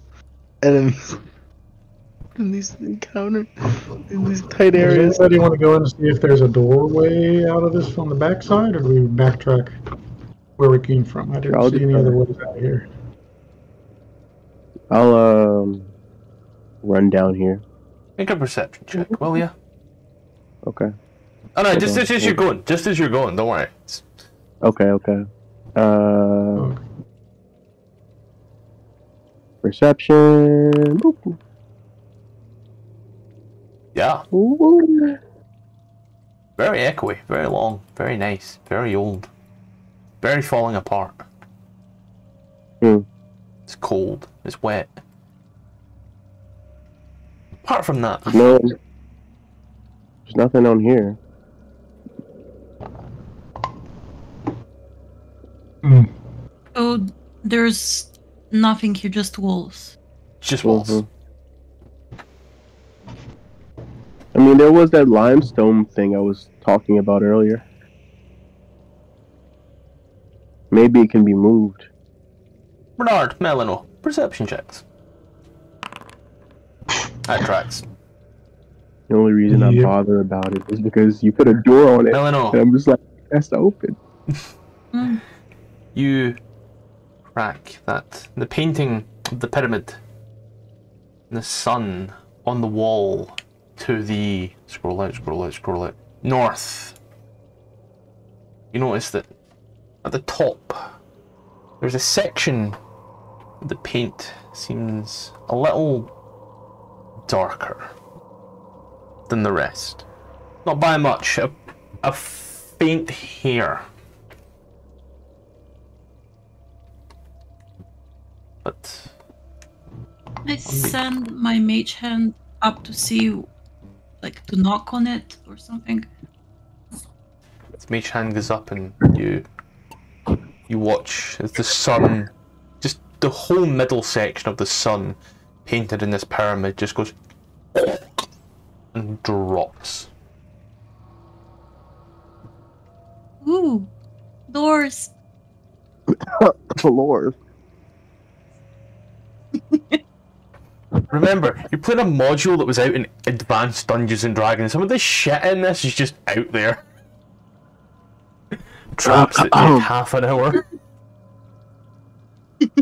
enemies in these encounter in these tight Does areas. anybody want to go in and see if there's a doorway out of this from the backside, or do we backtrack where we came from? I didn't I'll see any other ways out here. I'll um run down here. Make a perception check, will ya? Okay. Oh no, just, on, just as you're going. Just as you're going. Don't worry. It's- Okay. Okay. Uh, Okay. perception. Boop. Yeah. Ooh. Very echoey. Very long. Very nice. Very old. Very falling apart. Hmm. It's cold. It's wet. Apart from that, No. There's nothing on here. Mm. Oh, there's nothing here, just walls. just walls. Mhm. I mean, there was that limestone thing I was talking about earlier. Maybe it can be moved. Bernard, Melano, perception checks. That tracks. The only reason I bother about it is because you put a door on it, and I'm just like, that's open. Hmm. you crack that. The painting of the pyramid. The sun on the wall to the. Scroll out, scroll out, scroll out. North. You notice that at the top, there's a section. The paint seems a little darker than the rest. Not by much, a, a faint hair. But I send my mage hand up to see, like, to knock on it or something. Its mage hand goes up and you you watch as the sun just the whole middle section of the sun painted in this pyramid just goes and drops. Ooh, doors. Lord. Remember, you're playing a module that was out in Advanced Dungeons and Dragons. Some of the shit in this is just out there. Traps that take half an hour.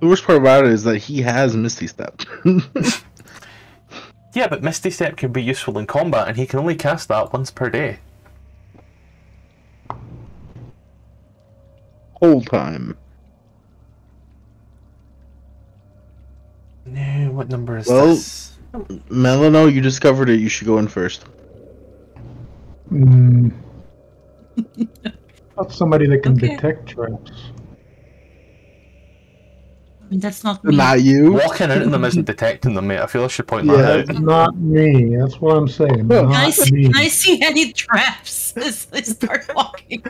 The worst part about it is that he has Misty Step. Yeah, but Misty Step can be useful in combat, and he can only cast that once per day. Whole time. No, what number is Well- this? Melano, you discovered it. You should go in first. Mm. Not somebody that can Okay. detect traps. I mean, that's not me. Not you. Walking into them isn't detecting them, mate. I feel I should point Yeah. that out. That's not me. That's what I'm saying. Well, Can I, see, me. can I see any traps as I start walking?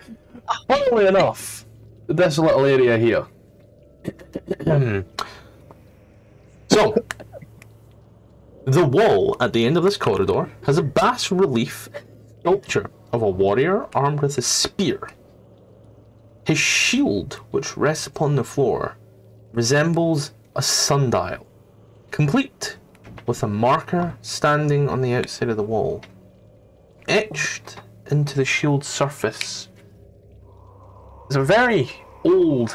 Funnily enough, this little area here. So, the wall at the end of this corridor has a bas relief sculpture of a warrior armed with a spear. His shield, which rests upon the floor, resembles a sundial, complete with a marker standing on the outside of the wall. Etched into the shield's surface is a very old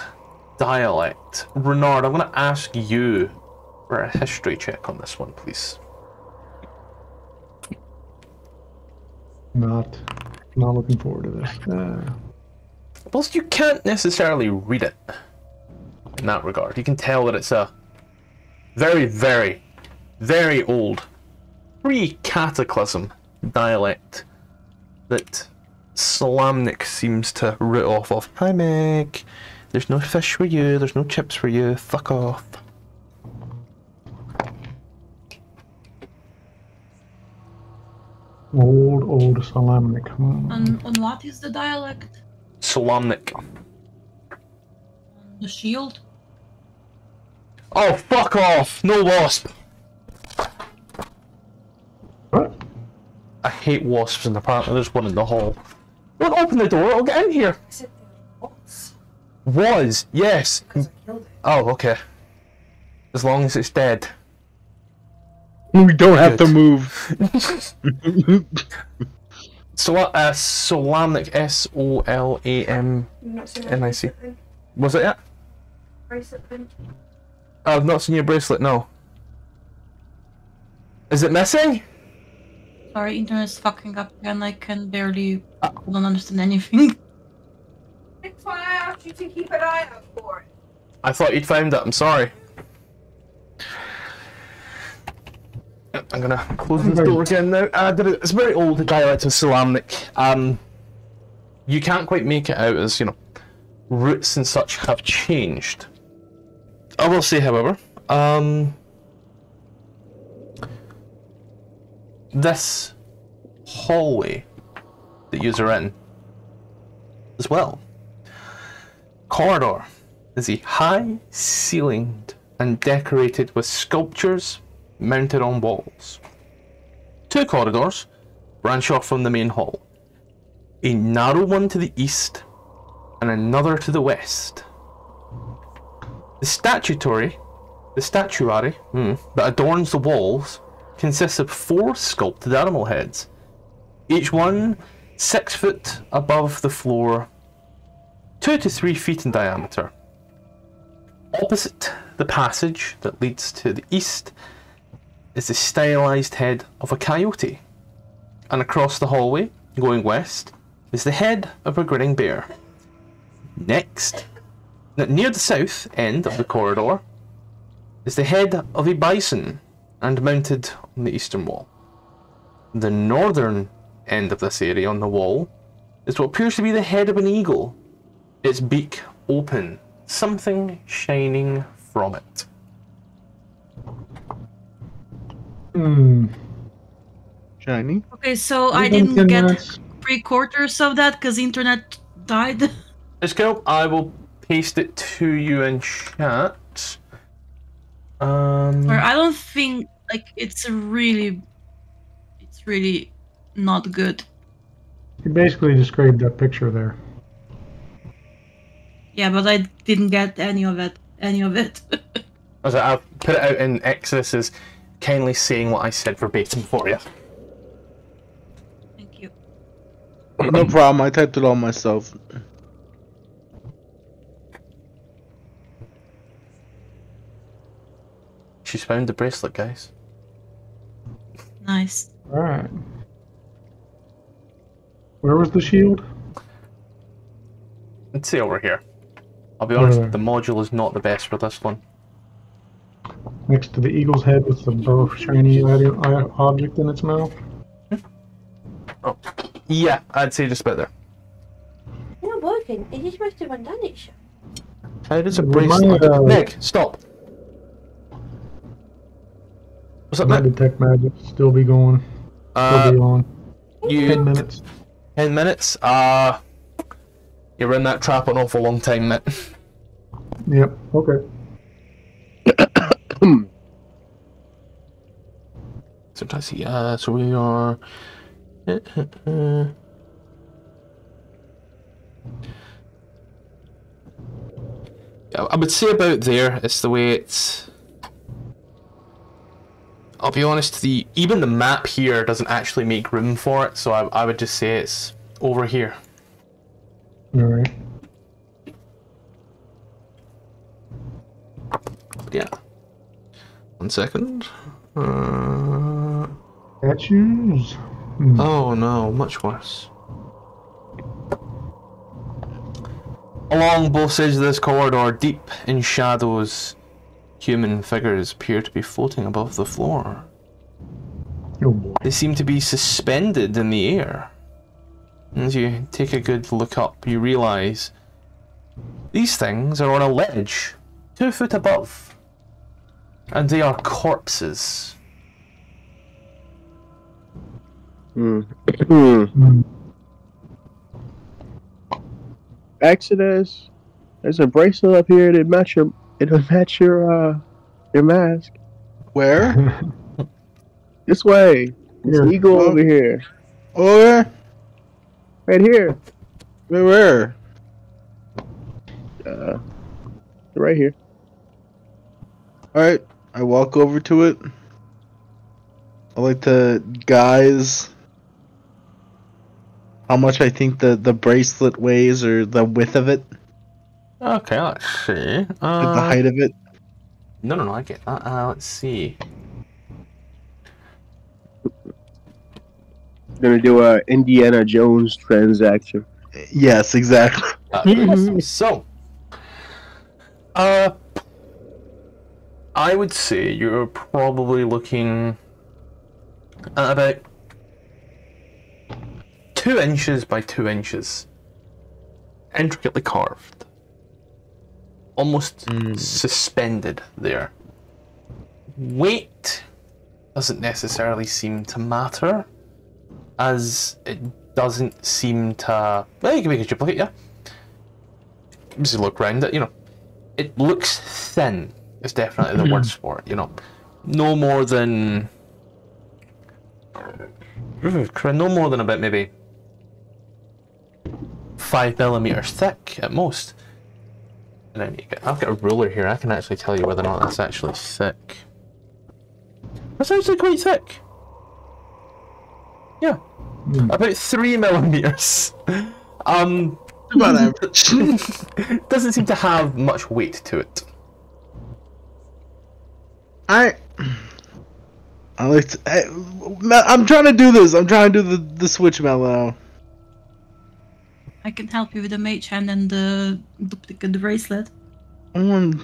dialect. Renard, I'm going to ask you for a history check on this one, please. Not, not looking forward to this. Uh, Whilst you can't necessarily read it in that regard, you can tell that it's a very, very, very old, pre cataclysm dialect that Solamnic seems to root off of. Hi, Meg. There's no fish for you, there's no chips for you, fuck off. Old, old Solamnic. Hmm. And on what is the dialect? Solamnic. The shield? Oh, fuck off! No wasp! What? I hate wasps, and apparently there's one in the hall. Don't open the door, I'll get in here! I said there was. Was, yes. Because I killed it. Oh, okay. As long as it's dead. We don't have to move. So what? Uh, Solamnic. S O L A M. You've not seen And my I see. bracelet then? Was it it? Bracelet then? I've not seen your bracelet. No. Is it missing? Sorry, internet's fucking up and I can barely I don't understand anything. That's why I asked you to keep an eye out for it. I thought you'd found it. I'm sorry. I'm gonna close this door again now. Uh, it's a very old dialect of Solamnic. Um, you can't quite make it out as you know, roots and such have changed. I will say, however, um, this hallway that you are in, as well, corridor is a high ceilinged and decorated with sculptures mounted on walls. Two corridors branch off from the main hall. A narrow one to the east and another to the west. The statuary, the statuary hmm, that adorns the walls consists of four sculpted animal heads, each one six foot above the floor, two to three feet in diameter. Opposite the passage that leads to the east is the stylized head of a coyote, and across the hallway, going west, is the head of a grinning bear. Next, near the south end of the corridor, is the head of a bison, and mounted on the eastern wall. The northern end of this area on the wall is what appears to be the head of an eagle, its beak open, something shining from it. Hmm. Shiny. Okay, so I We don't didn't get three quarters of that because internet died. It's cool. I will paste it to you in chat. Um, or I don't think like it's really it's really not good. You basically described that picture there. Yeah, but I didn't get any of it any of it. as I- I'll put it out in Exodus as kindly saying what I said verbatim for you. Thank you. No problem. I typed it all myself. She's found the bracelet, guys. Nice. Alright. Where was the shield? Let's see over here. I'll be honest, Where? the module is not the best for this one. Next to the eagle's head with the burr shiny object in its mouth. Oh, Yeah, I'd say just about there. It's not working. It is supposed to run down it. shit. How does a Remind bracelet? me Nick, stop. What's up, My Nick? detect magic still be going. Still be Uh, on. Ten you minutes. ten minutes. Uh, you're in that trap an awful long time, Nick. Yep. Okay. So I see. Uh, so we are. I would say about there it's the way it's. I'll be honest. The even the map here doesn't actually make room for it, so I, I would just say it's over here. All right. Yeah. One second. Uh, Statues. Hmm. oh no, much worse. Along both sides of this corridor, deep in shadows, human figures appear to be floating above the floor. Oh. They seem to be suspended in the air. As you take a good look up, you realize these things are on a ledge, two foot above, and they are corpses. Hmm. Exodus, there's a bracelet up here that match your it'll match your uh your mask. Where? This way. This Here. eagle over here. Oh, where? Right here. Where? Where? Uh right here. All right. I walk over to it. I like to guys how much I think the the bracelet weighs or the width of it, Okay, let's see. the Uh, height of it. no, no, no, I get that. Uh, let's see. Gonna do a Indiana Jones transaction. Yes, exactly. Uh. So, uh, I would say you're probably looking at about two inches by two inches, intricately carved, almost Mm. suspended there. Weight doesn't necessarily seem to matter, as it doesn't seem to. Well, you can make a duplicate, yeah. Just look round it, you know. It looks thin. Is definitely the word for it, you know. No more than. No more than about maybe five millimeters thick at most. And then you get, I've got a ruler here. I can actually tell you whether or not that's actually thick. That's actually quite thick. Yeah, Hmm. about three millimeters. Um, About average. doesn't seem to have much weight to it. I. I like to, I, I'm trying to do this. I'm trying to do the the switch mellow. I can help you with the mage hand and the duplicate bracelet. I want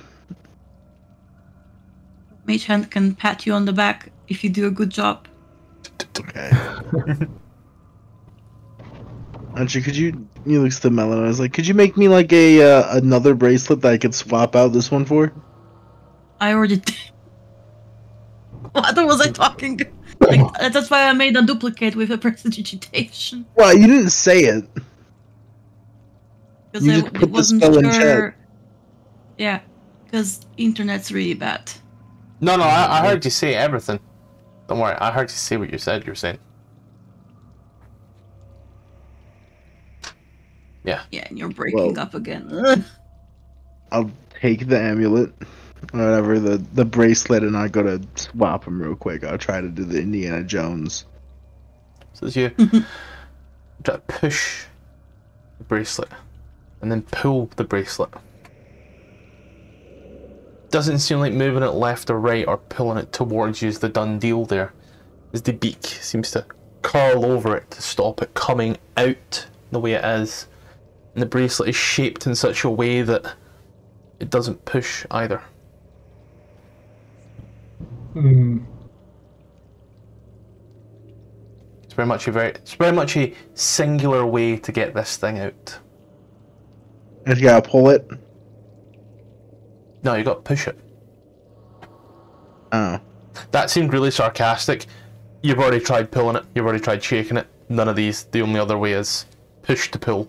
Mage hand can pat you on the back if you do a good job. Okay. Actually, could you? He looks at the melon. I was like, could you make me like a uh, another bracelet that I could swap out this one for? I already did. What was I talking? Like, that's why I made a duplicate with a prestidigitation. Well, you didn't say it. Because I just put the wasn't spell in sure. Yeah, because internet's really bad. No, no, I, I heard you say everything. Don't worry, I heard you say what you said. You're saying. Yeah, Yeah, and you're breaking Well- up again. I'll take the amulet, or whatever the the bracelet, and I go to swap them real quick. I'll try to do the Indiana Jones. So as you try to push the bracelet and then pull the bracelet. Doesn't seem like moving it left or right or pulling it towards you is the done deal there. As the beak seems to curl over it to stop it coming out the way it is. And the bracelet is shaped in such a way that it doesn't push either. Hmm. It's very much a very it's very much a singular way to get this thing out. Just gotta pull it. No, you got to push it. Oh, That seemed really sarcastic. You've already tried pulling it. You've already tried shaking it. None of these. The only other way is push to pull.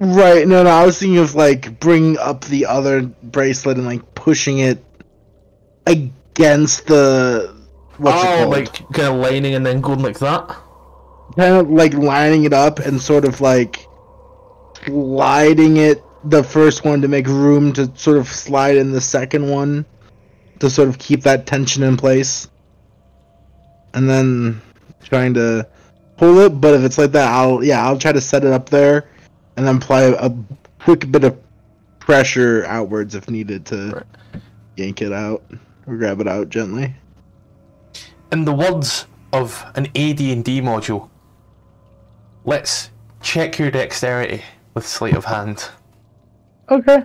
right. No, no. I was thinking of like bringing up the other bracelet and like pushing it against the. What's oh, it oh, called? like kind of lining and then going like that. kind of like lining it up and sort of like sliding it the first one to make room to sort of slide in the second one to sort of keep that tension in place and then trying to pull it but if it's like that i'll yeah i'll try to set it up there and then apply a quick bit of pressure outwards if needed to Right. yank it out or grab it out gently. In the words of an AD&D module, let's check your dexterity with sleight of hand. Okay.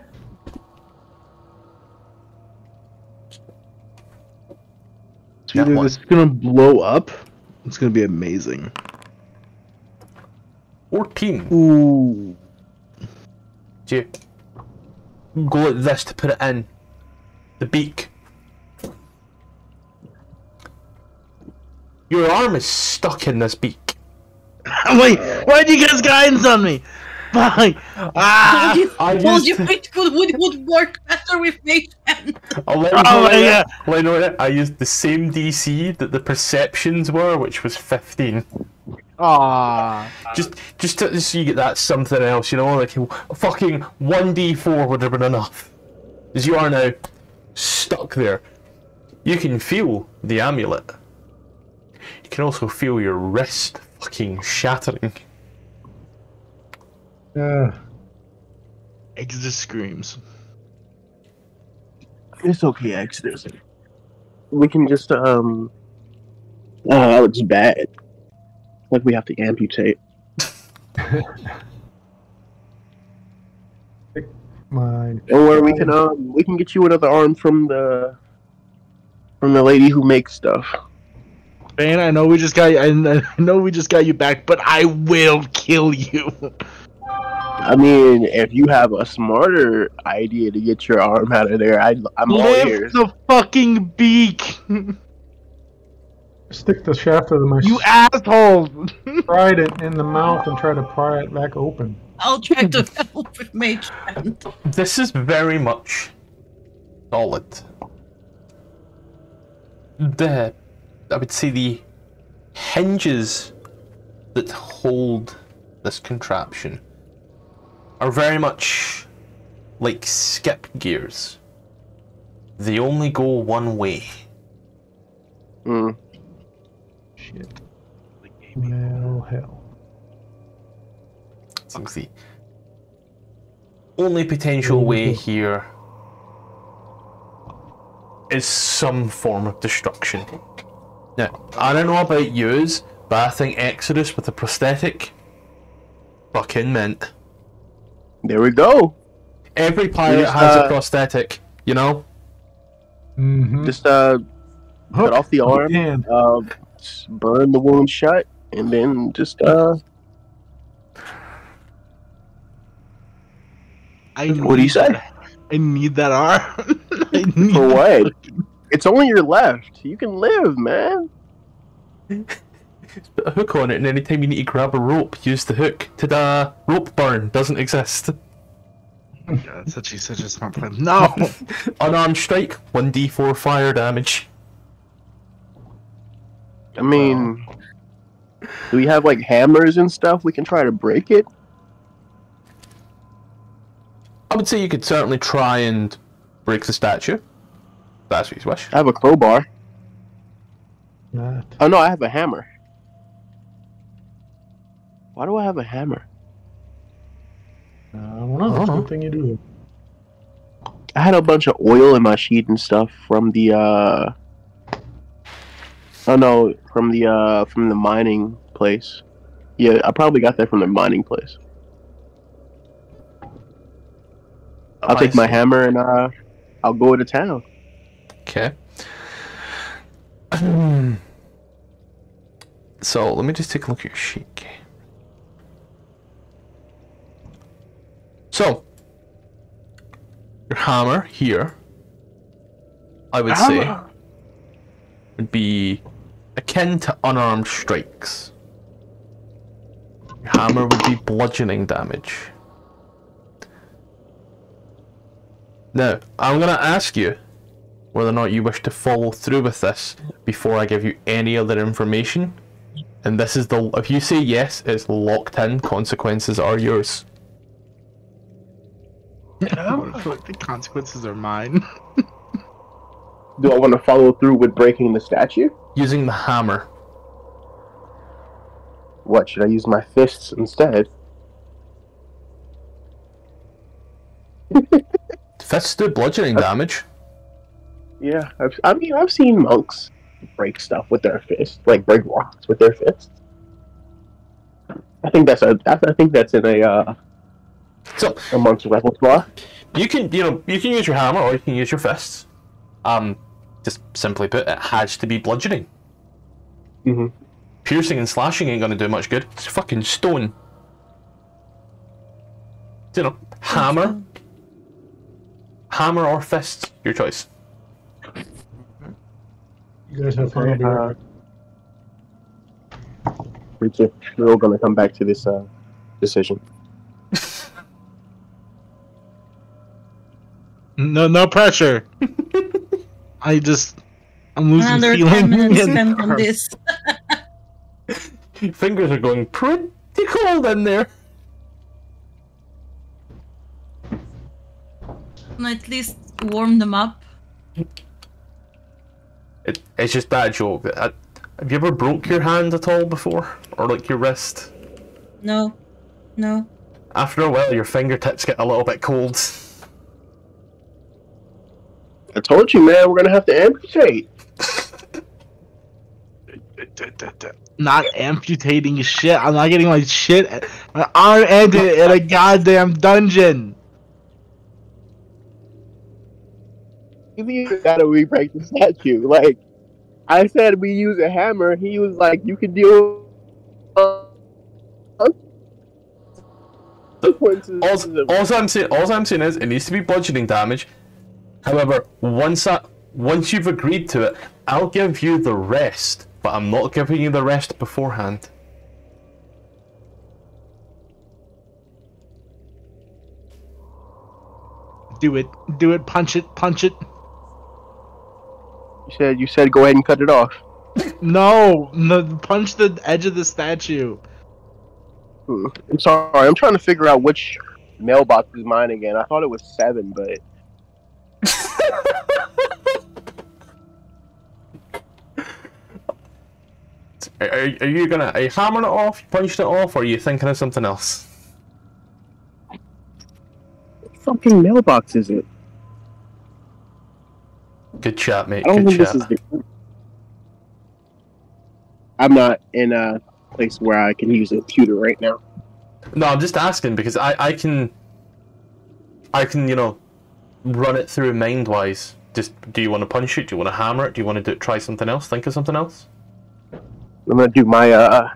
Yeah, Either this is gonna blow up. It's gonna be amazing. 14. Ooh. Do you go like this to put it in the beak? Your arm is stuck in this beak. Wait, why'd you guys guidance on me? Fine. Ah! Told you, I told used- you it would, would, would work better with mage hand. I'll let you Oh know my that. God. Let you know that I used the same DC that the perceptions were, which was 15. Ah, Just, just to, just so you get that something else, you know, like a fucking 1d4 would have been enough. As you are now stuck there. You can feel the amulet. You can also feel your wrist fucking shattering. Yeah. Exodus screams. It's okay, Exodus. We can just um. Oh, that looks bad. Like we have to amputate. My Or we can um we can get you another arm from the from the lady who makes stuff. Man, I know we just got I I know we just got you back, but I will kill you. I mean, if you have a smarter idea to get your arm out of there, I, I'm all ears. Lift the fucking beak, stick the shaft of my you asshole. trident in the mouth and try to pry it back open. I'll try to help with mage hand. This is very much solid. The, I would say the hinges that hold this contraption are very much like skip gears. They only go one way. Hmm. Shit. Well, hell. So the only potential way here is some form of destruction. Now, I don't know about yous, but I think Exodus with a prosthetic fucking mint. There we go. Every pirate Just, has a uh, prosthetic, you know? Mm-hmm. Just uh, cut off the arm, And uh, burn the wound shut, and then just uh. I What do you need say? that- I need that arm. Need For what? It's only your left. You can live, man. Put a hook on it, and anytime you need to grab a rope, use the hook. Ta-da! Rope burn doesn't exist. God, such a such a smart plan. No. Unarmed strike, 1d4 fire damage. I mean, do we have like hammers and stuff? We can try to break it. I would say you could certainly try and break the statue. That's what you wish. I have a crowbar. that. Oh no, I have a hammer. Why do I have a hammer? Uh, I don't know. It's good thing you do. I had a bunch of oil in my sheet and stuff from the uh Oh no, from the uh from the mining place. Yeah, I probably got that from the mining place. I'll take my hammer and uh I'll go to town. Okay. so let me just take a look at your sheet. So your hammer here, I would say, would be akin to unarmed strikes. Your hammer would be bludgeoning damage. Now, I'm gonna ask you whether or not you wish to follow through with this before I give you any other information. And this is the if you say yes, it's locked in. Consequences are yours. I feel like the consequences are mine. Do I want to follow through with breaking the statue? Using the hammer. What should I use my fists instead? Fists do bludgeoning damage. Yeah, I've, I mean, I've seen monks break stuff with their fists, like break rocks with their fists. I think that's a. that's- I think that's in a uh, So a monk's repertoire. you can you know you can use your hammer or you can use your fists. Um, just simply put, it has to be bludgeoning. Mhm. Piercing and slashing ain't gonna do much good. It's fucking stone. You know, hammer, hammer or fists, your choice. You guys have fun. I'll be right back. Me too. We're all gonna come back to this uh, decision. No, no pressure. I just, I'm losing Another feeling. 10 minutes spent on this. Fingers are going pretty cold in there. Can I at least warm them up? It, it's just bad joke. I, uh, have you ever broke your hand at all before, or like your wrist? No. No. After a while, your fingertips get a little bit cold. I told you, man. We're gonna have to amputate. Not amputating shit. I'm not getting my shit, my arm ended in a goddamn dungeon. You gotta re-break the statue. Like I said, we use a hammer. He was like, "You can deal." Uh, consequences All, of- all I'm saying, all I'm saying is, it needs to be bludgeoning damage. However, once that, once you've agreed to it, I'll give you the rest, but I'm not giving you the rest beforehand. Do it, do it, punch it, punch it. You said you said go ahead and cut it off. No, no, punch the edge of the statue. Hmm. I'm sorry. I'm trying to figure out which mailbox is mine again. I thought it was seven, but Are, are, you gonna, are you hammering it off, you punched it off, or are you thinking of something else? what fucking mailbox is it? Good chat, mate. I don't Good think chat. this is. I'm not in a place where I can use a computer right now. No, I'm just asking because I, I can, I can, you know, run it through mind wise. Just, do you want to punch it? Do you want to hammer it? Do you want to do, try something else? Think of something else? I'm gonna do my uh.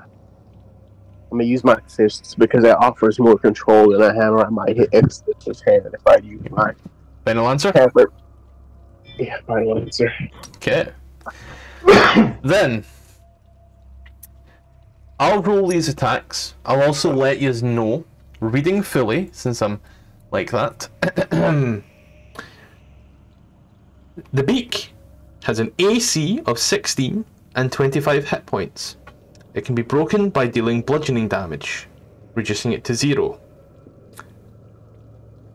I'm gonna use my fists because it offers more control than a hammer. I might hit X with hand if I use my Final answer? hammer. Yeah, final answer. Okay. then, I'll roll these attacks. I'll also let you know, reading fully, since I'm like that. the beak has an AC of 16 and 25 hit points. It can be broken by dealing bludgeoning damage, reducing it to zero.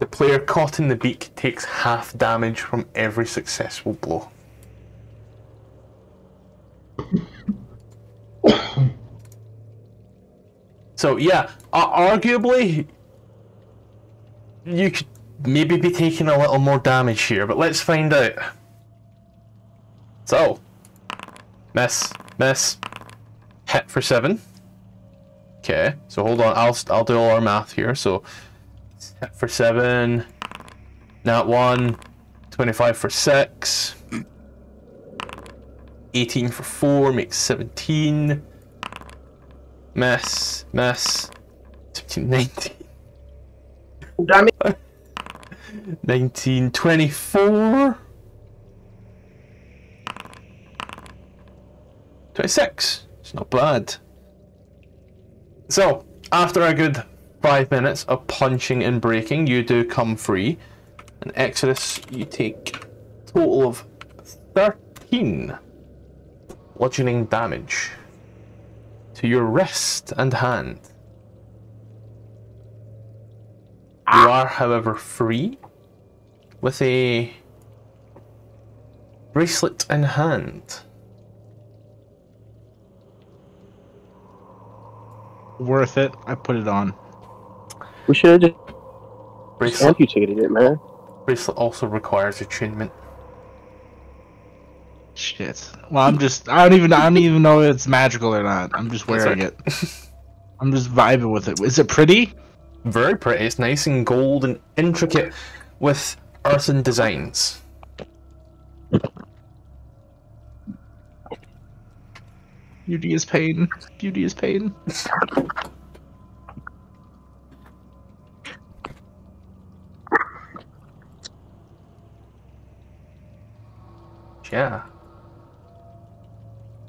The player caught in the beak takes half damage from every successful blow. So yeah, uh, arguably, you could maybe be taking a little more damage here, but let's find out. So, miss, miss, hit for seven. Okay, so hold on, I'll I'll do all our math here. So, hit for seven, not one, 25 for six, 18 for four makes 17. Miss, miss. 17, 19. Damn it. 19, 24. 26. It's not bad. So, after a good five minutes of punching and breaking, you do come free. And Exodus, you take total of 13 bludgeoning damage to your wrist and hand. You are, however, free with a bracelet in hand. Worth it. I put it on. We should have just Bracelet, amputated it, man. bracelet also requires attunement. Shit. Well, I'm just. I don't even. I don't even know if it's magical or not. I'm just wearing it. I'm just vibing with it. Is it pretty? Very pretty. It's nice and gold and intricate with earthen designs. Beauty is pain. Beauty is pain. Yeah.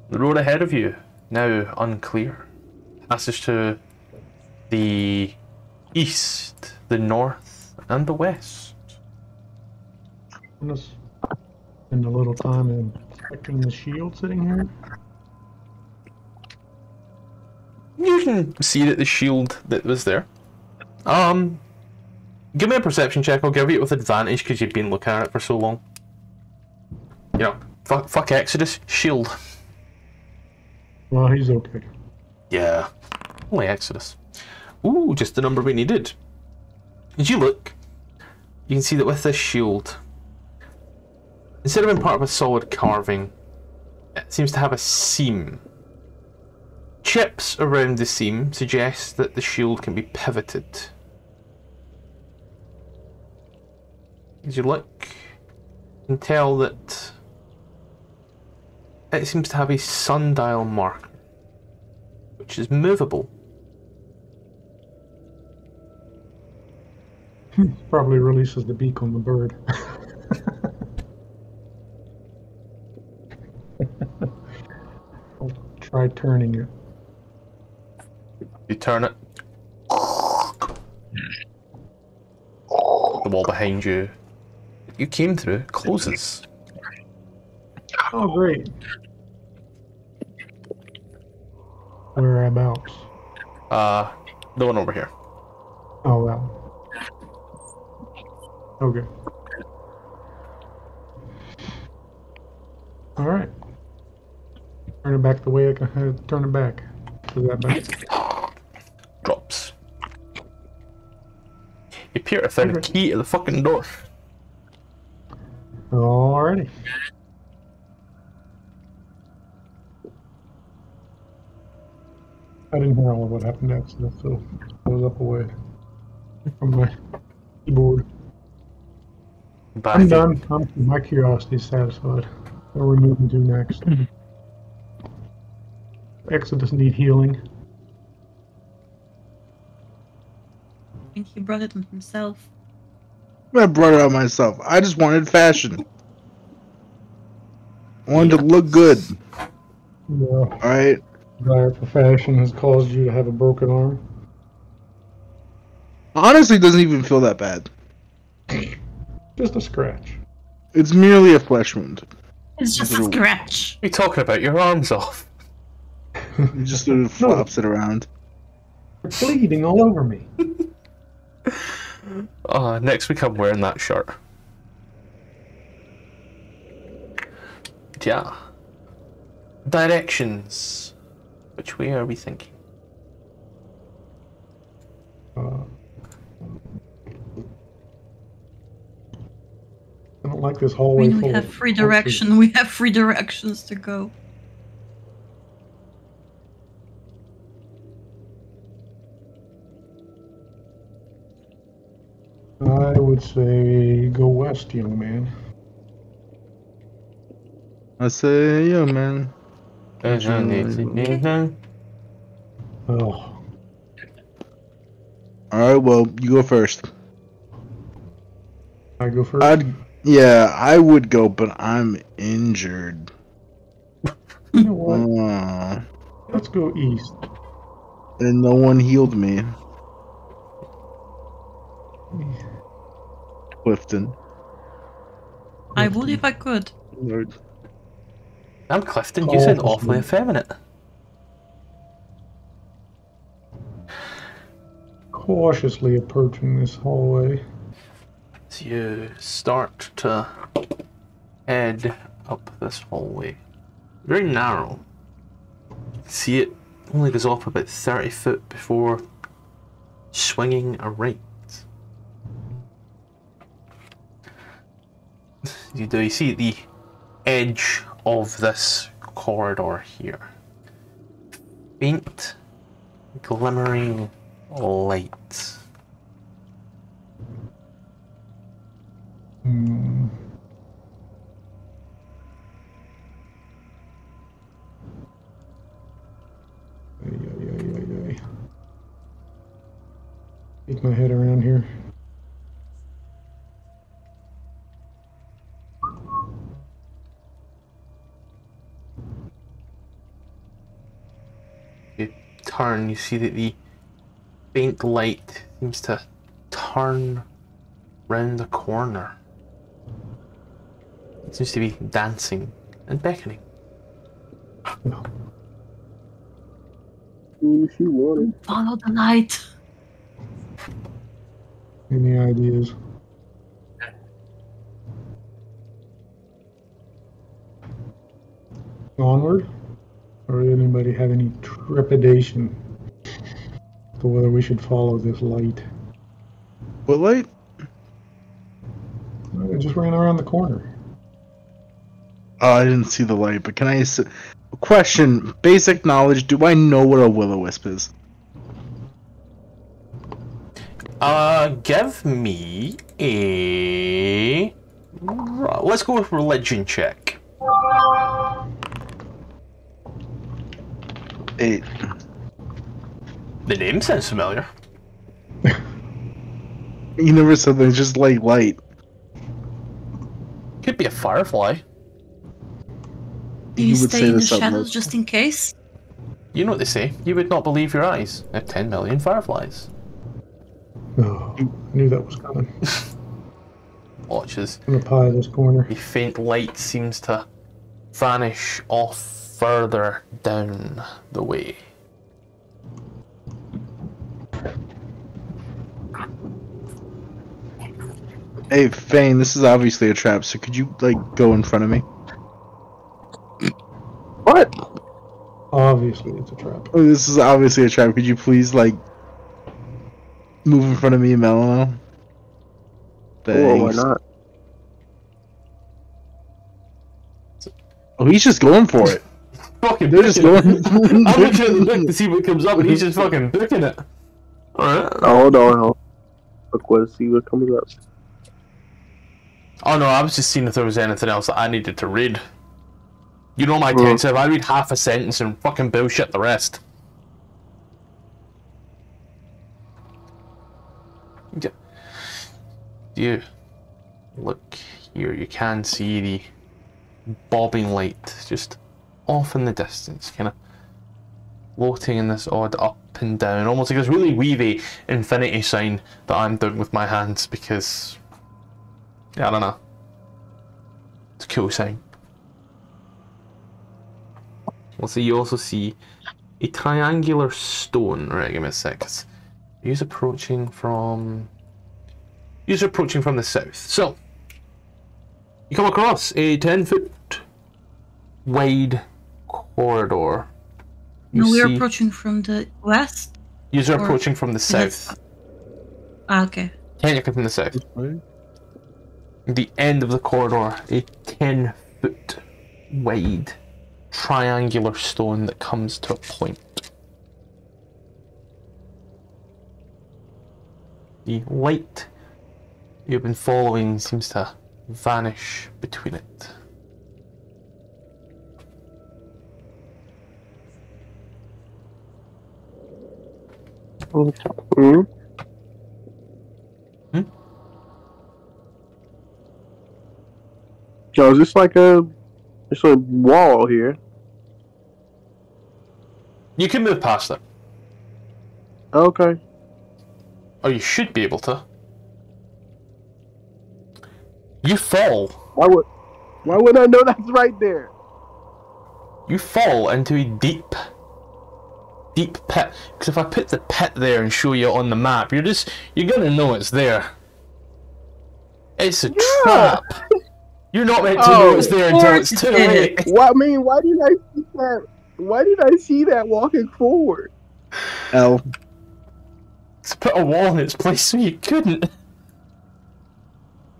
The road ahead of you, now unclear, passes to the east, the north, and the west. Just spend a little time inspecting the shield sitting here. You can see that the shield that was there. Um, give me a perception check. I'll give you it with advantage because you've been looking at it for so long. You know, fuck, fuck Exodus, shield. Well, he's okay. Yeah, only Exodus. Ooh, just the number we needed. As you look, you can see that with this shield, instead of being part of a solid carving, it seems to have a seam. Chips around the seam suggest that the shield can be pivoted. As you look, you can tell that it seems to have a sundial mark, which is movable. Hmm, probably releases the beak on the bird. try turning it. You turn it. The wall behind you. You came through closes. Oh, great. Where am Whereabouts? Uh, the one over here. Oh, one. Okay. All right. Turn it back the way I can uh, turn it back. Is that better? Drops. You appear to find a Okay. key to the fucking door. Alrighty. I didn't hear all of what happened next, so I was up away from my keyboard. Back I'm done. I'm, my curiosity's satisfied. What are we moving to next? Exodus need healing. I think he brought it on himself. I brought it out myself. I just wanted fashion. I wanted to look good. Yeah. Alright? Desire for fashion has caused you to have a broken arm. Honestly, it doesn't even feel that bad. Just a scratch. It's merely a flesh wound. It's just a Little- scratch. What are you talking about? Your arm's off. It just sort of flops it around. You're bleeding all over me. Uh, next week I'm wearing that shirt. Yeah. Directions. Which way are we thinking? Uh, I don't like this I hallway mean, we have of free corpses. direction. We have free directions to go. I would say go west, young man. I say, yeah, man. Oh, Alright, well, you go first. I go first. I'd, yeah, I would go, but I'm injured. you know what? Aw. Let's go east. and no one healed me. Clifton. I would if I could. I'm Clifton. You sound Oh, awfully effeminate. Cautiously approaching this hallway. As you start to head up this hallway. Very narrow. See it only goes off about 30 foot before swinging a right. You do you see the edge of this corridor here. Faint, glimmering light. Hmm. Get my head around here. Turn, you see that the faint light seems to turn round the corner. It seems to be dancing and beckoning. Ooh, she wanted. Follow the light. Any ideas? Onward? Or anybody have any trepidation to whether we should follow this light? What light? It just ran around the corner. Oh, I didn't see the light, but can I? s- Question: Basic knowledge. Do I know what a will o wisp is? Uh, give me a. Let's go with religion check. Eight. The name sounds familiar. You never said there's just like light. Could be a firefly. Do you, You would stay say in the shadows just in case? You know what they say. You would not believe your eyes. There are 10 million fireflies. Oh, I knew that was coming. Watches. I'm gonna pie this corner. The faint light seems to vanish off further down the way. Hey, Fane, this is obviously a trap. So could you like go in front of me? What? Obviously, it's a trap. Oh, this is obviously a trap. Could you please like move in front of me, Melano? Oh, why not? Oh, he's just going for it. Fucking They're just booking going. I'm looking at the book to see what comes up, and he's just fucking booking it. Alright. Oh, hold on, hold on. Look, what? See what comes up. Oh no, I was just seeing if there was anything else that I needed to read. You know my Well- tendency, if I read half a sentence and fucking bullshit the rest. Yeah. You look here, you can see the bobbing light just off in the distance, kind of floating in this odd up and down, almost like this really weavy infinity sign that I'm doing with my hands because yeah, I don't know. It's a cool sign. Also, you also see a triangular stone. Right, give me a sec. He's approaching from. He's approaching from the south. So, you come across a 10 foot wide corridor. You no, we're see- approaching from the west. You're or- approaching from the Is it- south. Ah, okay. Technically from the south. the end of the corridor, a 10 foot wide triangular stone that comes to a point. The light you've been following seems to vanish between it. Hmm? Hmm? Yo, is this like a it's a wall here? You can move past it, Okay. or you should be able to. You fall. Why would why would I know that's right there? You fall into a deep, deep pit. Because if I put the pit there and show you on the map, you're just you're gonna know it's there. It's a trap. You're not meant to know Oh, it's there until it's too late. Why I mean, why did I see that? Why did I see that walking forward? L. To put a wall in its place so you couldn't.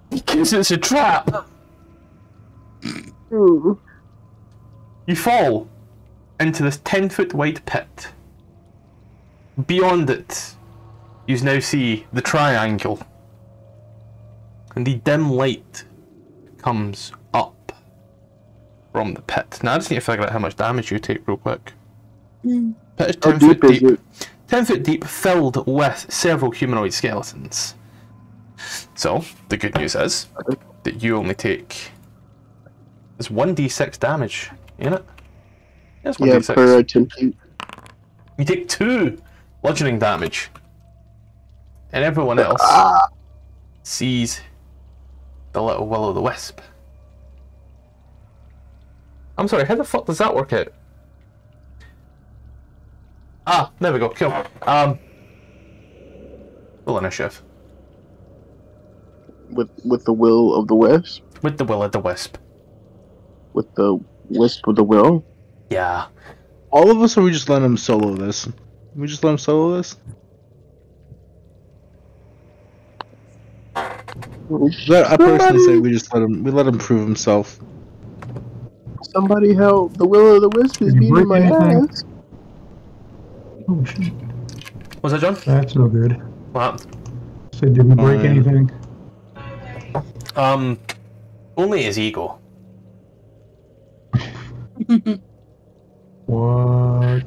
Because it's a trap. You fall into this 10 foot wide pit. Beyond it, you now see the triangle. And the dim light comes up from the pit. Now I just need to figure out how much damage you take real quick. Pit is How 10 foot deep is deep. 10 foot deep, filled with several humanoid skeletons. So, the good news is that you only take. It's 1d6 damage, ain't it? Yes, Yeah, 1d6. per uh, ten feet. You take two bludgeoning damage. And everyone else Ah, sees the little will o' the wisp. I'm sorry, how the fuck does that work out? Ah, there we go, cool. Um, roll initiative. with with the will of the wisp, With the will of the wisp. with the wisp of the will. Yeah. All of us, or we just let him solo this? We just let him solo this? But I personally say we just let him. We let him prove himself. Somebody help! The will of the wisp is Did you beating my break anything? ass. Oh shit. Was that John? That's no good. What? So did we break Fine. anything? Um, only his ego. What?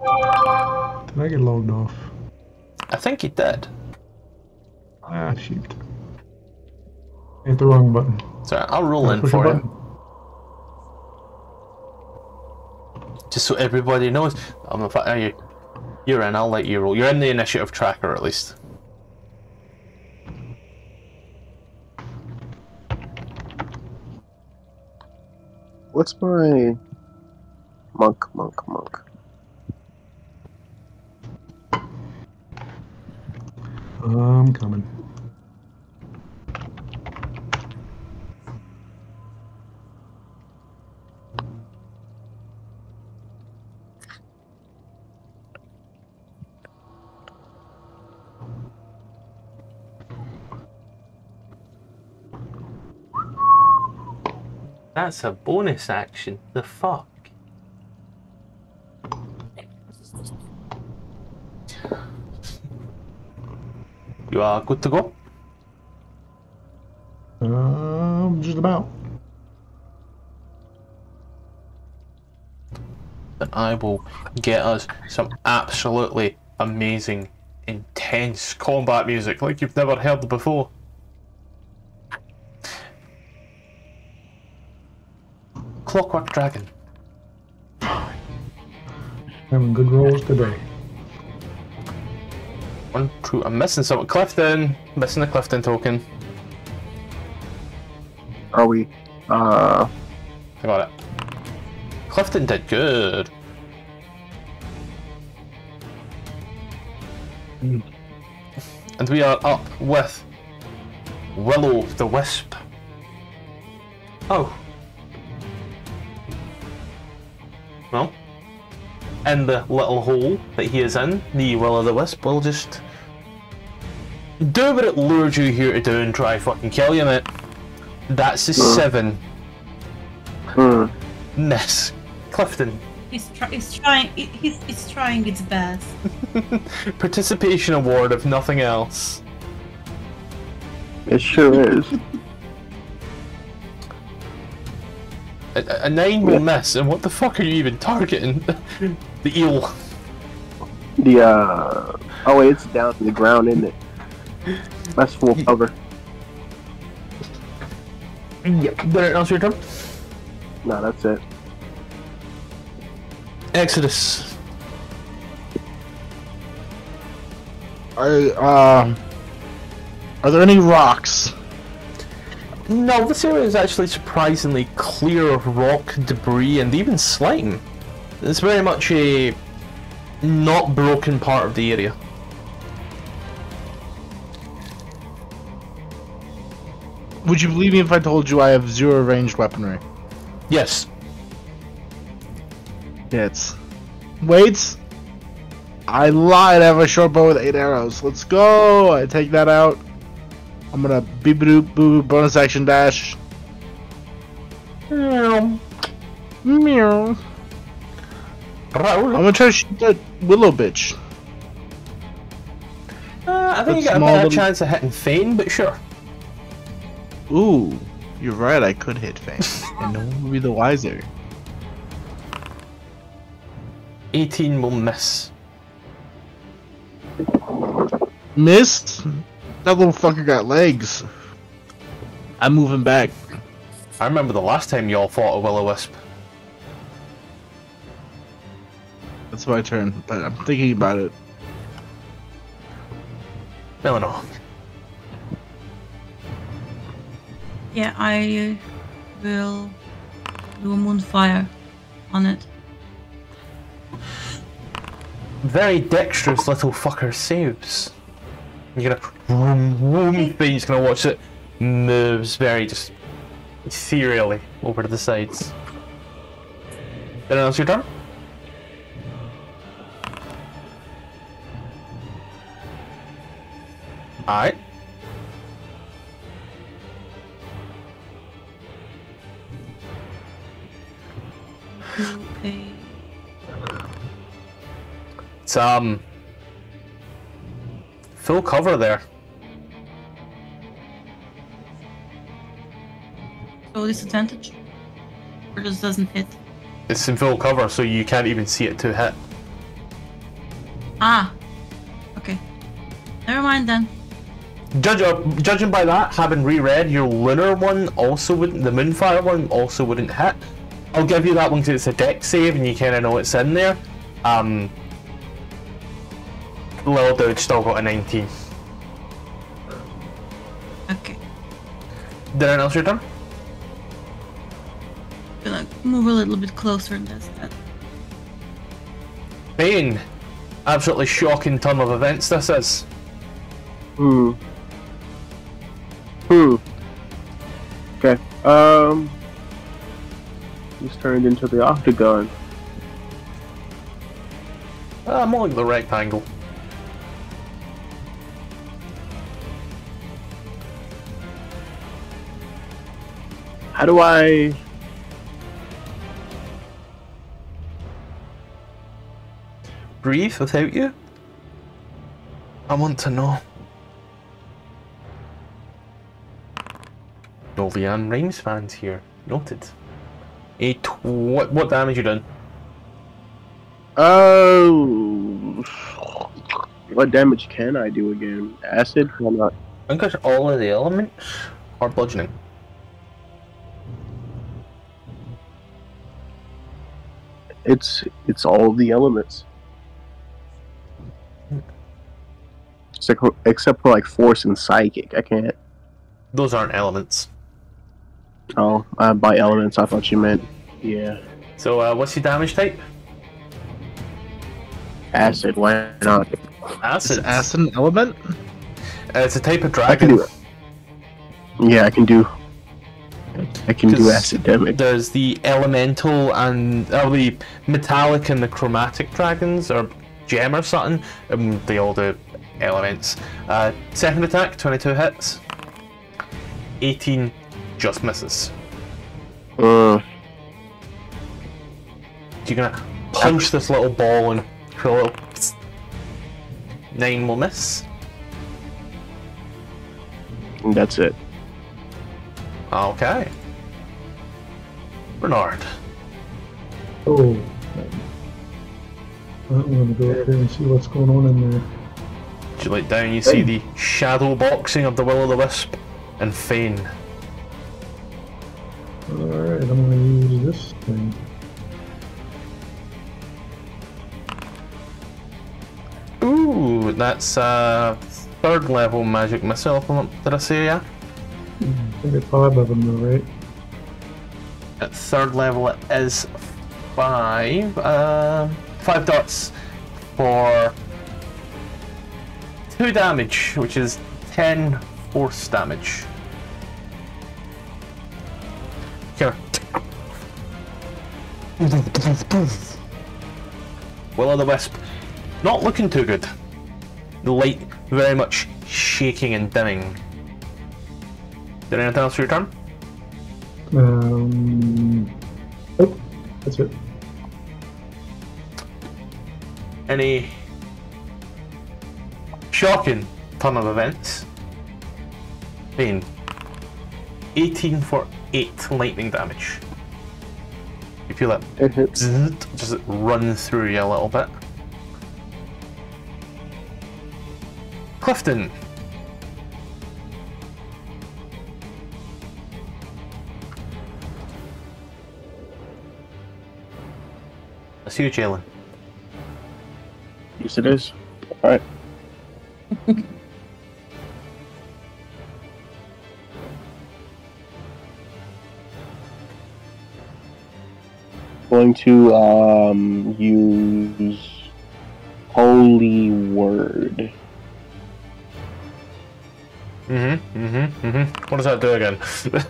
Did I get logged off? I think he did. Ah, shoot. Hit the wrong button. Sorry, I'll roll in Push a for you. Just so everybody knows. I'm in fact, are you? You're in. I'll let you roll. You're in the initiative tracker at least. What's my monk, monk, monk? I'm coming. That's a bonus action. The fuck? You are good to go. Um, just about. Then I will get us some absolutely amazing, intense combat music like you've never heard before. Clockwork Dragon. Having good rolls today. One, two, I'm missing something. Clifton! Missing the Clifton token. Are we? Uh, I got it. Clifton did good. And we are up with Will o' the Wisp. Oh. Well, in the little hole that he is in, the Will o' the Wisp will just do what it lured you here to do and try fucking kill you, mate. That's a seven. hmm. Miss. Clifton. He's, try- he's trying. he- He's, he's trying its best. Participation award, if nothing else. It sure is. A, a- a nine will miss, and what the fuck are you even targeting? the eel. The uh, oh it's down to the ground, isn't it? That's full cover. Yep. Did it answer your turn? No, that's it. Exodus. Are uh, are there any rocks? No, this area is actually surprisingly clear of rock, debris, and even slime. It's very much a not broken part of the area. Would you believe me if I told you I have zero ranged weaponry? Yes. Hits. Wait. I lied. I have a short bow with eight arrows. Let's go. I take that out. I'm gonna beep boop boo bonus action dash. Um, Meow. I'm gonna try to shoot that willow bitch. uh, I think you got a better little- chance of hitting Fane, but sure. Ooh, you're right. I could hit Fang, and no one would be the wiser. 18 will miss. Missed. That little fucker got legs. I'm moving back. I remember the last time y'all fought a will-o-wisp. That's my turn, but I'm thinking about it. Eleanor. Yeah, I will do a moonfire on it. Very dexterous little fucker saves. You're gonna vroom, vroom, but you're just gonna watch it moves very just ethereally over to the sides. Anyone else your turn? Alright. Okay. It's um full cover there. So disadvantage? Or just doesn't hit? It's in full cover, so you can't even see it to hit. Ah! Okay. Never mind then. Judge, uh, judging by that, having reread your lunar one also wouldn't, the moonfire one also wouldn't hit. I'll give you that one because it's a Dex save and you kind of know it's in there. Um, Little Dude still got a 19. Okay. Did anyone else your turn? Gonna move a little bit closer and that's that. Bane. Absolutely shocking turn of events this is. Hmm. Hmm. Okay. Um. He's turned into the octagon. Uh, more like the rectangle. How do I? Breathe without you? I want to know. No LeAnn Rimes fans here. Noted. A what, what damage you done? Oh. What damage can I do again? Acid? Why not? I think it's all of the elements or bludgeoning. It's it's all the elements. Except for, except for like force and psychic. I can't. Those aren't elements. Oh, uh, by elements, I thought you meant. Yeah. So uh, what's your damage type? Acid, why not? Is Acid. acid an element? Uh, it's a type of dragon. I can dragon. do it. Yeah, I can do. I can do acid damage. There's the elemental and oh, the metallic and the chromatic dragons, or gem or something. Um, they all do elements. Uh, second attack, 22 hits. 18 just misses. Uh, You're gonna punch this little ball and a little. Nine will miss. and that's it. Okay. Bernard. Oh. I'm gonna go up there and see what's going on in there. You look down, you see the shadow boxing of the Will o' the Wisp and Fane. Alright, I'm gonna use this thing. Ooh, that's uh third level magic missile. Did I say yeah? It's five of them though, right? At third level, it is five. Uh, five dots for two damage, which is ten force damage. Here. Will o' the Wisp, not looking too good. The light very much shaking and dimming. Did anything else for your turn? Um. Oh, That's it. Any shocking turn of events. Bane. 18 for 8 lightning damage. You feel that It hits. zzz, just run through you a little bit. Clifton. That's you, Jalen. Yes, it is. All right. Going to um, use holy word. Mm-hmm, mm-hmm, mm-hmm. What does that do again?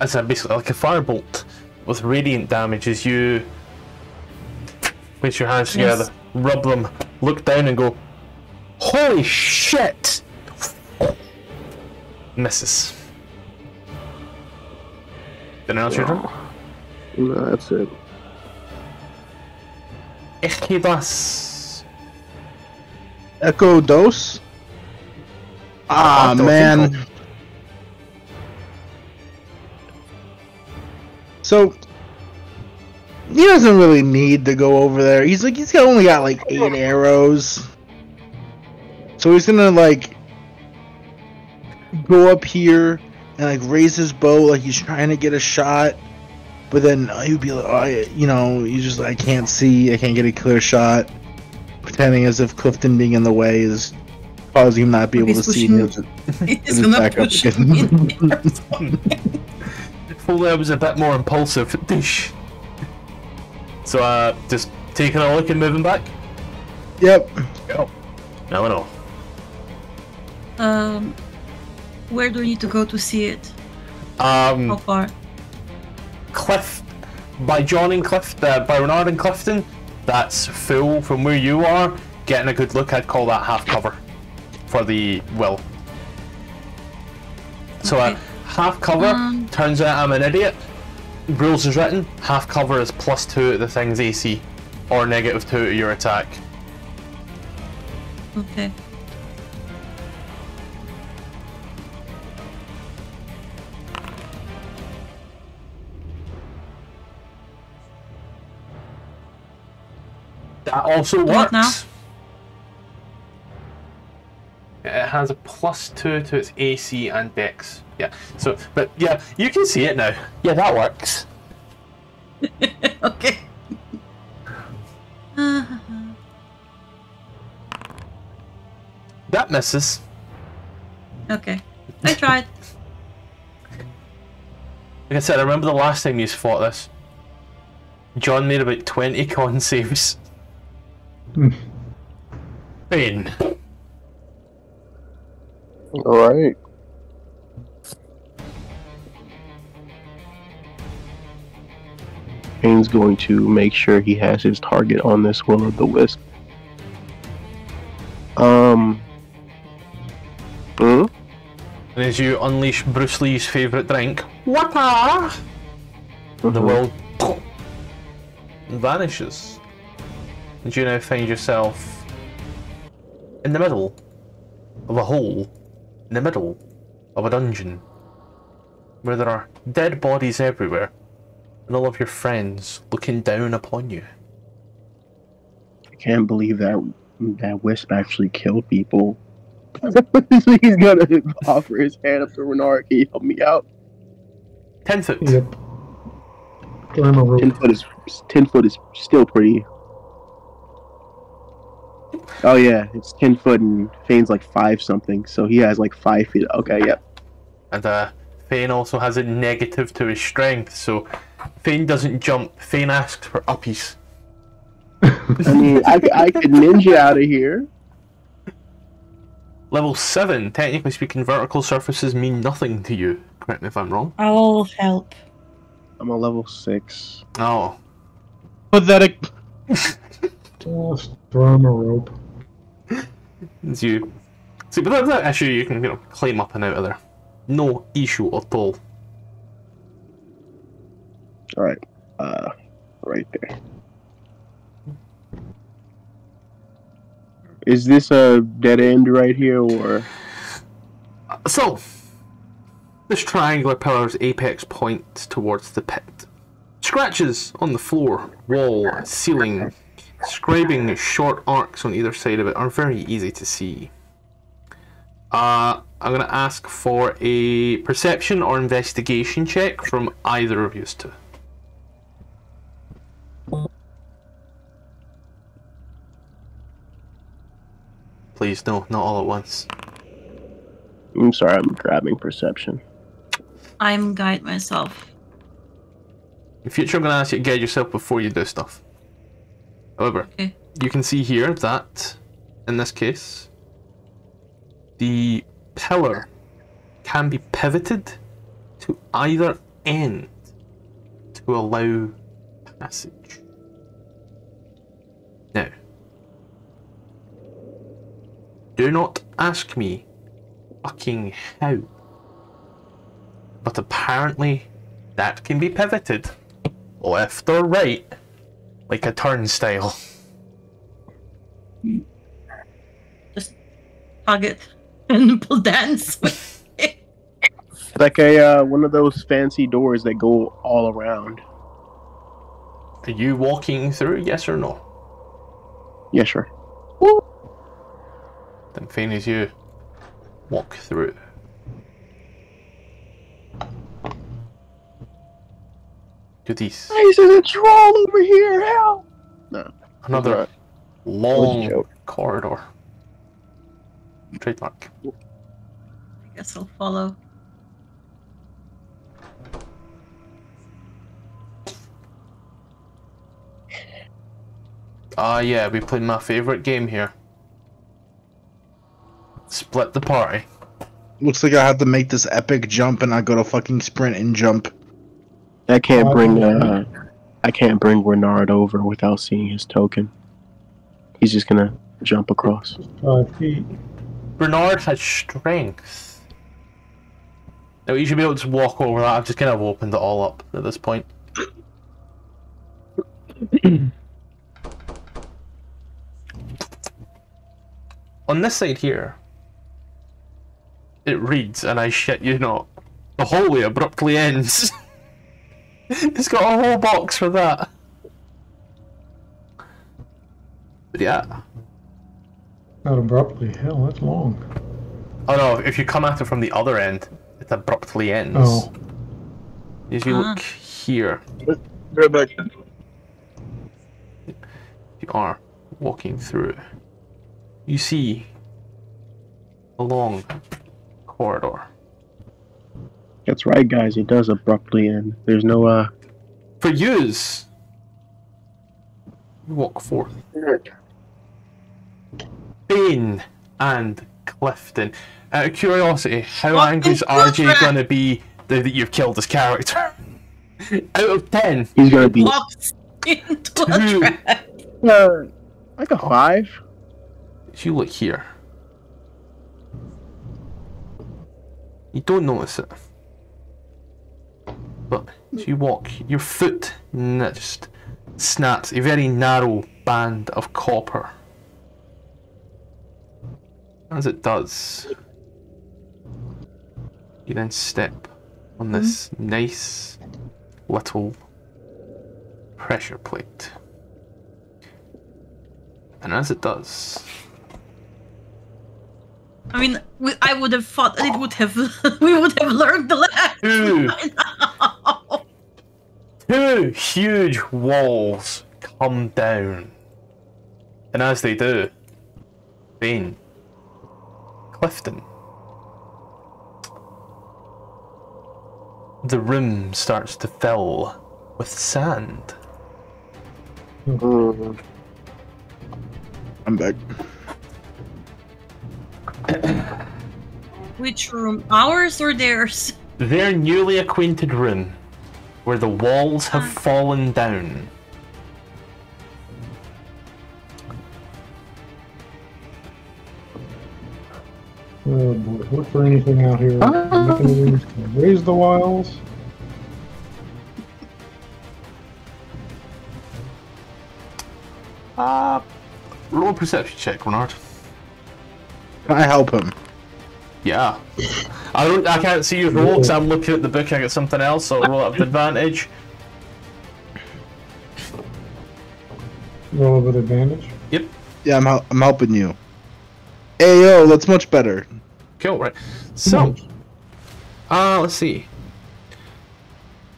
It's a basically like a firebolt with radiant damage as you place your hands Yes. together, rub them, look down and go, Holy shit! Misses. Anything else your turn? No, that's it. Ichidas. Echo Dose. Ah Octo man. So he doesn't really need to go over there. He's like he's got only got like eight arrows. So he's gonna like go up here and like raise his bow like he's trying to get a shot. But then uh, he'd be like, oh, I- you know, he's just I can't see, I can't get a clear shot. Pretending as if Clifton being in the way is causing him not be able He's to see pushing- his, He's his gonna back up push again. me in there. If only I was a bit more impulsive. Doosh. So, uh, just taking a look and moving back? Yep. Go. No, no. Um, where do we need to go to see it? Um, How far? Cliff, by John and Cliff, uh, by Renard and Clifton, that's full from where you are. Getting a good look, I'd call that half cover for the will. So, uh, Okay. half cover Um. turns out I'm an idiot. Rules is written. Half cover is plus two to the thing's AC, or negative two to your attack. Okay. That also works. now? It has a plus two to its AC and Dex. Yeah. So, but yeah, you can see it now. Yeah, that works. okay. That misses. okay. I tried. Like I said, I remember the last time you fought this. John made about 20 con saves. Hmm. Bane. All right. Kane's going to make sure he has his target on this will of the wisp. Um. hmm? And as you unleash Bruce Lee's favourite drink, water, the Mhm. world vanishes. And you now find yourself in the middle of a hole, in the middle of a dungeon, where there are dead bodies everywhere, and all of your friends looking down upon you. I can't believe that that wisp actually killed people. He's gonna offer his hand up to Renard. Can you help me out? Ten foot. Yep. Climb a Ten foot is ten foot is still pretty. Oh yeah, it's ten foot and Fane's like five something, so he has like five feet. Okay, yep. And uh, Fane also has a negative to his strength, so Fane doesn't jump. Fane asks for uppies. I mean, I could ninja out of here. Level 7, technically speaking, vertical surfaces mean nothing to you. Correct me if I'm wrong. I'll help. I'm a level six. Oh. Pathetic. Just throw him a rope. As you. See, but that's that issue you can, you know, climb up and out of there. No issue at all. All right. Uh, right there. Is this a dead end right here, or So, this triangular pillar's apex points towards the pit. Scratches on the floor, wall, ceiling, scribing short arcs on either side of it are very easy to see. Uh, I'm going to ask for a perception or investigation check from either of you two. Please, no, not all at once. I'm sorry, I'm grabbing perception. I'm guide myself. In future, I'm going to ask you to guide yourself before you do stuff. However, Okay. you can see here that, in this case, the pillar can be pivoted to either end to allow passage. Now, do not ask me fucking how, but apparently that can be pivoted left or right like a turnstile. Just hug it and pull dance. Like a uh, one of those fancy doors that go all around. Are you walking through, yes or no? Yeah, sure. Then fine as you walk through. Do these. Guys, there's a troll over here. Help! No, Another That was a long joke. corridor. Trademark. I guess I'll follow. Ah, yeah, we played my favorite game here. Split the party. Looks like I have to make this epic jump, and I go to fucking sprint and jump. I can't bring uh, I can't bring Renard over without seeing his token. He's just gonna jump across. Five feet. Bernard has strength. Now you should be able to walk over that. I've just kind of opened it all up at this point. On this side here, it reads, and I shit you not, the hallway abruptly ends. it's got a whole box for that. But yeah. Not abruptly. Hell, that's long. Oh no, if you come at it from the other end, it abruptly ends. Oh. If you Ah. look here, Right back. you are walking through. You see a long corridor. That's right, guys. It does abruptly end. There's no uh. For yous, walk forth. Bane and Clifton. Out of curiosity, how What angry is RJ Clifton? going to be that that you've killed his character? Out of 10, He's gonna be Walks into a Two. trap. uh, like a five. if you look here, you don't notice it. But as you walk, your foot just snaps a very narrow band of copper. As it does, you then step on this mm-hmm. nice little pressure plate. And as it does, I mean, we, I would have thought it would have. we would have learned the lesson. Ooh. by now. two huge walls come down. And as they do, Bane, Clifton, the room starts to fill with sand. Mm-hmm. I'm back. Which room? Ours or theirs? Their newly acquainted room, where the walls have fallen down. Oh boy, look for anything out here. Mechanisms raise the walls. Uh, roll a perception check, Renard. Can I help him? Yeah. I don't. I can't see you roll because I'm looking at the book. I got something else, so I'll roll up with advantage. Roll with advantage. Yep. Yeah, I'm I'm helping you. Hey yo, that's much better. Cool, right. So, uh, let's see.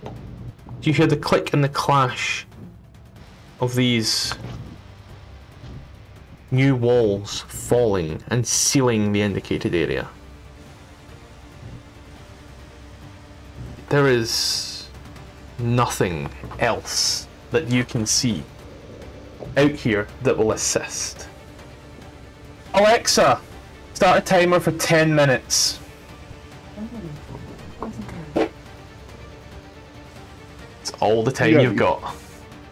Do you hear the click and the clash of these new walls falling and sealing the indicated area. There is nothing else that you can see out here that will assist. Alexa, start a timer for 10 minutes. It's all the time you've got.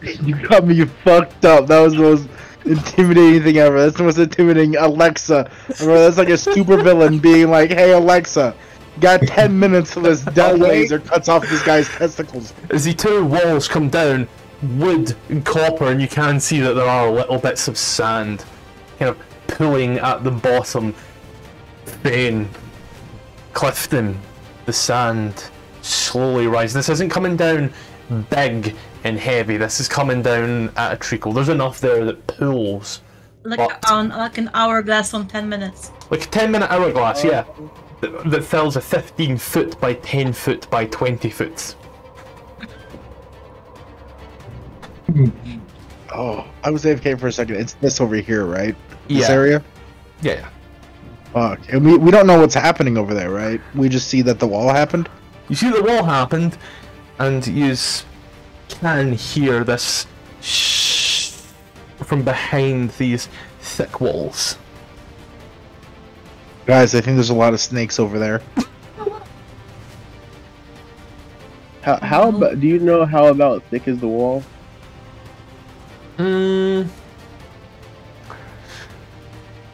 You got me fucked up. That was the most intimidating thing ever. That's the most intimidating Alexa. Bro, that's like a super villain being like, "Hey Alexa, got ten minutes till this death laser cuts off this guy's testicles." As the two walls come down, wood and copper, and you can see that there are little bits of sand kind of pulling at the bottom. Bane, Clifton, the sand slowly rises. This isn't coming down big and heavy. This is coming down at a trickle. There's enough there that pulls. Like What? on like an hourglass on ten minutes. Like a 10 minute hourglass, yeah. Oh. That, that fills a 15 foot by 10 foot by 20 foot. Oh, I was AFK for a second. It's this over here, right? This Yeah. area. Yeah. Fuck. And we we don't know what's happening over there, right? We just see that the wall happened. You see the wall happened, and you can hear this shh from behind these thick walls. Guys, I think there's a lot of snakes over there. How, how about? Do you know how about thick is the wall? Hmm.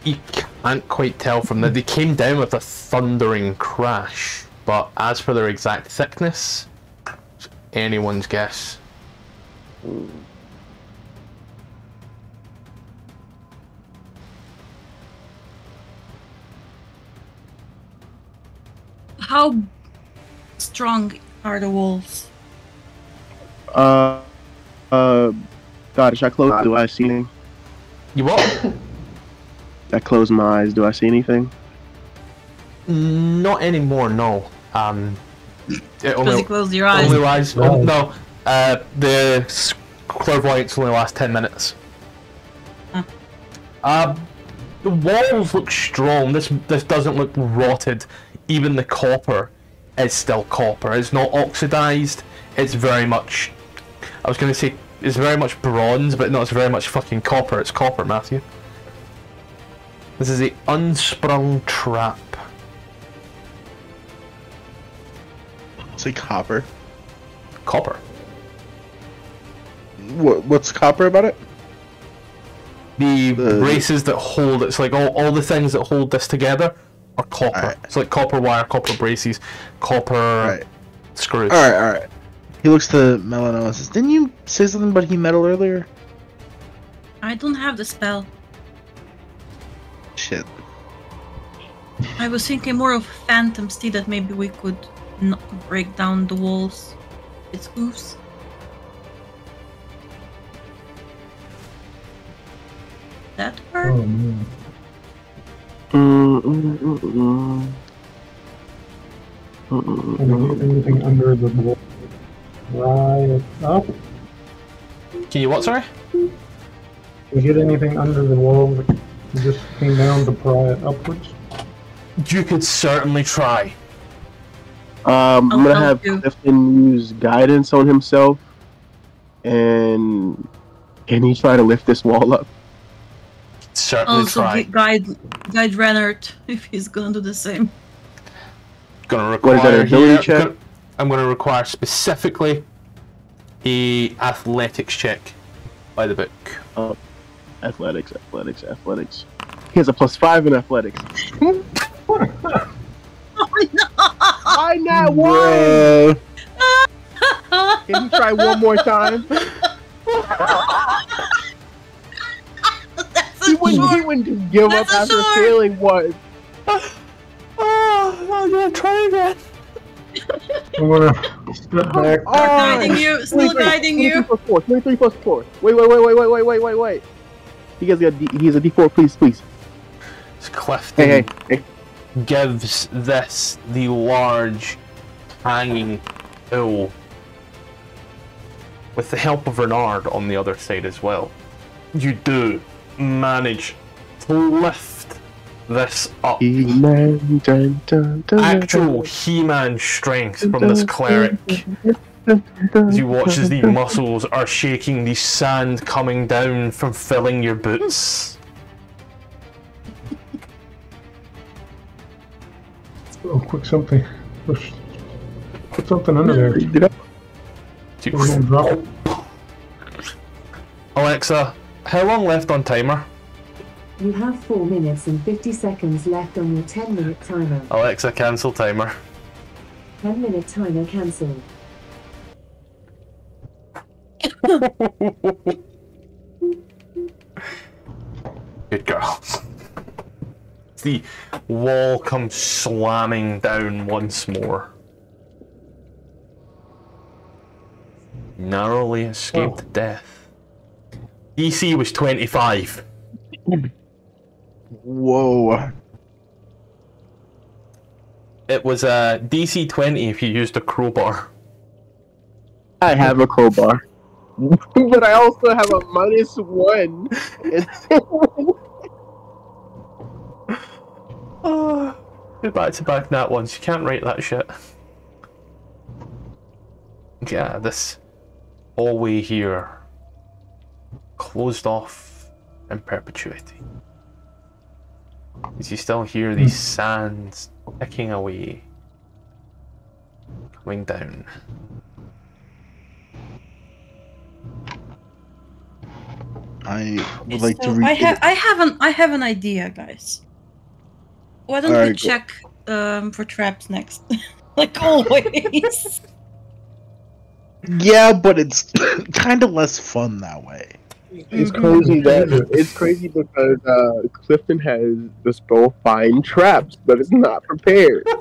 you can't quite tell from that. They came down with a thundering crash, but as for their exact thickness, it's anyone's guess. How strong are the walls? Uh, uh, God, should I close? Do I see anything? You what? I close my eyes. Do I see anything? Not anymore. No. Um, it only close your eyes. only lasts. Right. oh, no. Uh, the s- clairvoyance only lasts ten minutes. Huh. Uh, the walls look strong. This this doesn't look rotted. Even the copper is still copper. It's not oxidized. It's very much. I was going to say it's very much bronze, but no, it's very much fucking copper. It's copper, Matthew. This is the unsprung trap. Say copper. Copper. What what's copper about it? the The- braces that hold it's like all, all the things that hold this together are copper. Alright. It's like copper wire, copper braces, copper Alright. screws. All right, all right. He looks to Melano and says, "Didn't you say something about heat metal earlier?" I don't have the spell. Shit. I was thinking more of Phantom Steed that maybe we could not break down the walls. It's oofs. That Oh man. Mm, mm, mm, Can anything under the wall? Right up. Can you what, sorry? Can you get anything under the wall that just came down to pry it upwards? You could certainly try. Um, I'm gonna have you. Clifton use guidance on himself, and can he try to lift this wall up? Certainly Also, try. gu- guide guide Rennert if he's gonna do the same. Gonna What is that, require an ability here- check? gonna- I'm gonna require specifically a athletics check by the book. Oh, athletics, athletics, athletics. He has a plus five in athletics. Oh no! Why not Bro. Can you try one more time? wouldn't, he wouldn't give up That's a after sword. failing one. Oh, ah, I'm gonna try again. I'm gonna step oh, back. Oh, guiding you, still 23, guiding 23 you. plus 4, 23 plus 4. Wait, wait, wait, wait, wait, wait, wait, wait, wait. He has a, D, he has a D4, please, please. It's Clifton Hey, hey, hey. gives this the large hanging tool with the help of Renard on the other side as well. You do manage to lift this up. He-Man, dun, dun, dun, Actual He-Man strength from this cleric as you watch as the muscles are shaking, the sand coming down from filling your boots. Oh, quick something. Push. Put something under there. Did I- You- We're gonna drop it. Alexa, how long left on timer? You have 4 minutes and 50 seconds left on your 10 minute timer. Alexa, cancel timer. 10 minute timer cancelled. Good girl. the wall comes slamming down once more. Narrowly escaped Oh. death. DC was 25. Whoa. It was uh, a DC 20 if you used a crowbar. I have a crowbar. but I also have a minus one. Oh, good back to back that ones. You can't write that shit. Yeah, this all hallway here closed off in perpetuity. As you still hear these sands ticking away, coming down. I would like to read. I have I have an I have an idea, guys. Why don't we go- check um, for traps next? like always. Yeah, but it's kind of less fun that way. It's crazy that it's crazy because uh, Clifton has the spell find traps, but it's not prepared.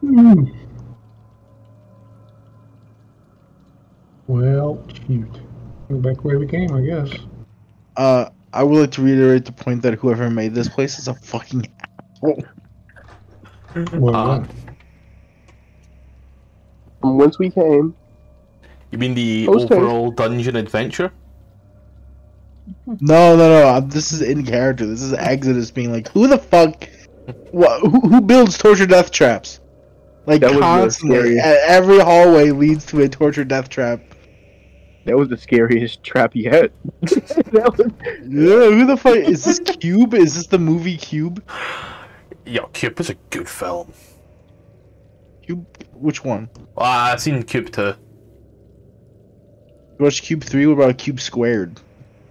Hmm. Well, shoot. Go back where we came, I guess. Uh, I would like to reiterate the point that whoever made this place is a fucking asshole. Well, Uh, yeah. From whence we came, You mean the Okay. overall dungeon adventure? No, no, no. uh, This is in character. This is Exodus being like, who the fuck? What? Who, who builds torture death traps? Like That constantly, scariest. every hallway leads to a torture death trap. that was the scariest trap yet. was, Yeah, who the fuck is this? Cube? Is this the movie Cube? Yeah, Cube is a good film. Cube? Which one? Ah, I've seen Cube 2. You watch Cube Three? What about Cube Squared?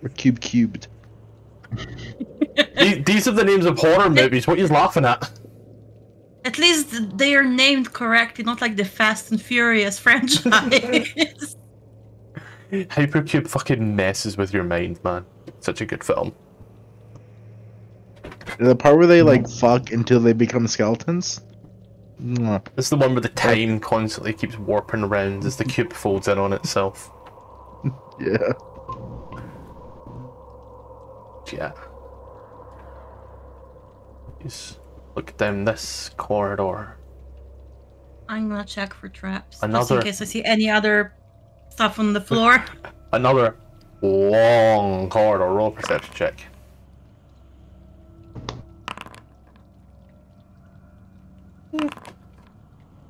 Or Cube Cubed? these, these are the names of horror movies. What are you laughing at? At least they are named correctly, not like the Fast and Furious franchise. Hypercube fucking messes with your mind, man. Such a good film. The part where they like fuck until they become skeletons. Mwah. It's the one where the time constantly keeps warping around as the cube folds in on itself. Yeah. Yeah. Just look down this corridor. I'm gonna check for traps. Just Another- in case I see any other stuff on the floor. Another long corridor. Roll perception check. Hmm.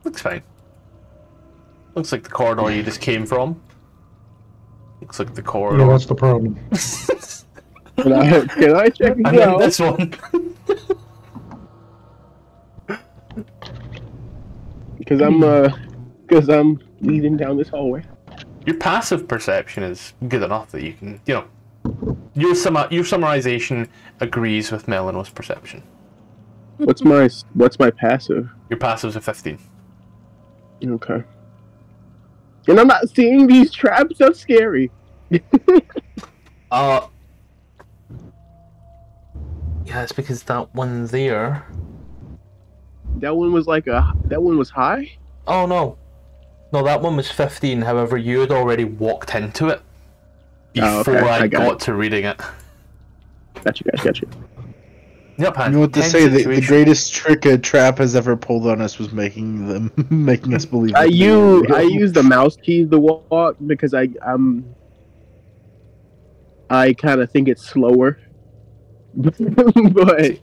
Looks fine. Looks like the corridor you just came from. Looks like the Yeah, corridor. that's the problem. can, I, can I check and it then out? this one. Because I'm uh, because I'm leading down this hallway. Your passive perception is good enough that you can, you know, your summa- your summarization agrees with Melano's perception. What's my what's my passive? Your passive's a 15. Okay. And I'm not seeing these traps. That's scary. Uh. Yeah, it's because that one there. That one was like a. That one was high. Oh no. No, that one was 15, however, you had already walked into it Oh, before okay, I, I got got to reading it. Got you guys. Got you. Yep, You know what to say? The, the greatest trick a trap has ever pulled on us was making them making us believe. I that use I use the mouse keys to walk because I I'm I kind of think it's slower. but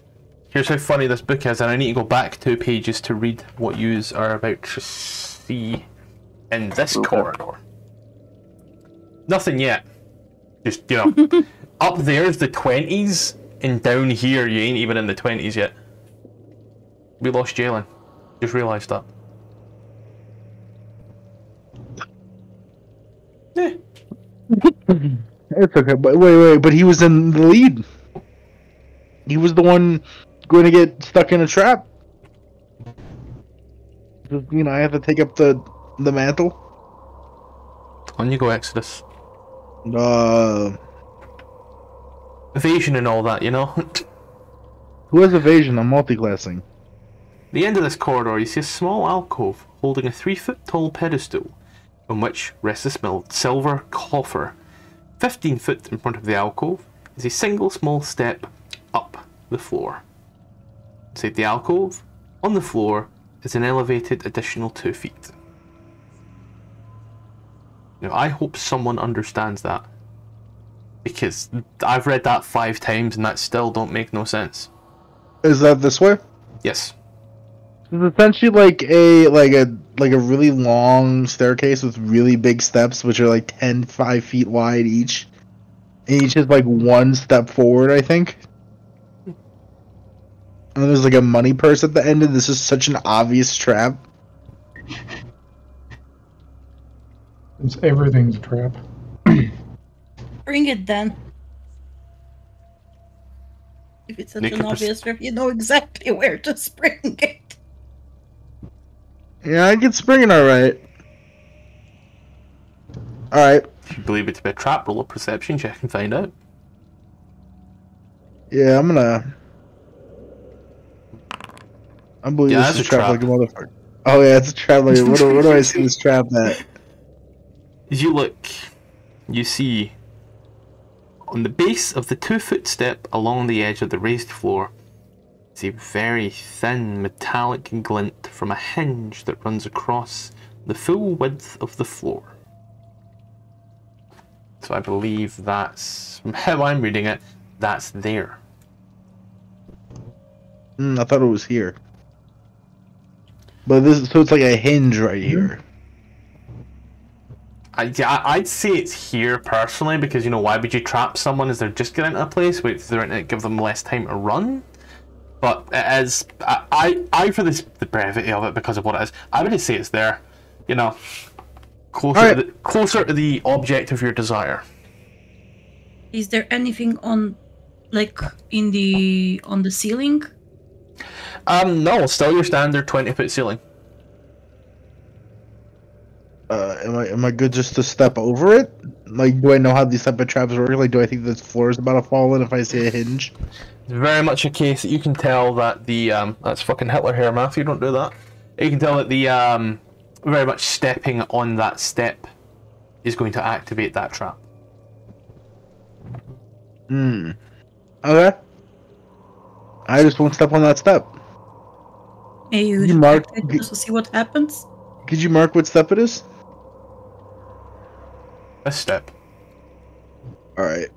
Here's how funny this book is, and I need to go back two pages to read what yous are about to see in this Okay. corridor. Nothing yet. Just, you know, up there's the 20s, and down here you ain't even in the 20s yet. We lost Jalen. Just realised that. Eh, It's okay, but wait, wait, but he was in the lead. He was the one going to get stuck in a trap. You know, I have to take up the the mantle. on you go, Exodus. Uh, Evasion and all that, you know? who has evasion? I'm multiclassing. the end of this corridor, you see a small alcove holding a three foot tall pedestal on which rests a smil- silver coffer. Fifteen foot in front of the alcove is a single small step up the floor. Inside the alcove, on the floor, is an elevated additional two feet. Now, I hope someone understands that. Because I've read that five times and that still don't make no sense. Is that this way? Yes. It's essentially like a like a like a really long staircase with really big steps, which are like 10, 5 feet wide each. And each is like one step forward, I think. And then there's like a money purse at the end, and this is such an obvious trap. It's everything's a trap. Bring it then. If it's such Make an obvious trap, you know exactly where to spring it. Yeah, I can spring it alright. Alright. If you believe it to be a trap, roll a perception check and find out. Yeah, I'm gonna. I believe Yeah, this is a a trap, trap. like a motherfucker. Oh yeah, it's a trap. Like, what, do, what do I see this trap at? As you look, you see on the base of the two foot step along the edge of the raised floor is a very thin metallic glint from a hinge that runs across the full width of the floor. So I believe that's, from how I'm reading it, that's there. Mm, I thought it was here. But this, so it's like a hinge right here. I, yeah, I- I'd say it's here personally because you know why would you trap someone as they're just getting into a place? Wait for them to give them less time to run. But it is I, I I for this the brevity of it because of what it is. I would say it's there. You know, closer Alright. to the, closer to the object of your desire. Is there anything on, like, in the on the ceiling? Um, no, still your standard twenty foot ceiling. Uh, am I am I good just to step over it? Like, do I know how these type of traps work? Like, do I think this floor is about to fall in if I see a hinge? It's very much a case that you can tell that the um that's fucking Hitler here, Matthew. Don't do that. You can tell that the um very much stepping on that step is going to activate that trap. Hmm. Okay. I just won't step on that step. May you You mark- check it just to see what happens? Could you mark what step it is? This step. All right.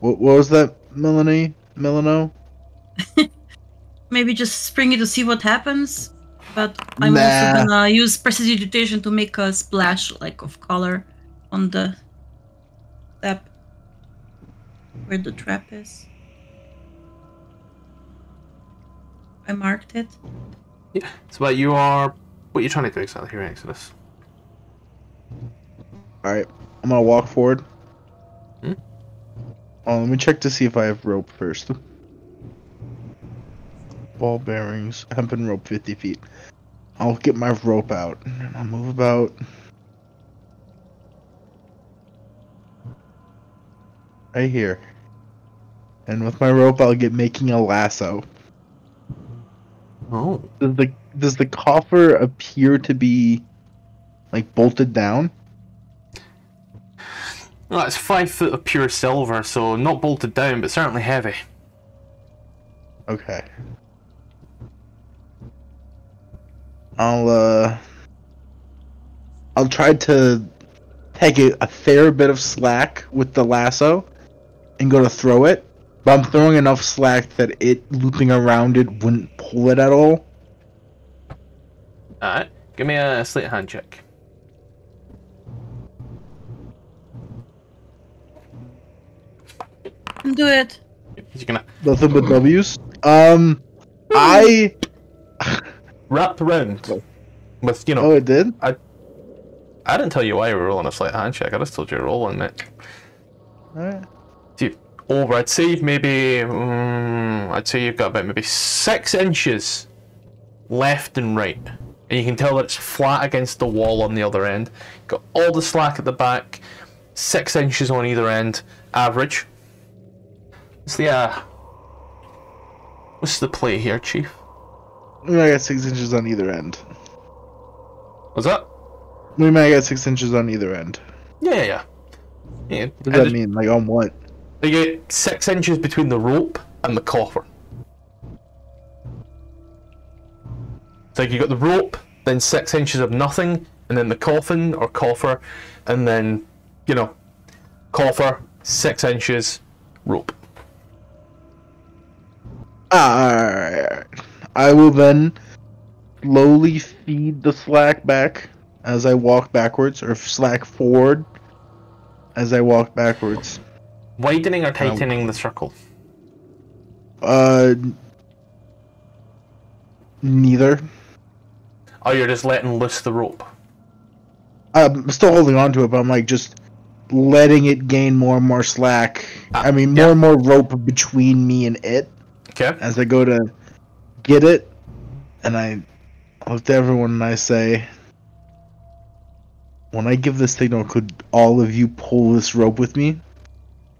What, what was that, Melanie? Melano? Maybe just spring it to see what happens. But I'm Nah. also gonna use prestidigitation to make a splash like of color on the step where the trap is. I marked it. Yeah. So what you are what are you trying to do exactly here, Exodus? All right. I'm gonna walk forward. Hmm? Oh, let me check to see if I have rope first. Ball bearings, hempen rope, 50 feet. I'll get my rope out. and I'll move about. right here. And with my rope, I'll get making a lasso. Oh. Does the does the coffer appear to be like bolted down? Well, it's five foot of pure silver, so not bolted down, but certainly heavy. Okay. I'll uh I'll try to take a, a fair bit of slack with the lasso and go to throw it, but I'm throwing enough slack that it looping around it wouldn't pull it at all. Alright, give me a slate hand check. Do it. You're gonna Nothing but W's. Um I wrap around with, you know, Oh it did? I I didn't tell you why you were rolling a sleight hand check. I just told you you're rolling it. Alright. See, over. I'd say you've maybe. Um, I'd say you've got about maybe six inches left and right, and you can tell that it's flat against the wall on the other end. Got all the slack at the back, six inches on either end, average. What's the uh? What's the play here, Chief? I got six inches on either end. What's that? We might get six inches on either end. Yeah, yeah, yeah. yeah. What does that mean? Like on what? They get six inches between the rope and the coffer. So you got the rope, then six inches of nothing, and then the coffin or coffer, and then, you know, coffer, six inches, rope. Ah, alright. I will then slowly feed the slack back as I walk backwards, or slack forward as I walk backwards. Widening or tightening the circle? Uh, neither. Oh, you're just letting loose the rope. I'm still holding on to it, but I'm like just letting it gain more and more slack. Ah, I mean, more yeah. and more rope between me and it Okay. as I go to get it. And I look to everyone and I say, when I give the signal, could all of you pull this rope with me?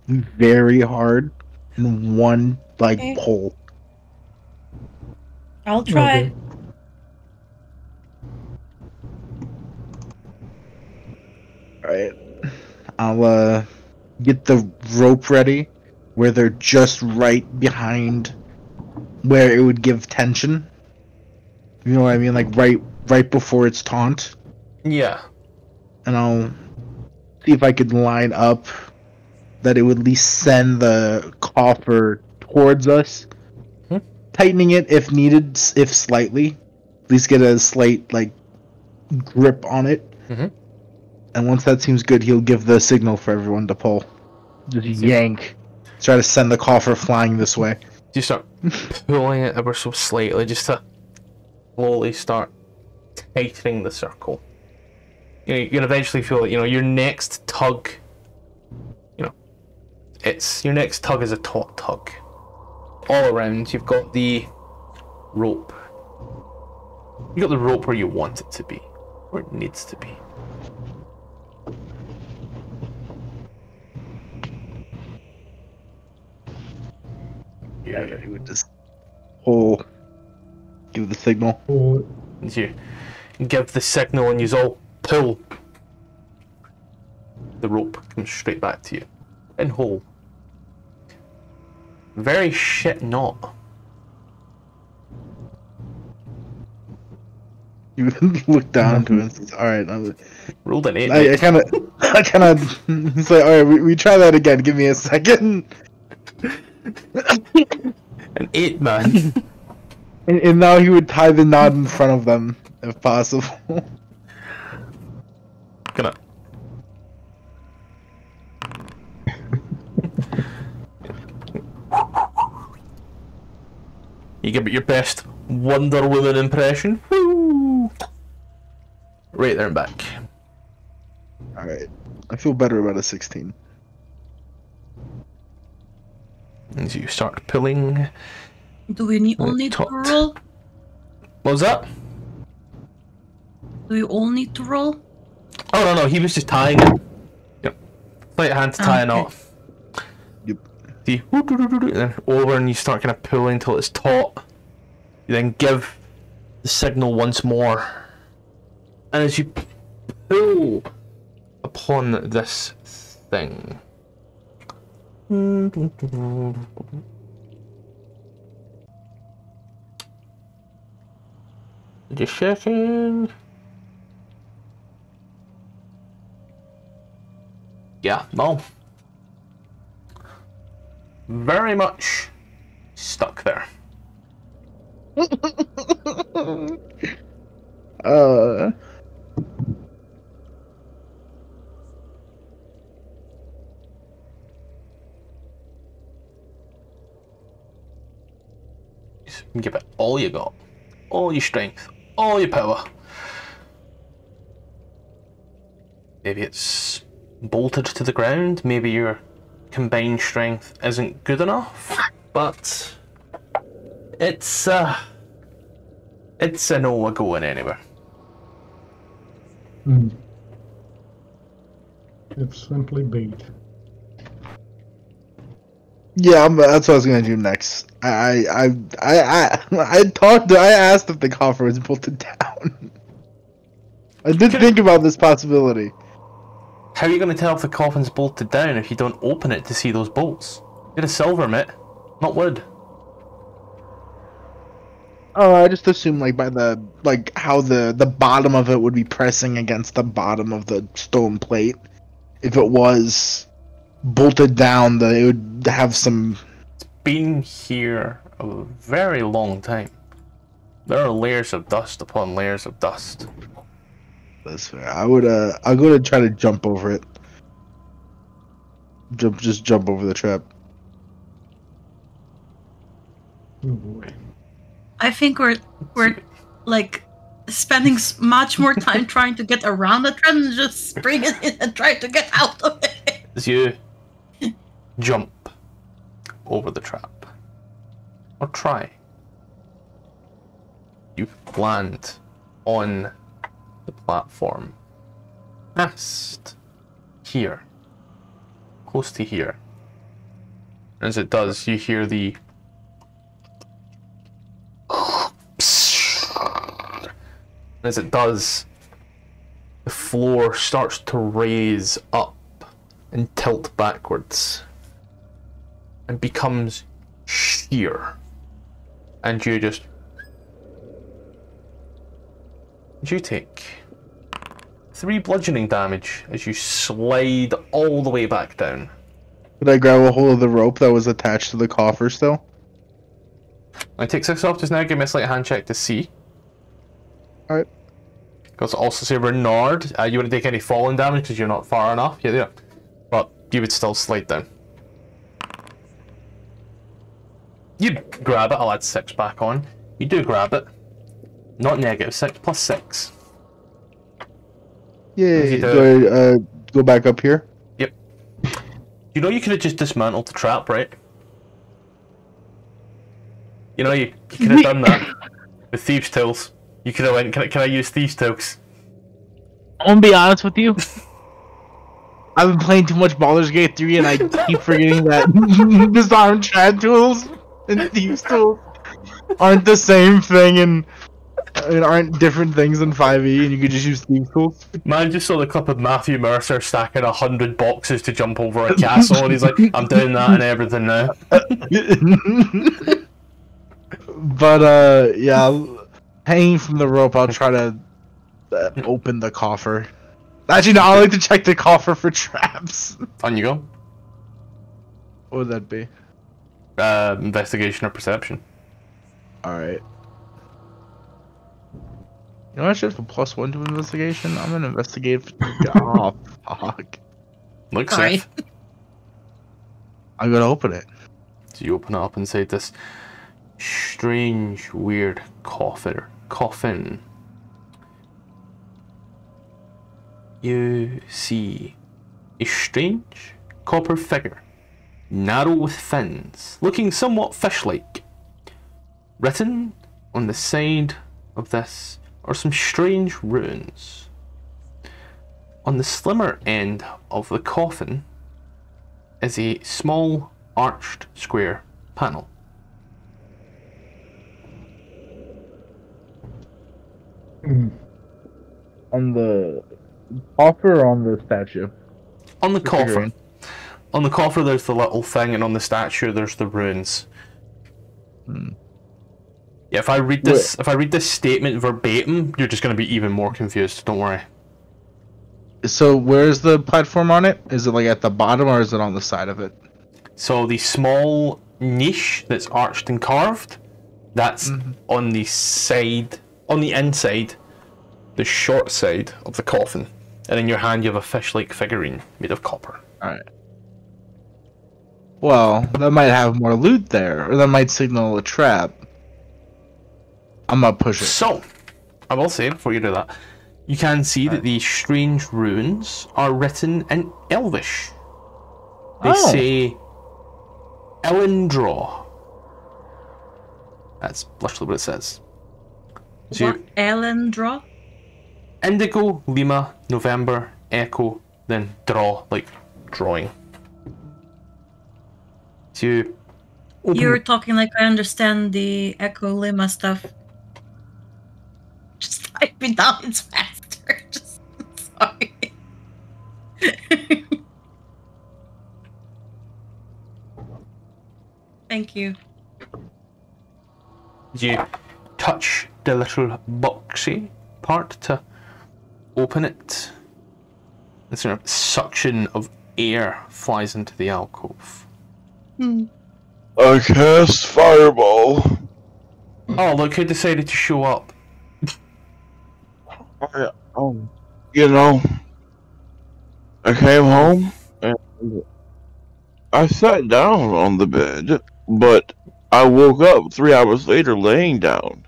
Very hard in one like Okay. pull. I'll try. Okay. Alright. I'll uh get the rope ready where they're just right behind where it would give tension. You know what I mean? Like right right before its taunt. Yeah. And I'll see if I could line up that it would at least send the coffer towards us. Hmm. Tightening it if needed, if slightly. At least get a slight like grip on it. Mhm. And once that seems good, he'll give the signal for everyone to pull. Just yank. Try to send the coffer flying this way. You start pulling it ever so slightly, just to slowly start tightening the circle. You know, you can eventually feel that you know your next tug. You know, it's your next tug is a taut tug. All around, you've got the rope. You got the rope where you want it to be, where it needs to be. Yeah, he would just pull, give the signal. Pull. And you give the signal, and you all pull. The rope comes straight back to you, in whole. Very shit knot. You look down to it and says, "All right, I'm, Rolled an eight. I, I kind of, I kind of, it's like, all right, we, we try that again. Give me a second. An eight, man. And, and now he would tie the knot in front of them, if possible. Gonna. You give it your best Wonder Woman impression. Woo! Right there and back. all right, I feel better about a 16. As you start pulling. Do we need, only to taut. roll? What was that? Do we all need to roll? Oh no no, he was just tying it. Yep. Sleight hand to tie a Okay. knot. See, and then over, and you start kind of pulling until it's taut. You then give the signal once more, and as you pull upon this thing. Just checking. Yeah, no. Very much stuck there. Uh, Give it all you got. All your strength. All your power. Maybe it's bolted to the ground. Maybe your combined strength isn't good enough. But it's uh it's a no going anywhere. Hmm. It's simply bait. Yeah, I'm, that's what I was gonna do next. I, I, I, I, I talked. I asked if the coffer was bolted down. I did think about this possibility. How are you going to tell if the coffin's bolted down if you don't open it to see those bolts? You're a silver mitt, not wood. Oh, I just assumed like by the like how the the bottom of it would be pressing against the bottom of the stone plate. If it was bolted down, that it would have some. It's Been here a very long time. There are layers of dust upon layers of dust. That's fair. I would. Uh, I'll go to try to jump over it. Jump, just jump over the trap. Oh boy. I think we're we're like spending much more time trying to get around the trap than just springing in and trying to get out of it. As you jump over the trap, or try, you land on the platform. Past here, close to here. As it does, you hear the as it does, the floor starts to raise up and tilt backwards and becomes sheer. And you just. You take three bludgeoning damage as you slide all the way back down. Could I grab a hold of the rope that was attached to the coffer still? I take six off just now, give me a sleight hand check to see. Alright. Because also say Renard, uh, you wouldn't take any falling damage because you're not far enough. Yeah, yeah. But you would still slide down. You grab it, I'll add six back on. You do grab it. Not negative six, plus six. Yeah. you Do I uh, go back up here? Yep. You know you could have just dismantled the trap, right? You know, you, you could have done that with thieves' tools. You could have went, can I, can I use thieves' tools? I'm gonna be honest with you. I've been playing too much Baldur's Gate 3 and I keep forgetting that disarm trad tools and thieves tools aren't the same thing and, aren't different things in 5e and you could just use thieves tools. Man just saw the clip of Matthew Mercer stacking a hundred boxes to jump over a castle, and he's like, "I'm doing that and everything now." but uh yeah, hanging from the rope I'll try to uh, open the coffer. Actually no, I like to check the coffer for traps. On you go. What would that be? Uh, investigation or perception. Alright. You know, I should have a plus one to investigation. I'm gonna investigate. Oh, fuck. Looks Sorry. safe. I'm gonna open it. So you open it up inside this strange, weird coffin. Coffin. You see a strange copper figure, narrow with fins, looking somewhat fish-like. Written on the side of this are some strange runes. On the slimmer end of the coffin is a small arched square panel. Hmm. On the offer or on the statue? On the figurine. On the coffer, there's the little thing, and on the statue, there's the runes. Hmm. Yeah, if I read this, if I read this statement verbatim, you're just going to be even more confused. Don't worry. So where's the platform on it? Is it like at the bottom or is it on the side of it? So the small niche that's arched and carved, that's on the side, on the inside, the short side of the coffin. And in your hand, you have a fish-like figurine made of copper. Alright. Well, that might have more loot there, or that might signal a trap. I'm gonna push it. So, I will say before you do that, you can see that these strange runes are written in Elvish. They Oh. say Elendra. That's literally what it says. So What Ellen draw? Indigo, Lima, November, Echo, then draw, like drawing. Open You're talking like I understand the Echo Lima stuff. Just type it down, it's faster. Just sorry. Thank you. you touch the little boxy part to open it. A sort of suction of air flies into the alcove. I cast fireball. Oh, look who decided to show up. I, um, you know, I came home and I sat down on the bed, but I woke up three hours later laying down.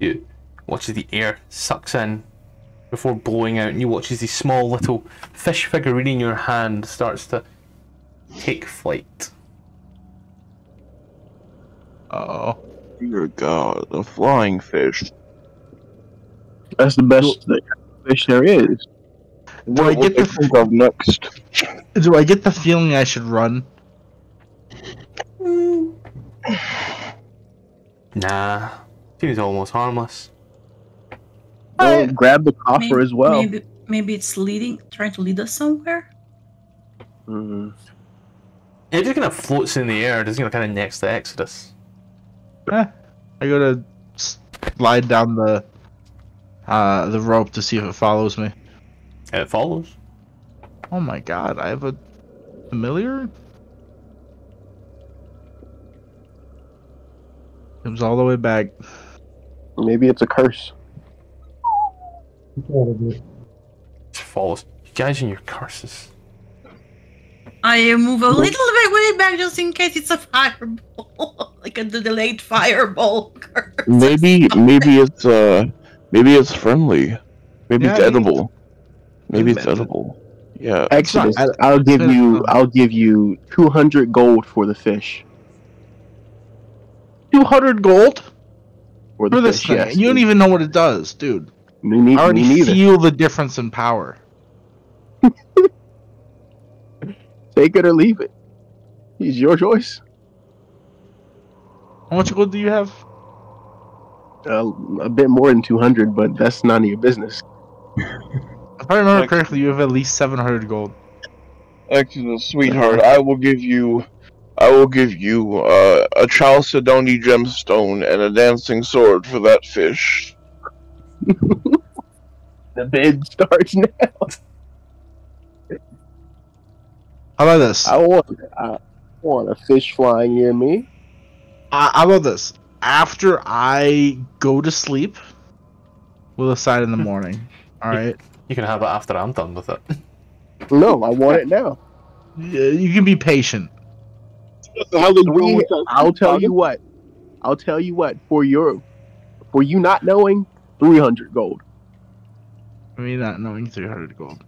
You watch as the air sucks in before blowing out, and you watch as the small little fish figurine in your hand starts to take flight. Oh. Dear God, a flying fish. That's the best thing- fish there is. Do I get will the think of next? do I get the feeling I should run? Nah, seems almost harmless. Well, grab the coffer Maybe- as well. Maybe maybe it's leading trying to lead us somewhere. Mhm. It just kind of floats in the air, just you know, kind of next to Exodus. Eh, I gotta slide down the uh the rope to see if it follows me. It follows. Oh my god, I have a familiar? Comes all the way back. Maybe it's a curse. Probably. It follows. You guys and your curses. I move a little bit way back just in case it's a fireball, like a delayed fireball. Maybe, maybe it's uh, maybe it's friendly. Maybe Yeah, it's I- edible. Maybe it's Maybe. edible. Yeah. Exodus, I- I'll give I- you I'll give you two hundred gold for the fish. 200 gold For the for this fish, thing. yes. you don't even know what it does, dude. Me, ne- I already me neither. feel the difference in power. Take it or leave it. It's your choice. How much gold do you have? Uh, a bit more than two hundred, but that's none of your business. If I remember Like- correctly, you have at least 700 gold. Excellent, sweetheart, I will give you, I will give you uh, a Chalcedony gemstone and a dancing sword for that fish. The bid starts now. How about this? I want I want a fish flying near me. Uh, how about this? After I go to sleep, we'll decide in the morning. All right. You can have it after I'm done with it. No, I want it now. Y- You can be patient. Three, I'll tell you what. I'll tell you what. For your, for you not knowing, three hundred gold. I mean, not knowing 300 gold.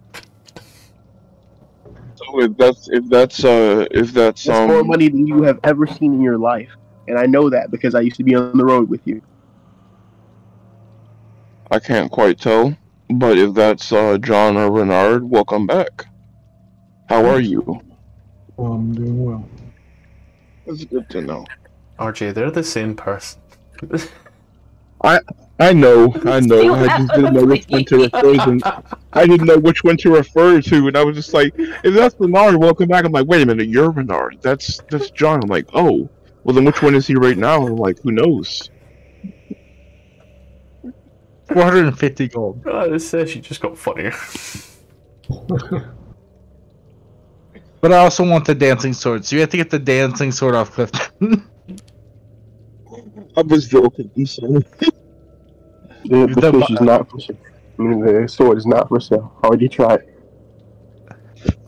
So if that's if that's uh if that's That's um more money than you have ever seen in your life, and I know that because I used to be on the road with you. I can't quite tell, but if that's uh John or Renard, welcome back. How are you? Oh, I'm doing well. That's good to know. RJ, they're the same person. I know, I know. I just didn't know which one to refer to. I didn't know which one to refer to, and I was just like, "If that's Bernard, welcome back." I'm like, "Wait a minute, you're Bernard. That's that's John." I'm like, "Oh, well then, which one is he right now?" I'm like, "Who knows?" 450 gold. oh, this session just got funnier. But I also want the dancing sword, so you have to get the dancing sword off Clifton. I was joking. I'm sorry. The, the The fish is not for sale. I mean, the sword is not for sale. Already tried.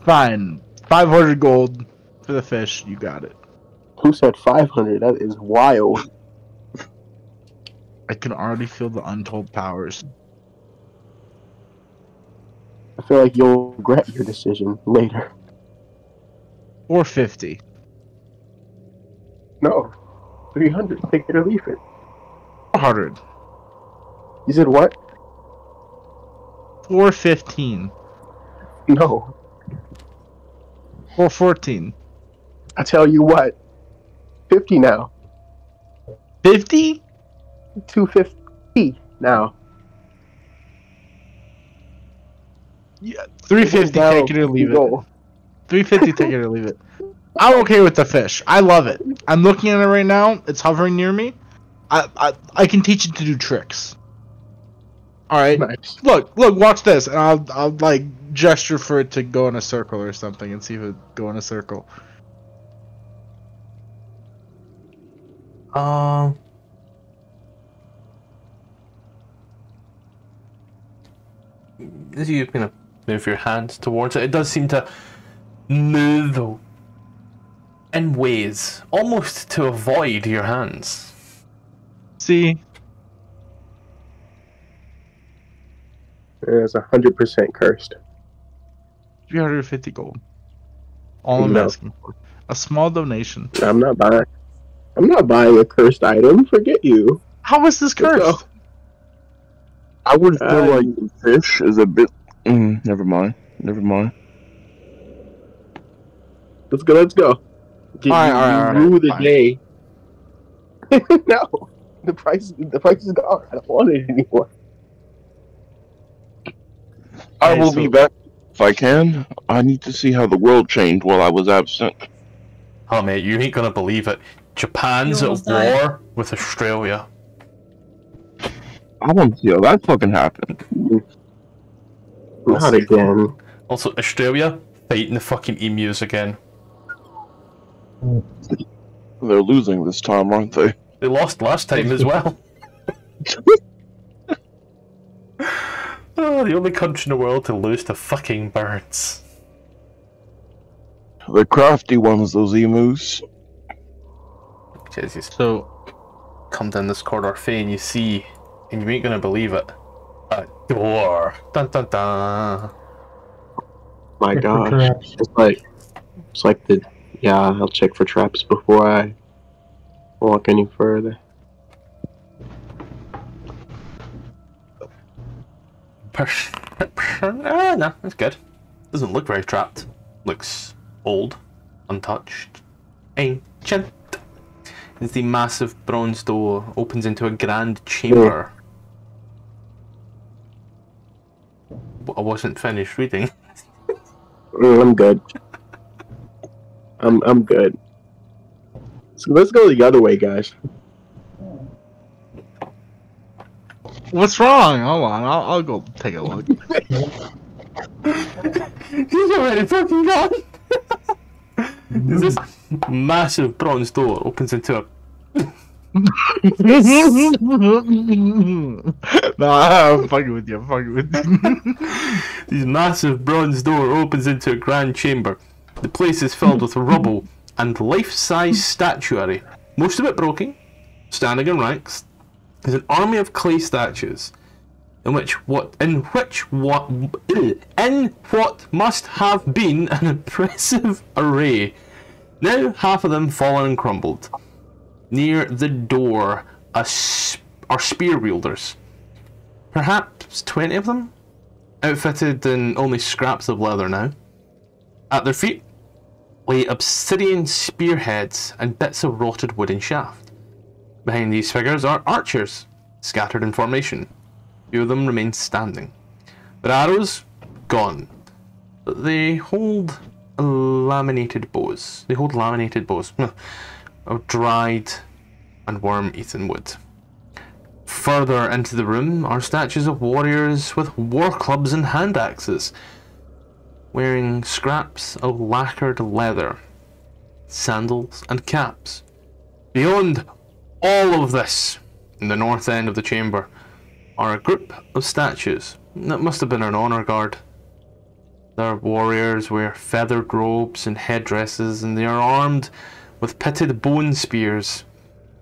Fine. 500 gold for the fish. You got it. Who said 500? That is wild. I can already feel the untold powers. I feel like you'll regret your decision later. Or 50. No. 300. Take it or leave it. 400. You said what? 415. No. 414. I tell you what. 50 now. 50? 250 now. Yeah. 350, Now, take it or leave it. 350, take it or leave it. I'm okay with the fish. I love it. I'm looking at it right now. It's hovering near me. I I, I can teach it to do tricks. All right. Nice. Look, look, watch this, and I'll I'll like gesture for it to go in a circle or something, and see if it go in a circle. Um. As you kind of move your hands towards it, it does seem to move in ways almost to avoid your hands. See, It's 100% cursed. 350 gold. All I'm No. asking for. A small donation. I'm not buying. I'm not buying a cursed item. Forget you. How is this Let's cursed? I would feel Uh, like the fish is a bit. Mm, never mind. Never mind. Let's go. Let's go. Get, Alright, you, alright, you alright, the fine. day. no, the price. The price is gone. I don't want it anymore. I will so- be back if I can. I need to see how the world changed while I was absent. Oh mate, you ain't gonna believe it. Japan's at almost died. war with Australia. I want to see how that fucking happened. Not again. Also, Australia fighting the fucking emus again. They're losing this time, aren't they? They lost last time as well. oh, the only country in the world to lose to fucking birds. The crafty ones, those emus. Jesus. So, Come down this corridor, Faye, and you see, and you ain't gonna believe it. A door. Dun dun dun. My Check gosh. traps. It's like, it's like the. Yeah, I'll check for traps before I walk any further. Perception. Ah, no, that's good. Doesn't look very trapped. Looks old, untouched, ancient. As the massive bronze door opens into a grand chamber. I wasn't finished reading. Mm, I'm good. I'm I'm good. So let's go the other way, guys. What's wrong? Hold on, I'll, I'll go take a look. He's already fucking gone. this massive bronze door opens into a nah, I'm fucking with you. I'm fucking with you. This massive bronze door opens into a grand chamber. The place is filled with rubble and life-size statuary, most of it broken, standing in ranks. There's an army of clay statues, in which what in which what in what must have been an impressive array. Now half of them fallen and crumbled. Near the door sp- are spear wielders. Perhaps twenty of them, outfitted in only scraps of leather now. At their feet lay obsidian spearheads and bits of rotted wooden shaft. Behind these figures are archers, scattered in formation. Few of them remain standing. Their arrows, gone. But they hold laminated bows. They hold laminated bows of dried and worm-eaten wood. Further into the room are statues of warriors with war clubs and hand axes, wearing scraps of lacquered leather, sandals, and caps. Beyond all of this, in the north end of the chamber, are a group of statues that must have been an honor guard. Their warriors wear feathered robes and headdresses, and they are armed with pitted bone spears.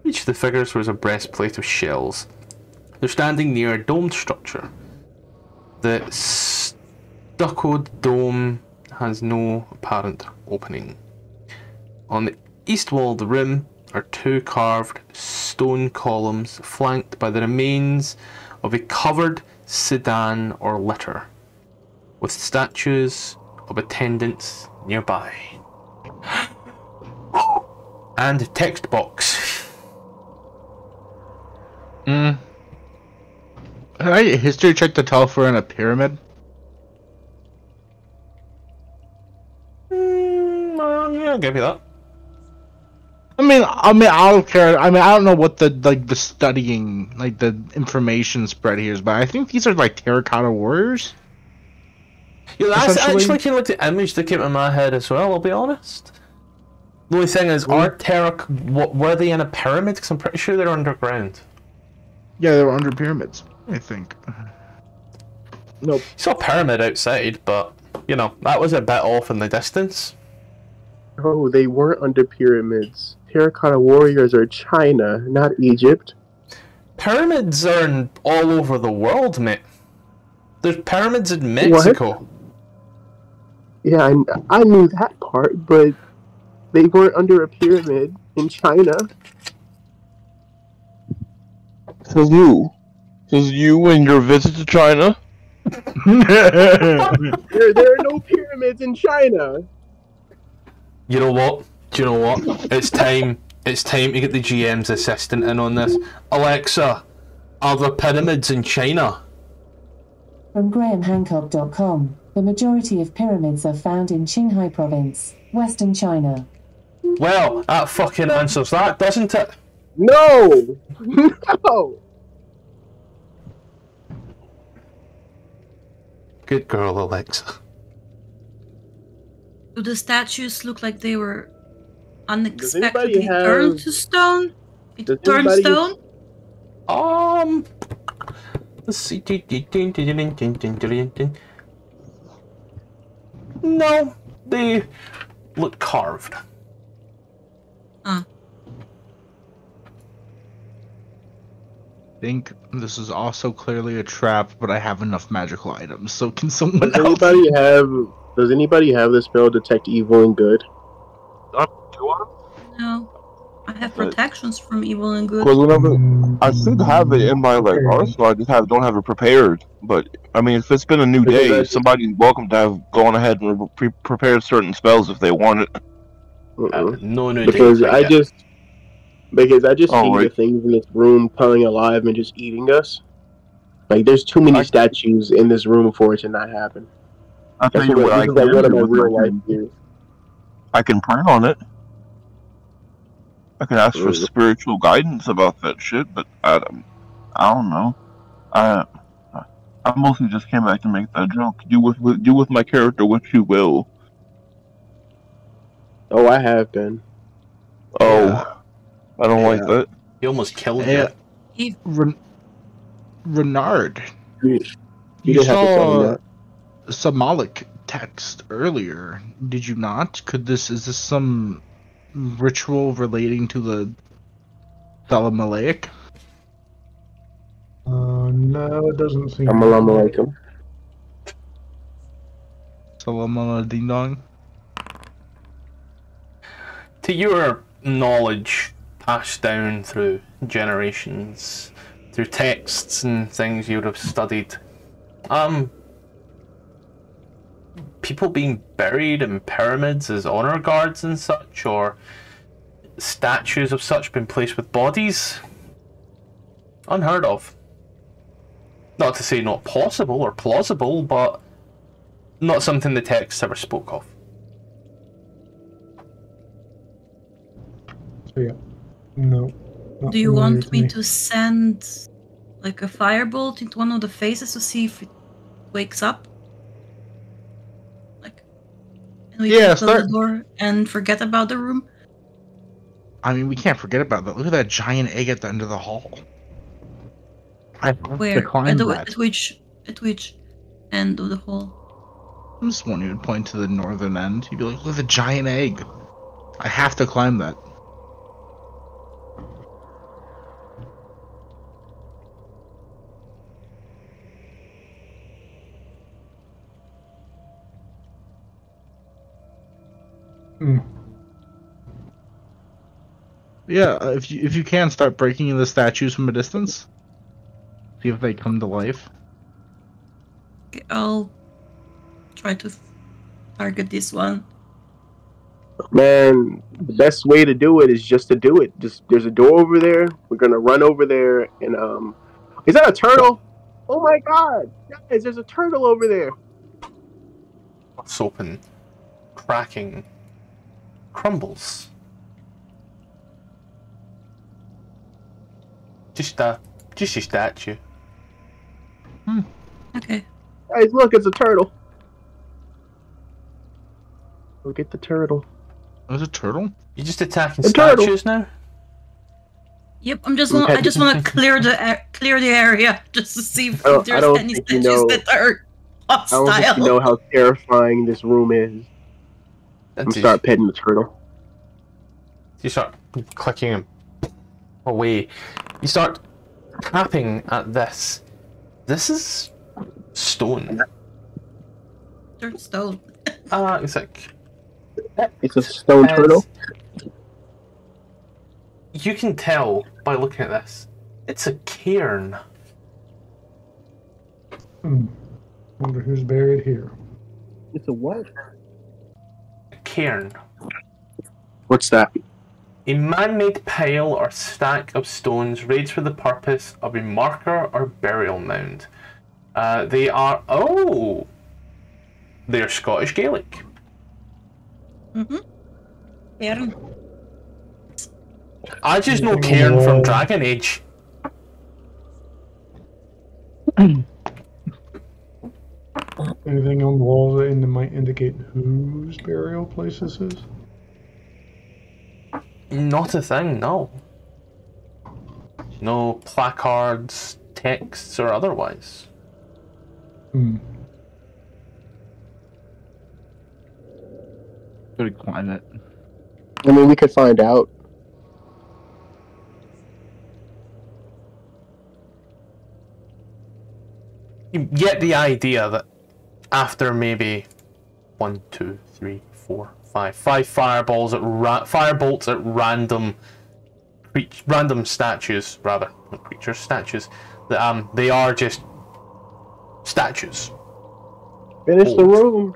Each of the figures wears a breastplate of shells. They're standing near a domed structure. The stuccoed dome has no apparent opening. On the east wall of the room are two carved stone columns flanked by the remains of a covered sedan or litter, with statues of attendants nearby. and a text box. Hmm. Can I history check to tell if we're in a pyramid? Mm, uh, yeah, I'll give you that. I mean, I mean, I don't care. I mean, I don't know what the like the studying, like the information spread here is, but I think these are like terracotta warriors. Yeah, that's actually kind of like the image that came in my head as well. I'll be honest. The only thing is, are Terra what were they in a pyramid? Because I'm pretty sure they're underground. Yeah, they were under pyramids. I think. Nope. Saw a pyramid outside, but you know that was a bit off in the distance. Oh, they weren't under pyramids. Terracotta warriors are China, not Egypt. Pyramids are in all over the world, mate. There's pyramids in Mexico. Yeah, I, I knew that part, but they weren't under a pyramid in China. Says you. Says you and your visit to China. There, there are no pyramids in China. You know what? Do you know what? It's time. It's time to get the GM's assistant in on this. Alexa, are there pyramids in China? From GrahamHancock.com, the majority of pyramids are found in Qinghai Province, Western China. Well, that fucking answers that, doesn't it? No! No! Good girl, Alexa. Do the statues look like they were anybody unexpectedly have- turned to stone? It Does turned anybody- stone? Um. Let's see. No, they look carved. I think this is also clearly a trap, but I have enough magical items. So can someone Does else? anybody have does anybody have the spell detect evil and good? No. I have protections from evil and good. Because whenever I should have it in my like arsenal, I just have don't have it prepared. But I mean, if it's been a new day, that's- somebody's welcome to have gone ahead and pre- prepared certain spells if they want it. Mm-mm. No, no, because I yet. just because I just Oh, see the things in this room coming alive and just eating us. Like there's too many I- statues in this room for it to not happen. I'll tell That's you what, what I this can is like one of my do. real I life can. I can pray on it. I can ask for spiritual guidance about that shit, but I, I don't know. I I mostly just came back to make that joke. Do with, with do with my character what you will. Oh, I have been. Oh, Yeah. I don't like that. He almost killed Yeah. you. Ren- Renard, You, you, you have to tell saw that. Solamnic text earlier, did you not? Could this is this some ritual relating to the Thalamalaic? uh, no, it doesn't seem. Assalamu alaikum. Salamala Ding Dong? To your knowledge, passed down through generations, through texts and things you would have studied, um, people being buried in pyramids as honor guards and such, or statues of such being placed with bodies. Unheard of. Not to say not possible or plausible, but not something the text ever spoke of. So yeah, no. Do you want me me. to send like a firebolt into one of the faces to see if it wakes up? Like, and we Yeah, close start- the door and forget about the room. I mean, we can't forget about that. Look at that giant egg at the end of the hall. I have to Where? climb At, the, that. at which? At which end of the hall? I'm just wondering, you'd point to the northern end. You'd be like, look at the giant egg. I have to climb that. Hmm. Yeah, uh, if you if you can start breaking the statues from a distance, see if they come to life. Okay, I'll try to target this one. Man, the best way to do it is just to do it. Just there's a door over there. We're gonna run over there and um, is that a turtle? Oh my god, guys, there's a turtle over there. What's open, cracking, crumbles. Just a, just a statue. Hmm. Okay. Guys, look, it's a turtle. Look at the turtle. There's a turtle. You just attacking A turtle. statues now? Yep, I'm just. We Wanna, I just want to clear the a- clear the area just to see if I don't- I there's don't any think you statues know- that are hostile. I don't think you know how terrifying this room is. I'm start petting the turtle. You start clicking him away. You start tapping at this. This is stone. Dirt stone. Ah, it's like It's a stone as- turtle. You can tell by looking at this. It's a cairn. Hmm. Wonder who's buried here. It's a what? A cairn. What's that? A man-made pile or stack of stones raised for the purpose of a marker or burial mound. Uh, they are oh, they're Scottish Gaelic. Mm-hmm. Yeah. I just know Anything cairn from? Dragon Age. Anything on the walls that might indicate whose burial place this is? Not a thing, no. No placards, texts, or otherwise. Hmm. Could climb it. I mean, we could find out. You get the idea that after maybe one, two, three, four, five, five fireballs at ra- firebolts at random, creat- random statues rather, not creatures, statues. That um, they are just statues. Finish the room.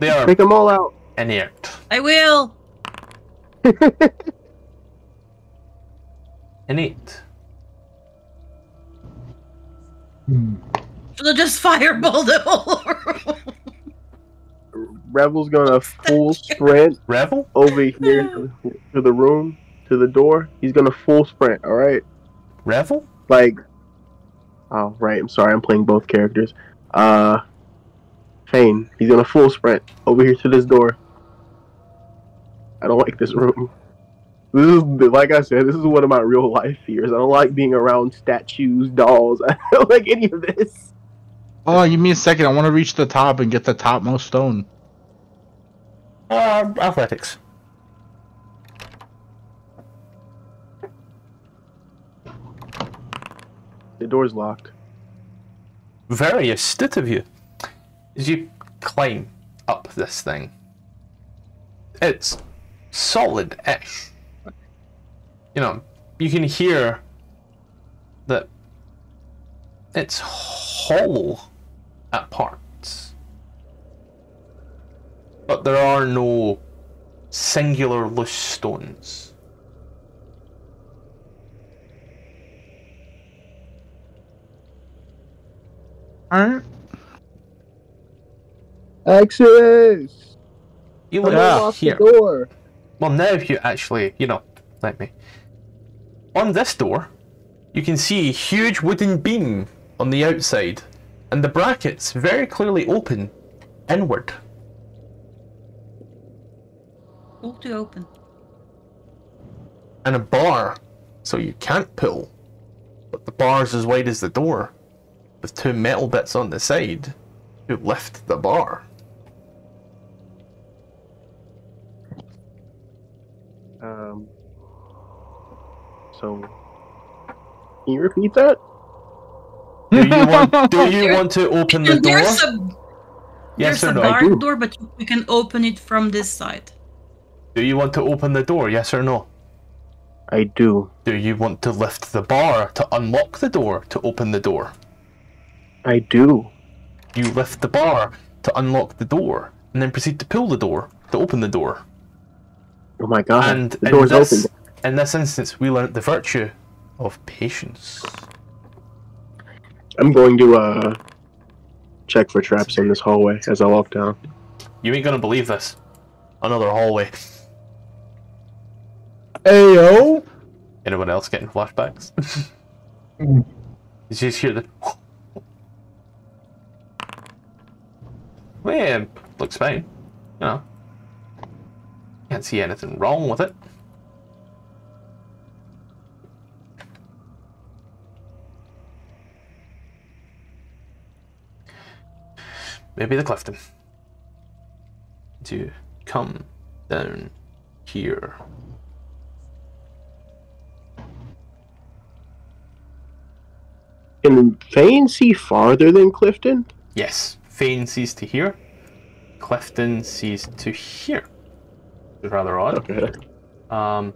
They are Take them all out. inert. I will. Innate. Hmm. Should have just fireball the whole room. Revel's gonna full sprint Revel? over here to, to the room, to the door. He's gonna full sprint. All right, Revel? like, oh right. I'm sorry. I'm playing both characters. Uh, Fane. He's gonna full sprint over here to this door. I don't like this room. This is like I said. This is one of my real life fears. I don't like being around statues, dolls. I don't like any of this. Oh, give me a second. I want to reach the top and get the topmost stone. Uh, athletics. The door's locked. Very astute of you. As you climb up this thing, it's solid-ish. You know, you can hear that it's hollow at parts. But there are no singular loose stones. Alright. Access. You Come look unlock the here. door. Well, now if you actually, you know, let me. On this door, you can see a huge wooden beam on the outside, and the brackets very clearly open inward. All to open. And a bar, so you can't pull. But the bar's as wide as the door, with two metal bits on the side to lift the bar. Um. So, can you repeat that? Do you want? do you want to open the door? there's a Yes there's or a no? I do. barred door, but you can open it from this side. Do you want to open the door? Yes or no? I do. Do you want to lift the bar to unlock the door to open the door? I do. You lift the bar to unlock the door, and then proceed to pull the door to open the door. Oh my god. and the in door's this, open. in this instance, we learnt the virtue of patience. I'm going to uh check for traps in this hallway as I walk down. You ain't gonna believe this. Another hallway. Ayo. Anyone else getting flashbacks? You just hear the. Well, looks fine. You know. Can't see anything wrong with it. Maybe the Clifton. To come down here. Can Fane see farther than Clifton? Yes, Fane sees to here. Clifton sees to here. It's rather odd. Okay. Um,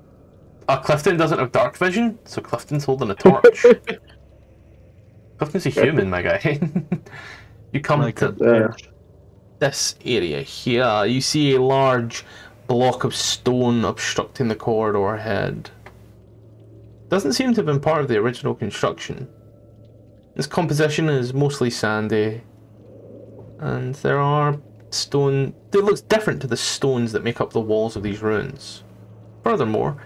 uh, Clifton doesn't have dark vision, so Clifton's holding a torch. Clifton's a human, my guy. you come Like to Uh, this area here. You see a large block of stone obstructing the corridor ahead. Doesn't seem to have been part of the original construction. Its composition is mostly sandy, and there are stone. It looks different to the stones that make up the walls of these ruins. Furthermore,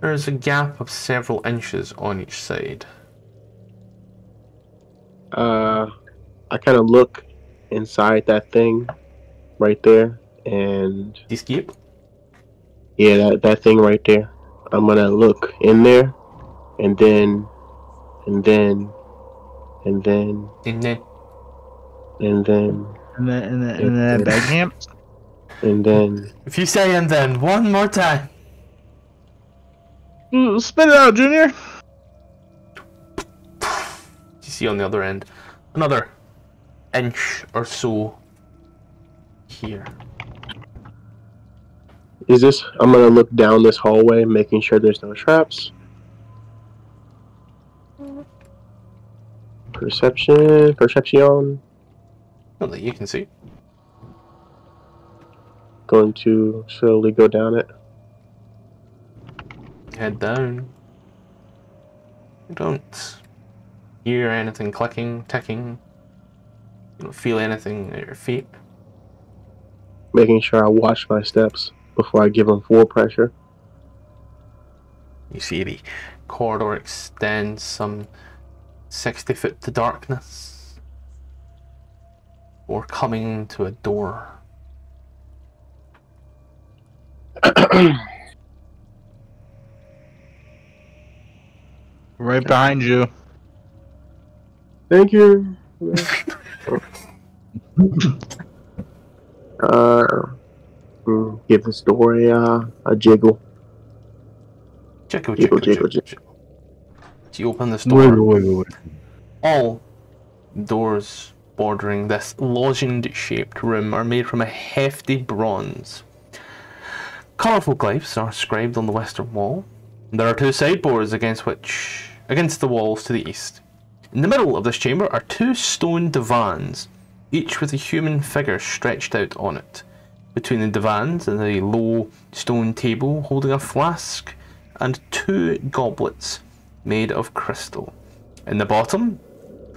there is a gap of several inches on each side. uh, I kind of look inside that thing right there, and Escape? yeah, that, that thing right there. I'm gonna look in there, and then, and then, and then, And then and then, And then, and then, and then bag camp. and then. If you say and then one more time. Mm, Spit it out, Junior. you see on the other end another inch or so here. Is this? I'm gonna look down this hallway, making sure there's no traps. Perception, perception. Not that you can see. Going to slowly go down it. Head down. You don't hear anything clicking, ticking. You don't feel anything at your feet. making sure I watch my steps before I give them full pressure. You see the corridor extends some 60 foot to darkness. Or coming to a door. Right behind you. Thank you. uh, mm, give the door a uh, a jiggle. Jiggle, Jiggle, jiggle, jiggle, jiggle, jiggle. So you open this door. Wiggle, wiggle, wiggle. All doors bordering this lozenge shaped room are made from a hefty bronze. Colourful glyphs are scribed on the western wall. There are two sideboards against which against the walls to the east. In the middle of this chamber are two stone divans, each with a human figure stretched out on it. Between the divans and a low stone table holding a flask and two goblets made of crystal. In the bottom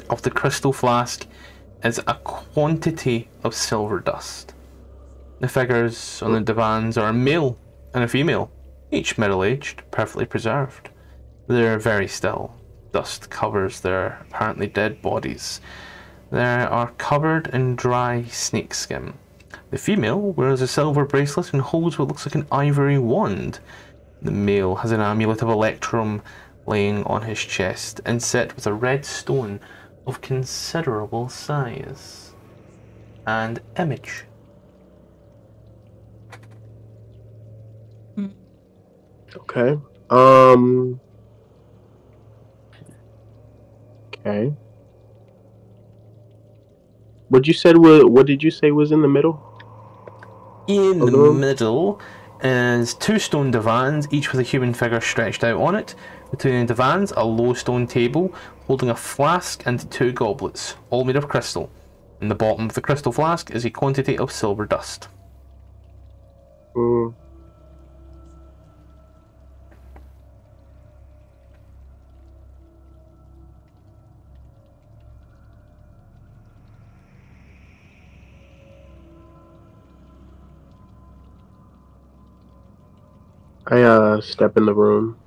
of the crystal flask is a quantity of silver dust. The figures on the divans are a male and a female, each middle aged, perfectly preserved. They're very still. Dust covers their apparently dead bodies. They are covered in dry snakeskin. The female wears a silver bracelet and holds what looks like an ivory wand. The male has an amulet of electrum laying on his chest and set with a red stone of considerable size. And image. Okay. Um. Okay. What you said was what did you say was in the middle? In the middle is two stone divans, each with a human figure stretched out on it. Between the divans, a low stone table holding a flask and two goblets, all made of crystal. In the bottom of the crystal flask is a quantity of silver dust. Hmm. I uh step in the room.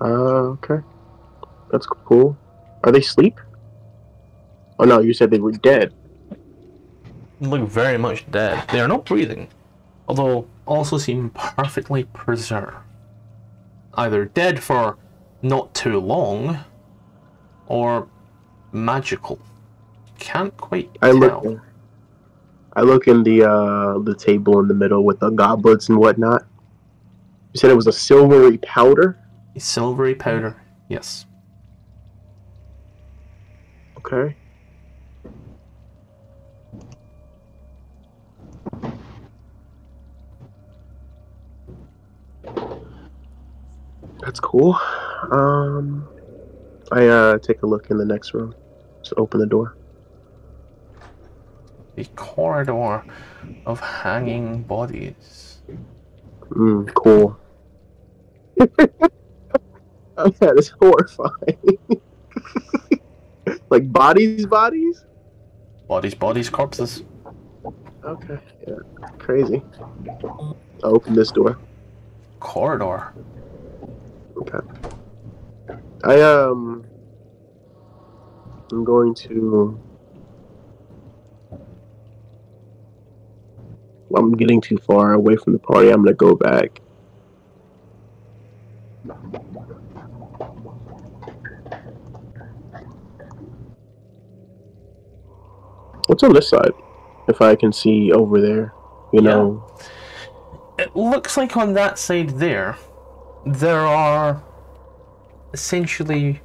Uh, okay. That's cool. Are they asleep? Oh no, you said they were dead. Look very much dead. They are not breathing, although also seem perfectly preserved. Either dead for not too long, or magical. Can't quite I tell. look. I look in the uh the table in the middle with the goblets and whatnot. You said it was a silvery powder. A silvery powder, yes. Okay. That's cool. Um, I uh take a look in the next room. Just open the door. The corridor of hanging bodies. Mm, cool. oh, that is horrifying. like bodies, bodies. Bodies, bodies, corpses. Okay, yeah, crazy. I'll open this door. Corridor. Okay. I um I'm going to I'm getting too far away from the party. I'm gonna go back. What's on this side? If I can see over there, you Yeah. know. It looks like on that side there, there are essentially.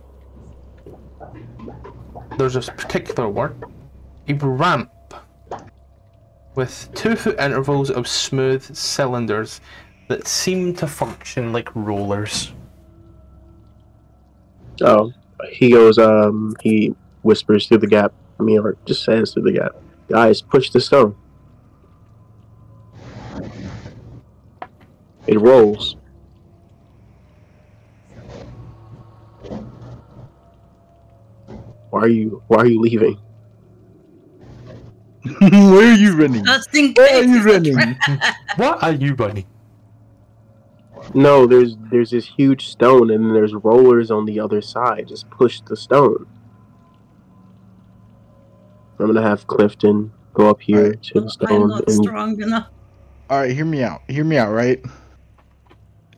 There's this particular word, a ramp with two foot intervals of smooth cylinders that seem to function like rollers. Oh, he goes. Um, he whispers through the gap. I mean, or just says through the gap. Guys, push the stone. It rolls. Why are you? Why are you leaving? Where are you running? Just Where are you running? What are you running? No, there's there's this huge stone, and then there's rollers on the other side. Just push the stone. I'm gonna have Clifton go up here Alright. to the I'm stone not and strong enough. All right, hear me out. Hear me out, right?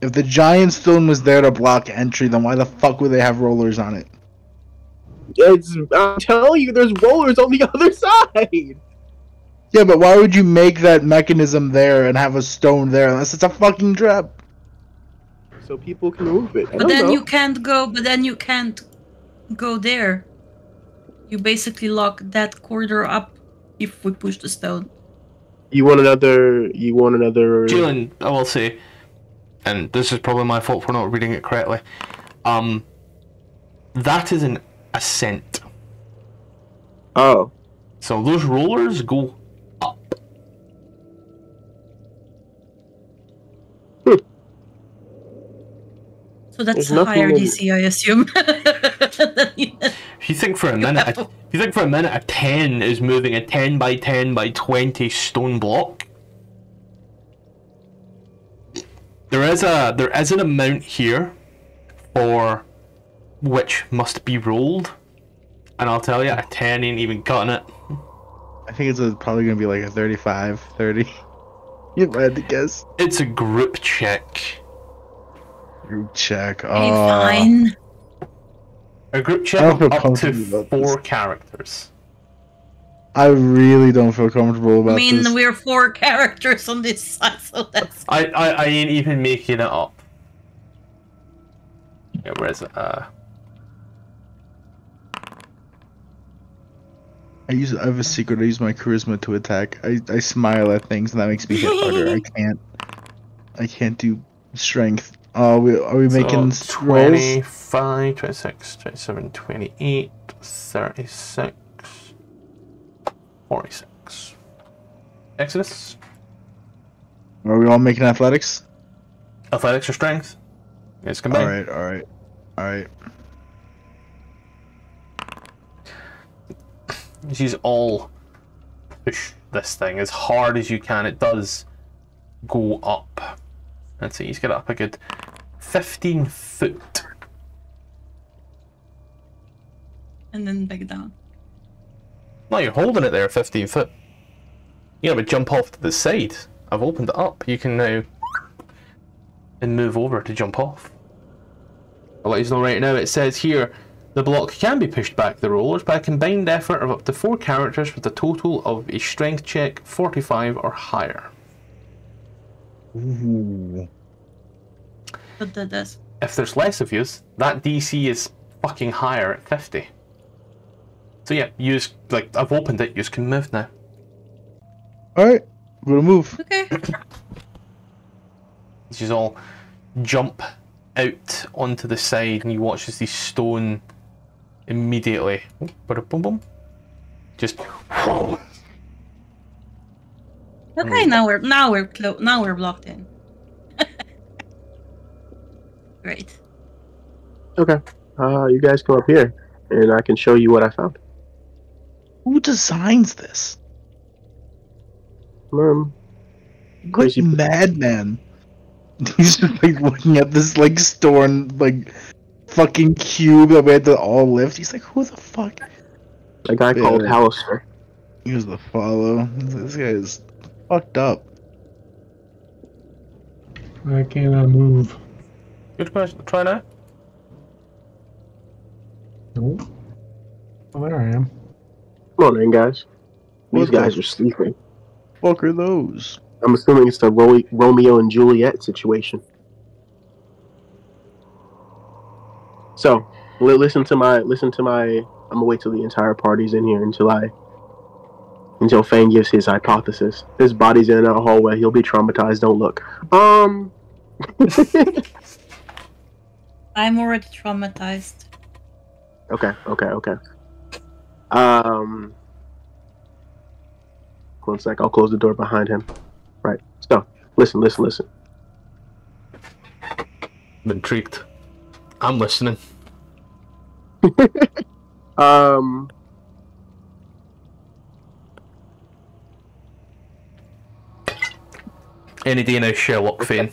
If the giant stone was there to block entry, then why the fuck would they have rollers on it? It's, I'm telling you, there's rollers on the other side. Yeah, but why would you make that mechanism there and have a stone there unless it's a fucking trap? So people can move it. I But then know. you can't go. But then you can't go there. You basically lock that corridor up if we push the stone. You want another? You want another? Julian, I will say, and this is probably my fault for not reading it correctly. Um, that is an ascent. Oh, So those rollers go So that's There's a higher in- DC, I assume. If you think for a minute, a, if you think for a minute, a ten is moving a ten by ten by twenty stone block. There is a there is an amount here for which must be rolled, and I'll tell you, a ten ain't even cutting it. I think it's a, probably gonna be like a 35, 30. If I had to guess. It's a group check. Group check. Okay, Oh, fine. A group check of up to four this. characters. I really don't feel comfortable about I mean, this. we're four characters on this side, so that's. I, I, I ain't even making it up. Yeah, where is it? Uh, I use I have a secret. I use my charisma to attack. I, I smile at things and that makes me hit harder. I can't. I can't do strength. Uh, we, are we making so s- rolls? 25, 26, 27, 28, 36, 46. Exodus? Are we all making athletics? Athletics or strength? It's combined. right, all right, all right. She's all push this thing as hard as you can. It does go up. Let's see, he's got up a good 15 foot. And then back down. No, you're holding it there 15 foot. You gotta jump off to the side. I've opened it up. You can now and move over to jump off. I'll let you know right now. It says here the block can be pushed back the rollers by a combined effort of up to four characters with a total of a strength check 45 or higher. Ooh. But that does. If there's less of you, that DC is fucking higher at 50. So yeah, use like I've opened it. You can move now. All right, we're gonna move. Okay. She's all jump out onto the side, and you watch as the stone immediately. Oh, bada boom boom. Just Okay, mm. now we're now we're now we're blocked in. Great. okay. Uh, you guys come up here, and I can show you what I found. Who designs this? Um, What Crazy- madman? He's just like looking at this like stone like fucking cube that we had to all lift. He's like, who the fuck? a guy called Yeah. Hallister. Here's the follow. This guy is fucked up. I cannot move. Good question. Try now. Nope. Oh, there I am. Come on in, guys. These What guys are sleeping. Fuck are those? I'm assuming it's the Ro- Romeo and Juliet situation. So, li- listen to my listen to my. I'm gonna wait till the entire party's in here until I until Fane gives his hypothesis. His body's in that hallway. He'll be traumatized. Don't look. Um. I'm already traumatized. Okay, okay, okay. Um, one sec. I'll close the door behind him. Right. So, listen, listen, listen. I'm intrigued. I'm listening. Um, Any day now, Sherlock Fane.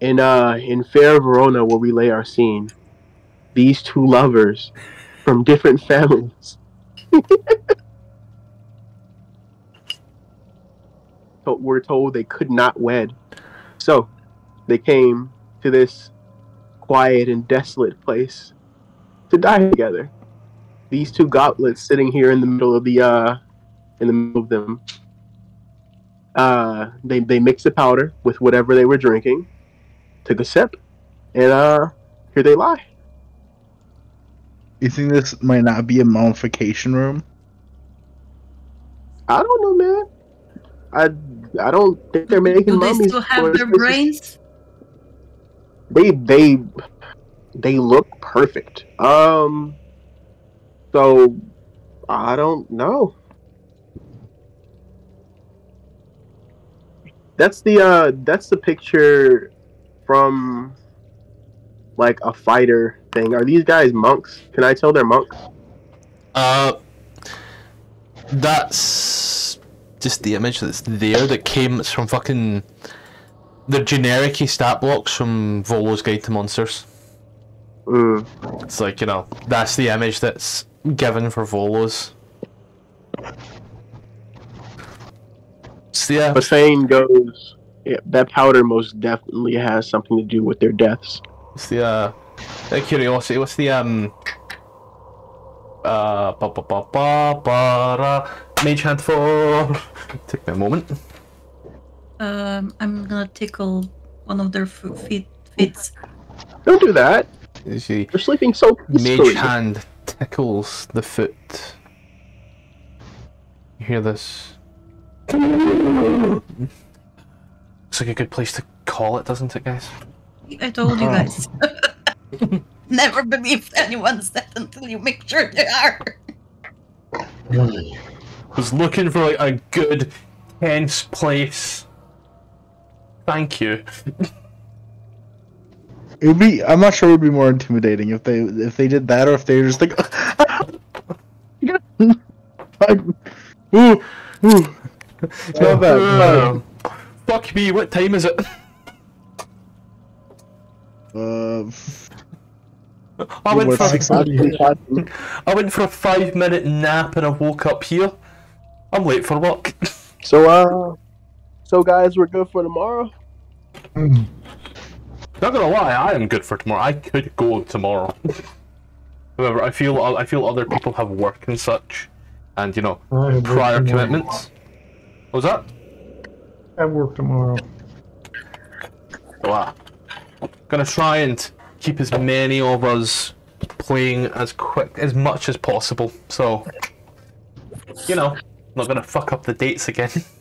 In uh, in Fair Verona, where we lay our scene, these two lovers from different families. were told they could not wed, so they came to this quiet and desolate place to die together. These two goblets sitting here in the middle of the uh, in the middle of them. Uh, they they mixed the powder with whatever they were drinking, took a sip, and uh, here they lie. You think this might not be a mummification room? I don't know, man. I I don't think they're making Do they still have their brains? They they they look perfect. Um, so I don't know. That's the uh that's the picture from like a fighter thing. Are these guys monks? Can I tell they're monks? Uh, that's just the image that's there that came it's from fucking the generic stat blocks from Volo's Guide to Monsters. Mm. It's like you know that's the image that's given for Volos. So yeah, saying goes, yeah, that powder most definitely has something to do with their deaths. what's the uh, out curiosity? What's the um uh ba ba ba ba ba ra, mage hand for? Take me a moment. Um, I'm gonna tickle one of their fo- feet. Feet. Don't do that. You see, They're sleeping so mage peacefully. hand tickles the foot. You hear this? Looks like a good place to call it, doesn't it, guys? I told you Oh. guys. Never believe anyone said until you make sure they are. Hmm. Was looking for like a good tense place. Thank you. It would be. I'm not sure it would be more intimidating if they if they did that or if they were just like. like ooh, ooh. It's not that. Fuck me, what time is it? Uh, I went what, for six I went for a five minute nap and I woke up here. I'm late for work. So uh, so guys, we're good for tomorrow. Not gonna lie, I am good for tomorrow. I could go tomorrow. However, I feel I feel other people have work and such, and you know I have work prior commitments. What was that? I work tomorrow. Uh, gonna try and keep as many of us playing as quick as much as possible. So, you know, not gonna fuck up the dates again.